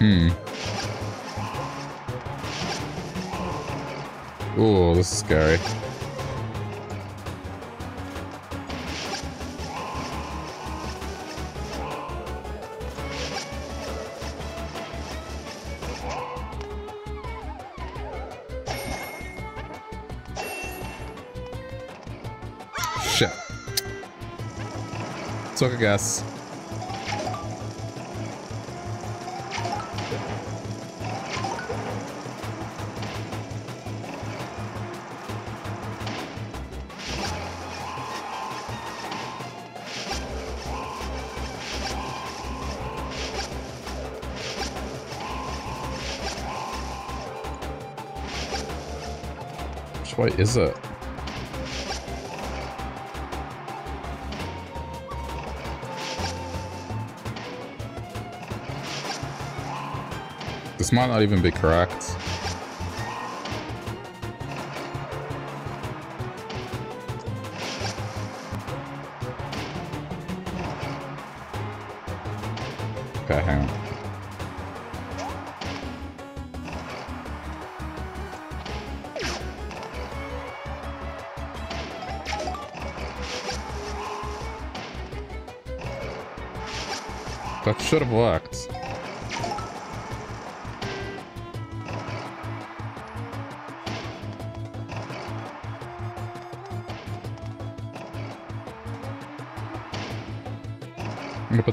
S1: Hmm. scary. Shit. Took a guess. Is it? This might not even be correct.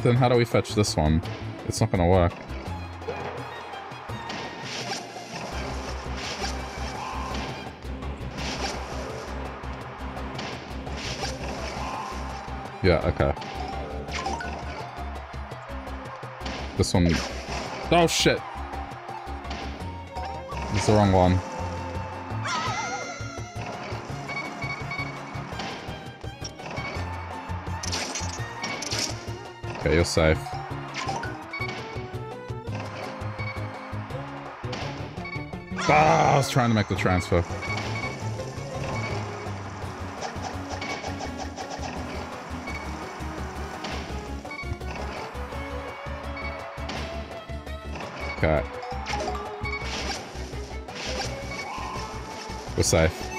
S1: then how do we fetch this one? It's not gonna work. Yeah, okay. This one... Oh, shit! It's the wrong one. You're safe. Ah, I was trying to make the transfer. Okay. We're safe.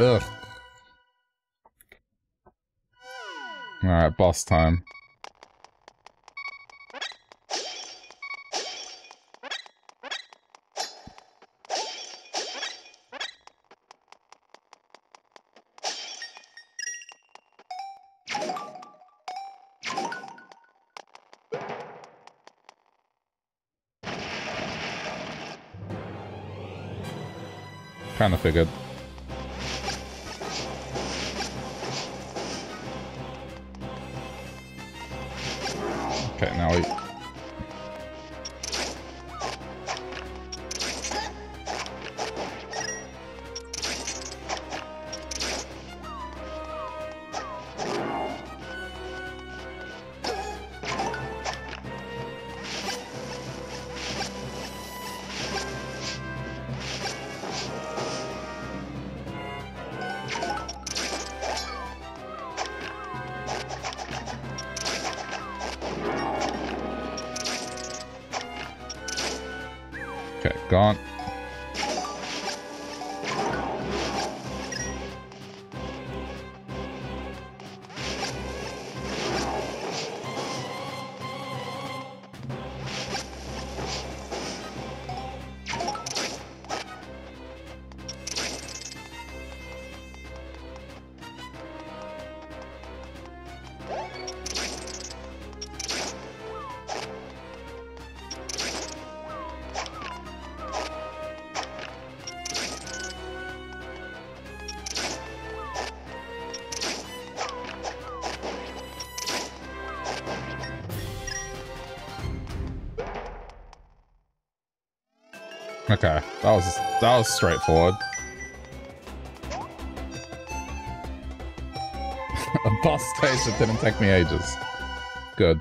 S1: Ugh. Alright, boss time. Kinda figured. Straightforward. A boss stage that didn't take me ages. Good.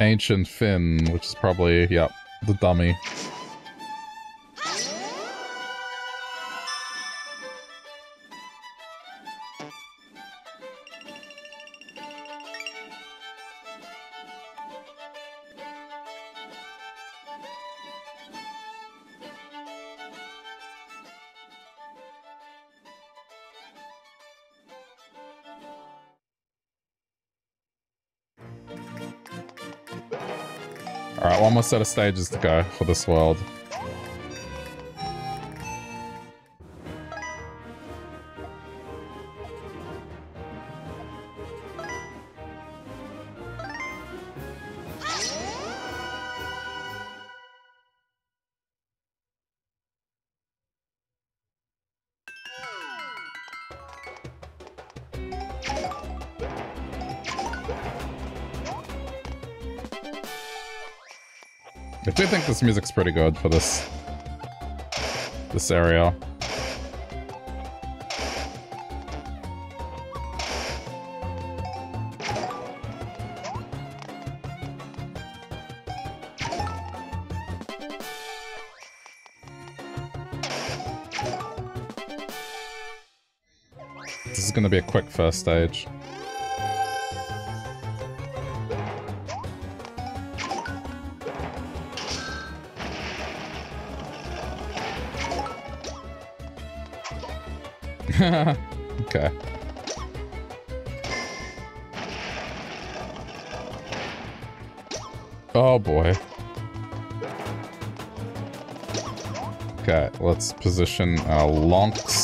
S1: Ancient Finn, which is probably, yep, the dummy. More set of stages to go for this world. Think this music's pretty good for this this area. This is gonna be a quick first stage. Okay. Oh boy. Okay, let's position uh, our lonks.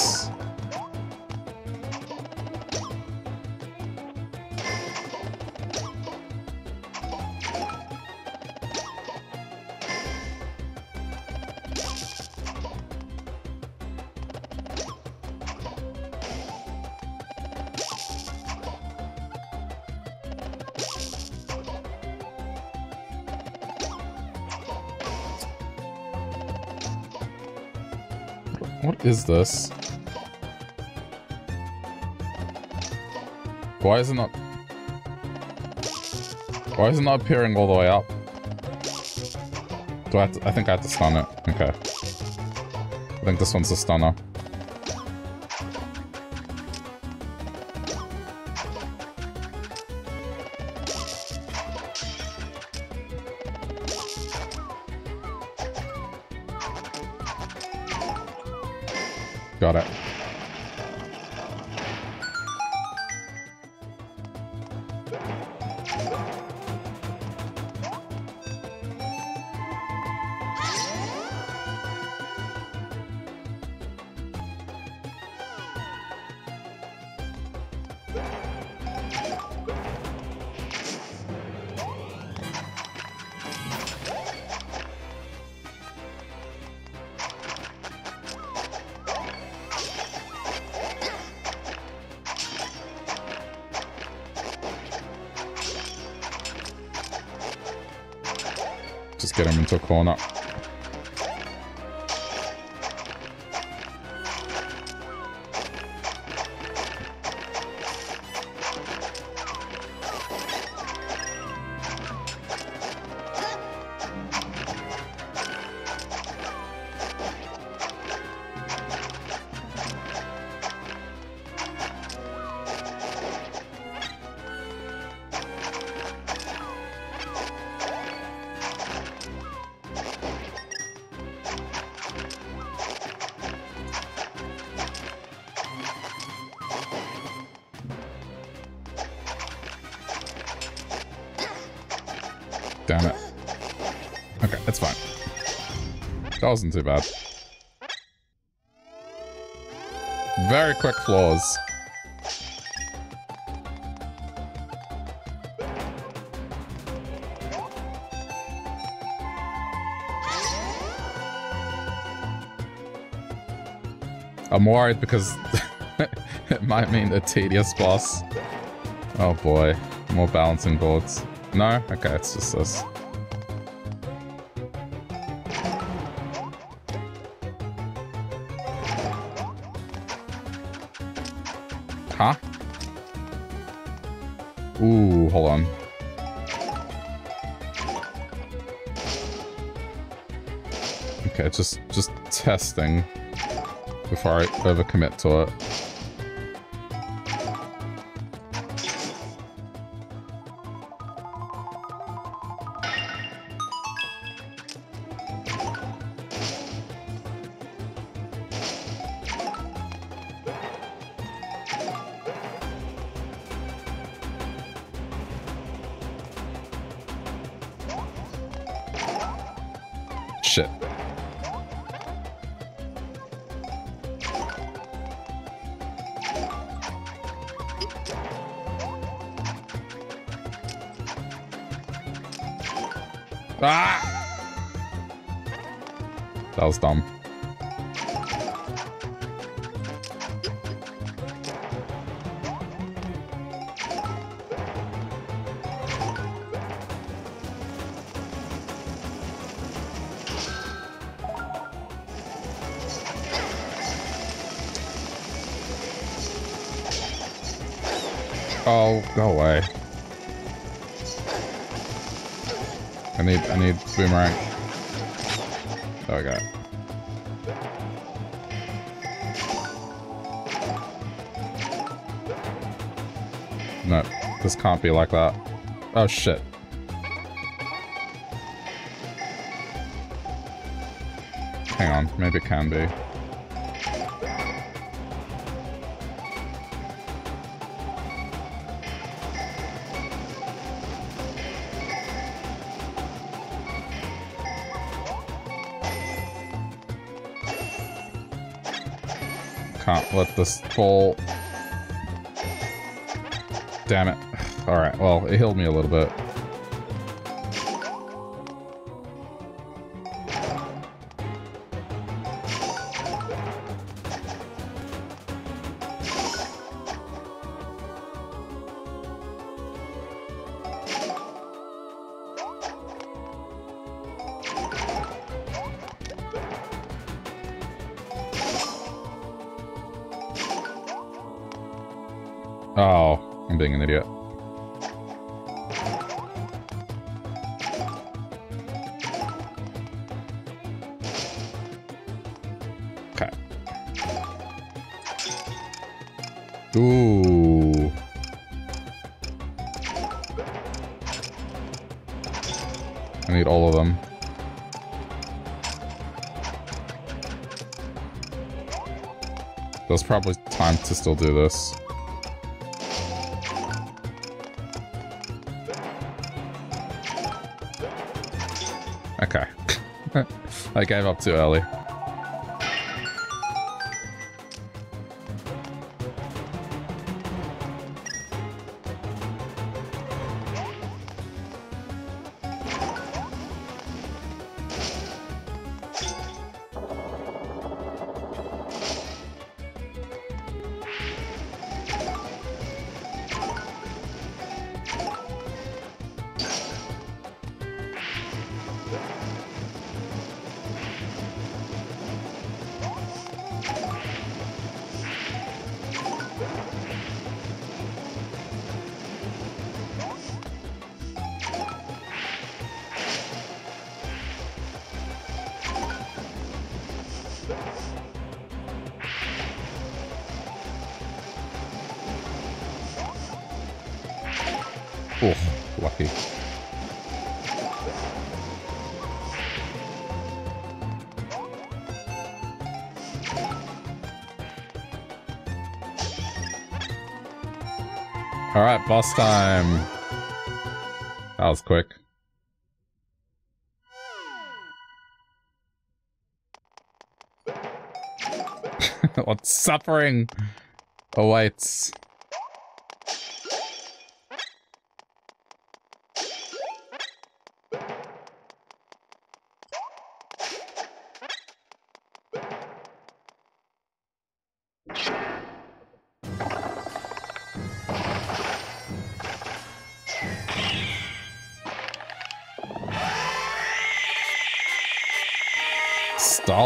S1: This? Why is it not... Why is it not appearing all the way up? Do I to, I think I have to stun it. Okay. I think this one's a stunner. Wasn't too bad. Very quick floors. I'm worried because it might mean a tedious boss. Oh boy, more balancing boards. No? Okay, it's just this. Ooh, hold on. Okay, just just testing before I overcommit to it. Can't be like that. Oh shit. Hang on, maybe it can be. Can't let this fall. Damn it. Well, it healed me a little bit. To still do this. Okay. I gave up too early. Boss time. That was quick. what suffering awaits.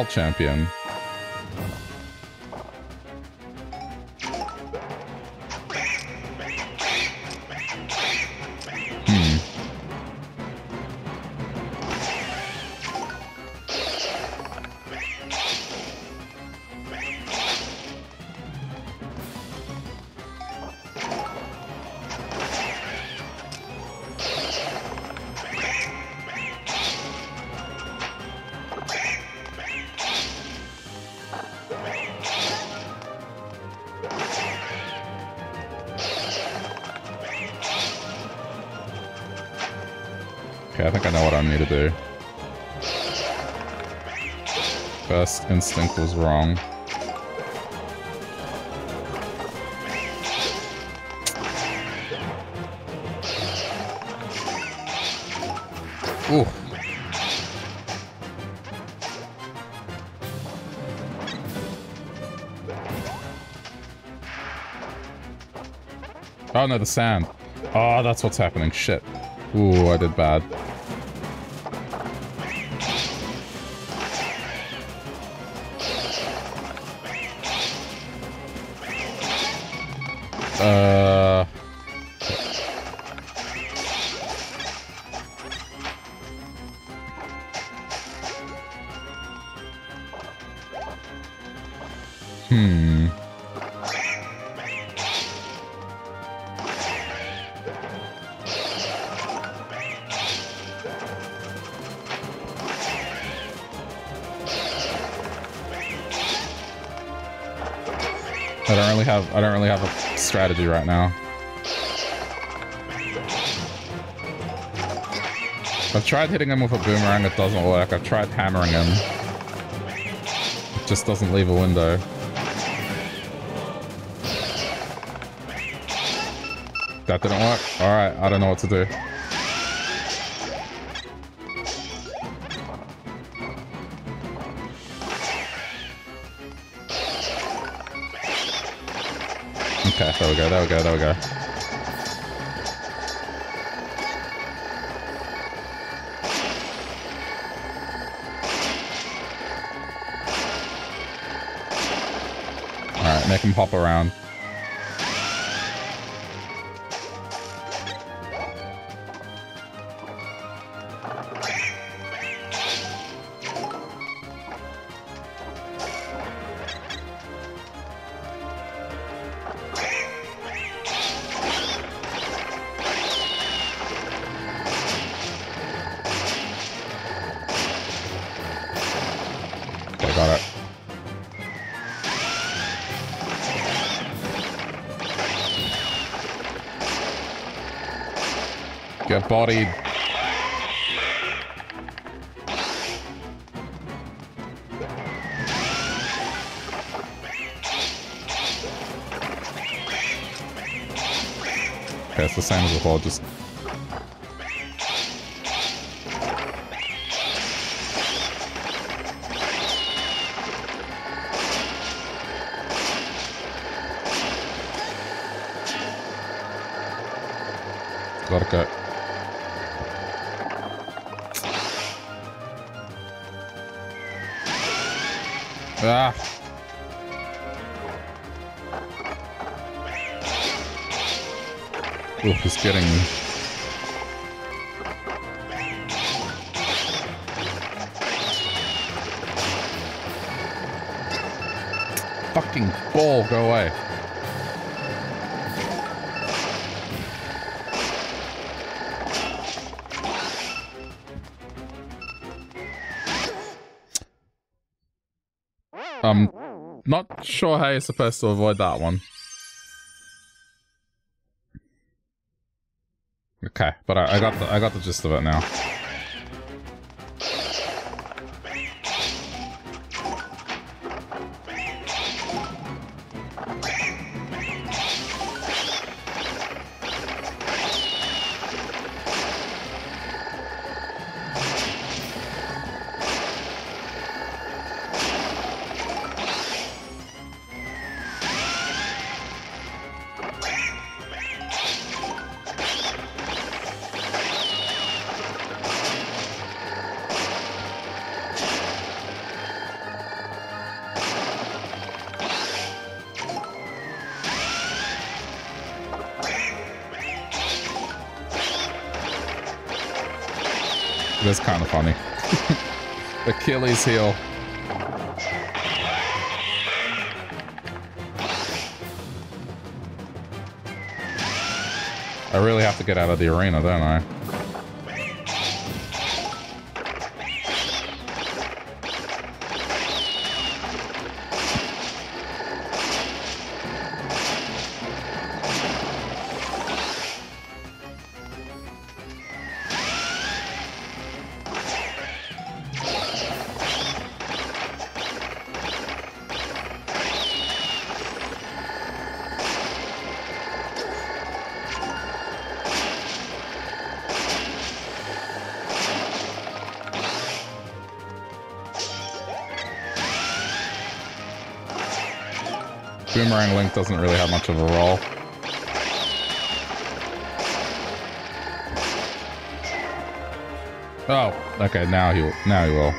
S1: Champion. Instinct was wrong. Ooh. Oh no, the sand. Oh, that's what's happening. Shit. Ooh, I did bad. Uh... strategy right now. I've tried hitting him with a boomerang, it doesn't work. I've tried hammering him. It just doesn't leave a window. That didn't work? Alright, I don't know what to do. There we go, there we go, there we go. Alright, make him hop around. It's the Fucking ball, go away. I'm not sure how you're supposed to avoid that one. I, got the I got the gist of it now. I really have to get out of the arena, don't I? Doesn't really have much of a role. Oh, okay, now he will now he will.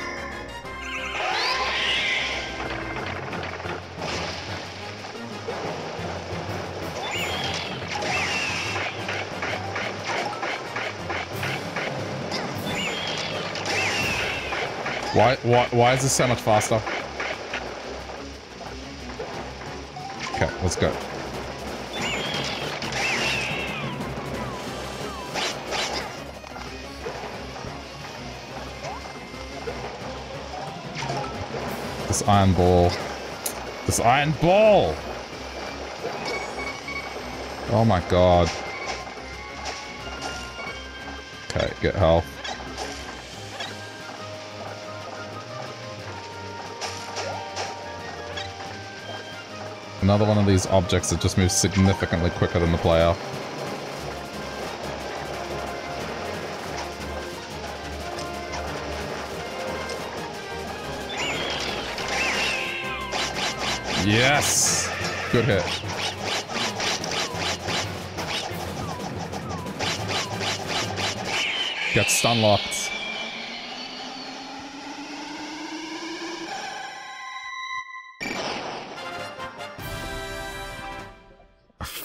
S1: Why, why, why is this so much faster? Let's go. This iron ball. This iron ball! Oh my god. Okay, get health. Another one of these objects that just moves significantly quicker than the player. Yes! Good hit. Get stun locked.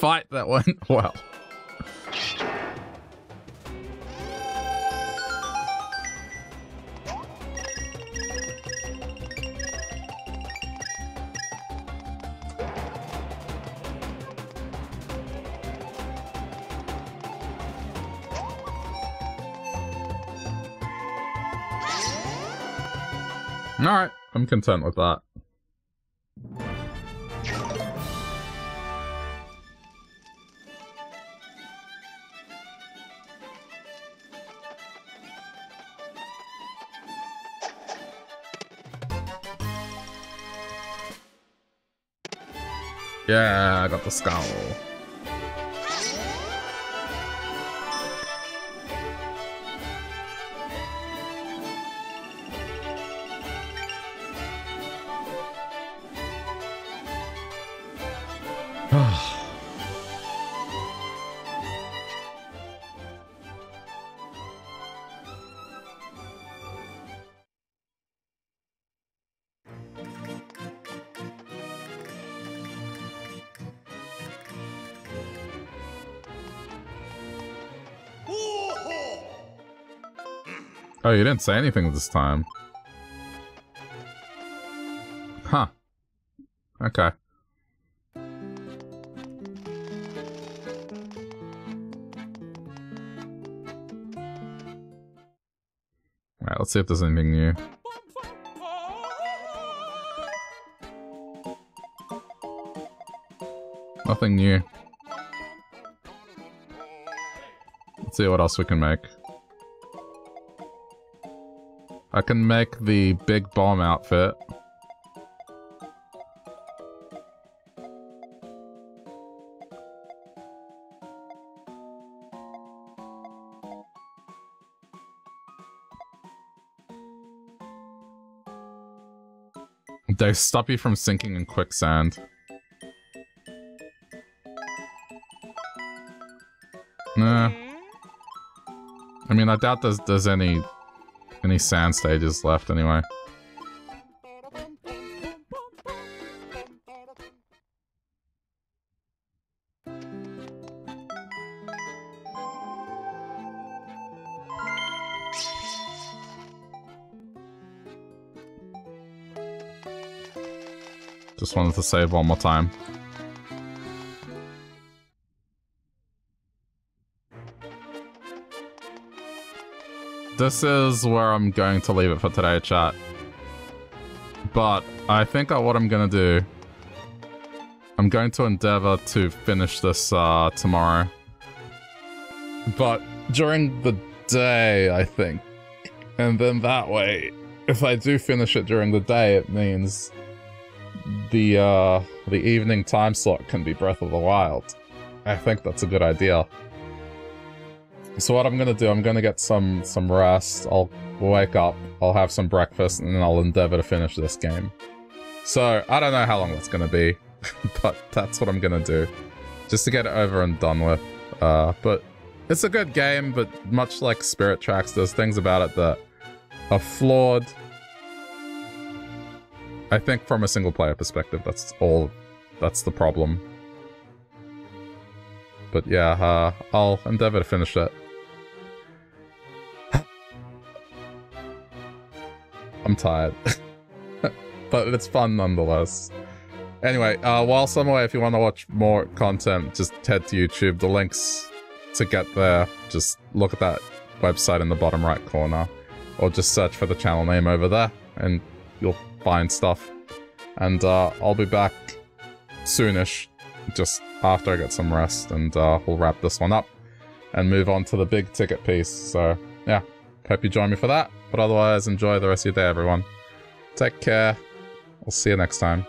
S1: Fight that went well. Alright, I'm content with that. Yeah, I got the skull. Oh, you didn't say anything this time. Huh. Okay. Alright, let's see if there's anything new. Nothing new. Let's see what else we can make. I can make the big bomb outfit. They stop you from sinking in quicksand. Nah. Hmm? I mean, I doubt there's, there's any any sand stages left anyway. Just wanted to save one more time. This is where I'm going to leave it for today, chat. But I think what I'm going to do... I'm going to endeavor to finish this uh, tomorrow. But during the day, I think. And then that way, if I do finish it during the day, it means the uh, the evening time slot can be Breath of the Wild. I think that's a good idea. So what I'm gonna do, I'm gonna get some some rest. I'll wake up, I'll have some breakfast, and then I'll endeavor to finish this game. So I don't know how long that's gonna be, but that's what I'm gonna do, just to get it over and done with. Uh, but it's a good game, but much like Spirit Tracks, there's things about it that are flawed. I think from a single player perspective, that's all. That's the problem. But yeah, uh, I'll endeavor to finish it. I'm tired. but it's fun nonetheless. Anyway, uh, while some away, if you want to watch more content, just head to YouTube. The links to get there, just look at that website in the bottom right corner. Or just search for the channel name over there, and you'll find stuff. And uh, I'll be back soonish, just after I get some rest, and uh, we'll wrap this one up and move on to the big ticket piece. So, yeah, hope you join me for that. But otherwise, enjoy the rest of your day, everyone. Take care. We'll see you next time.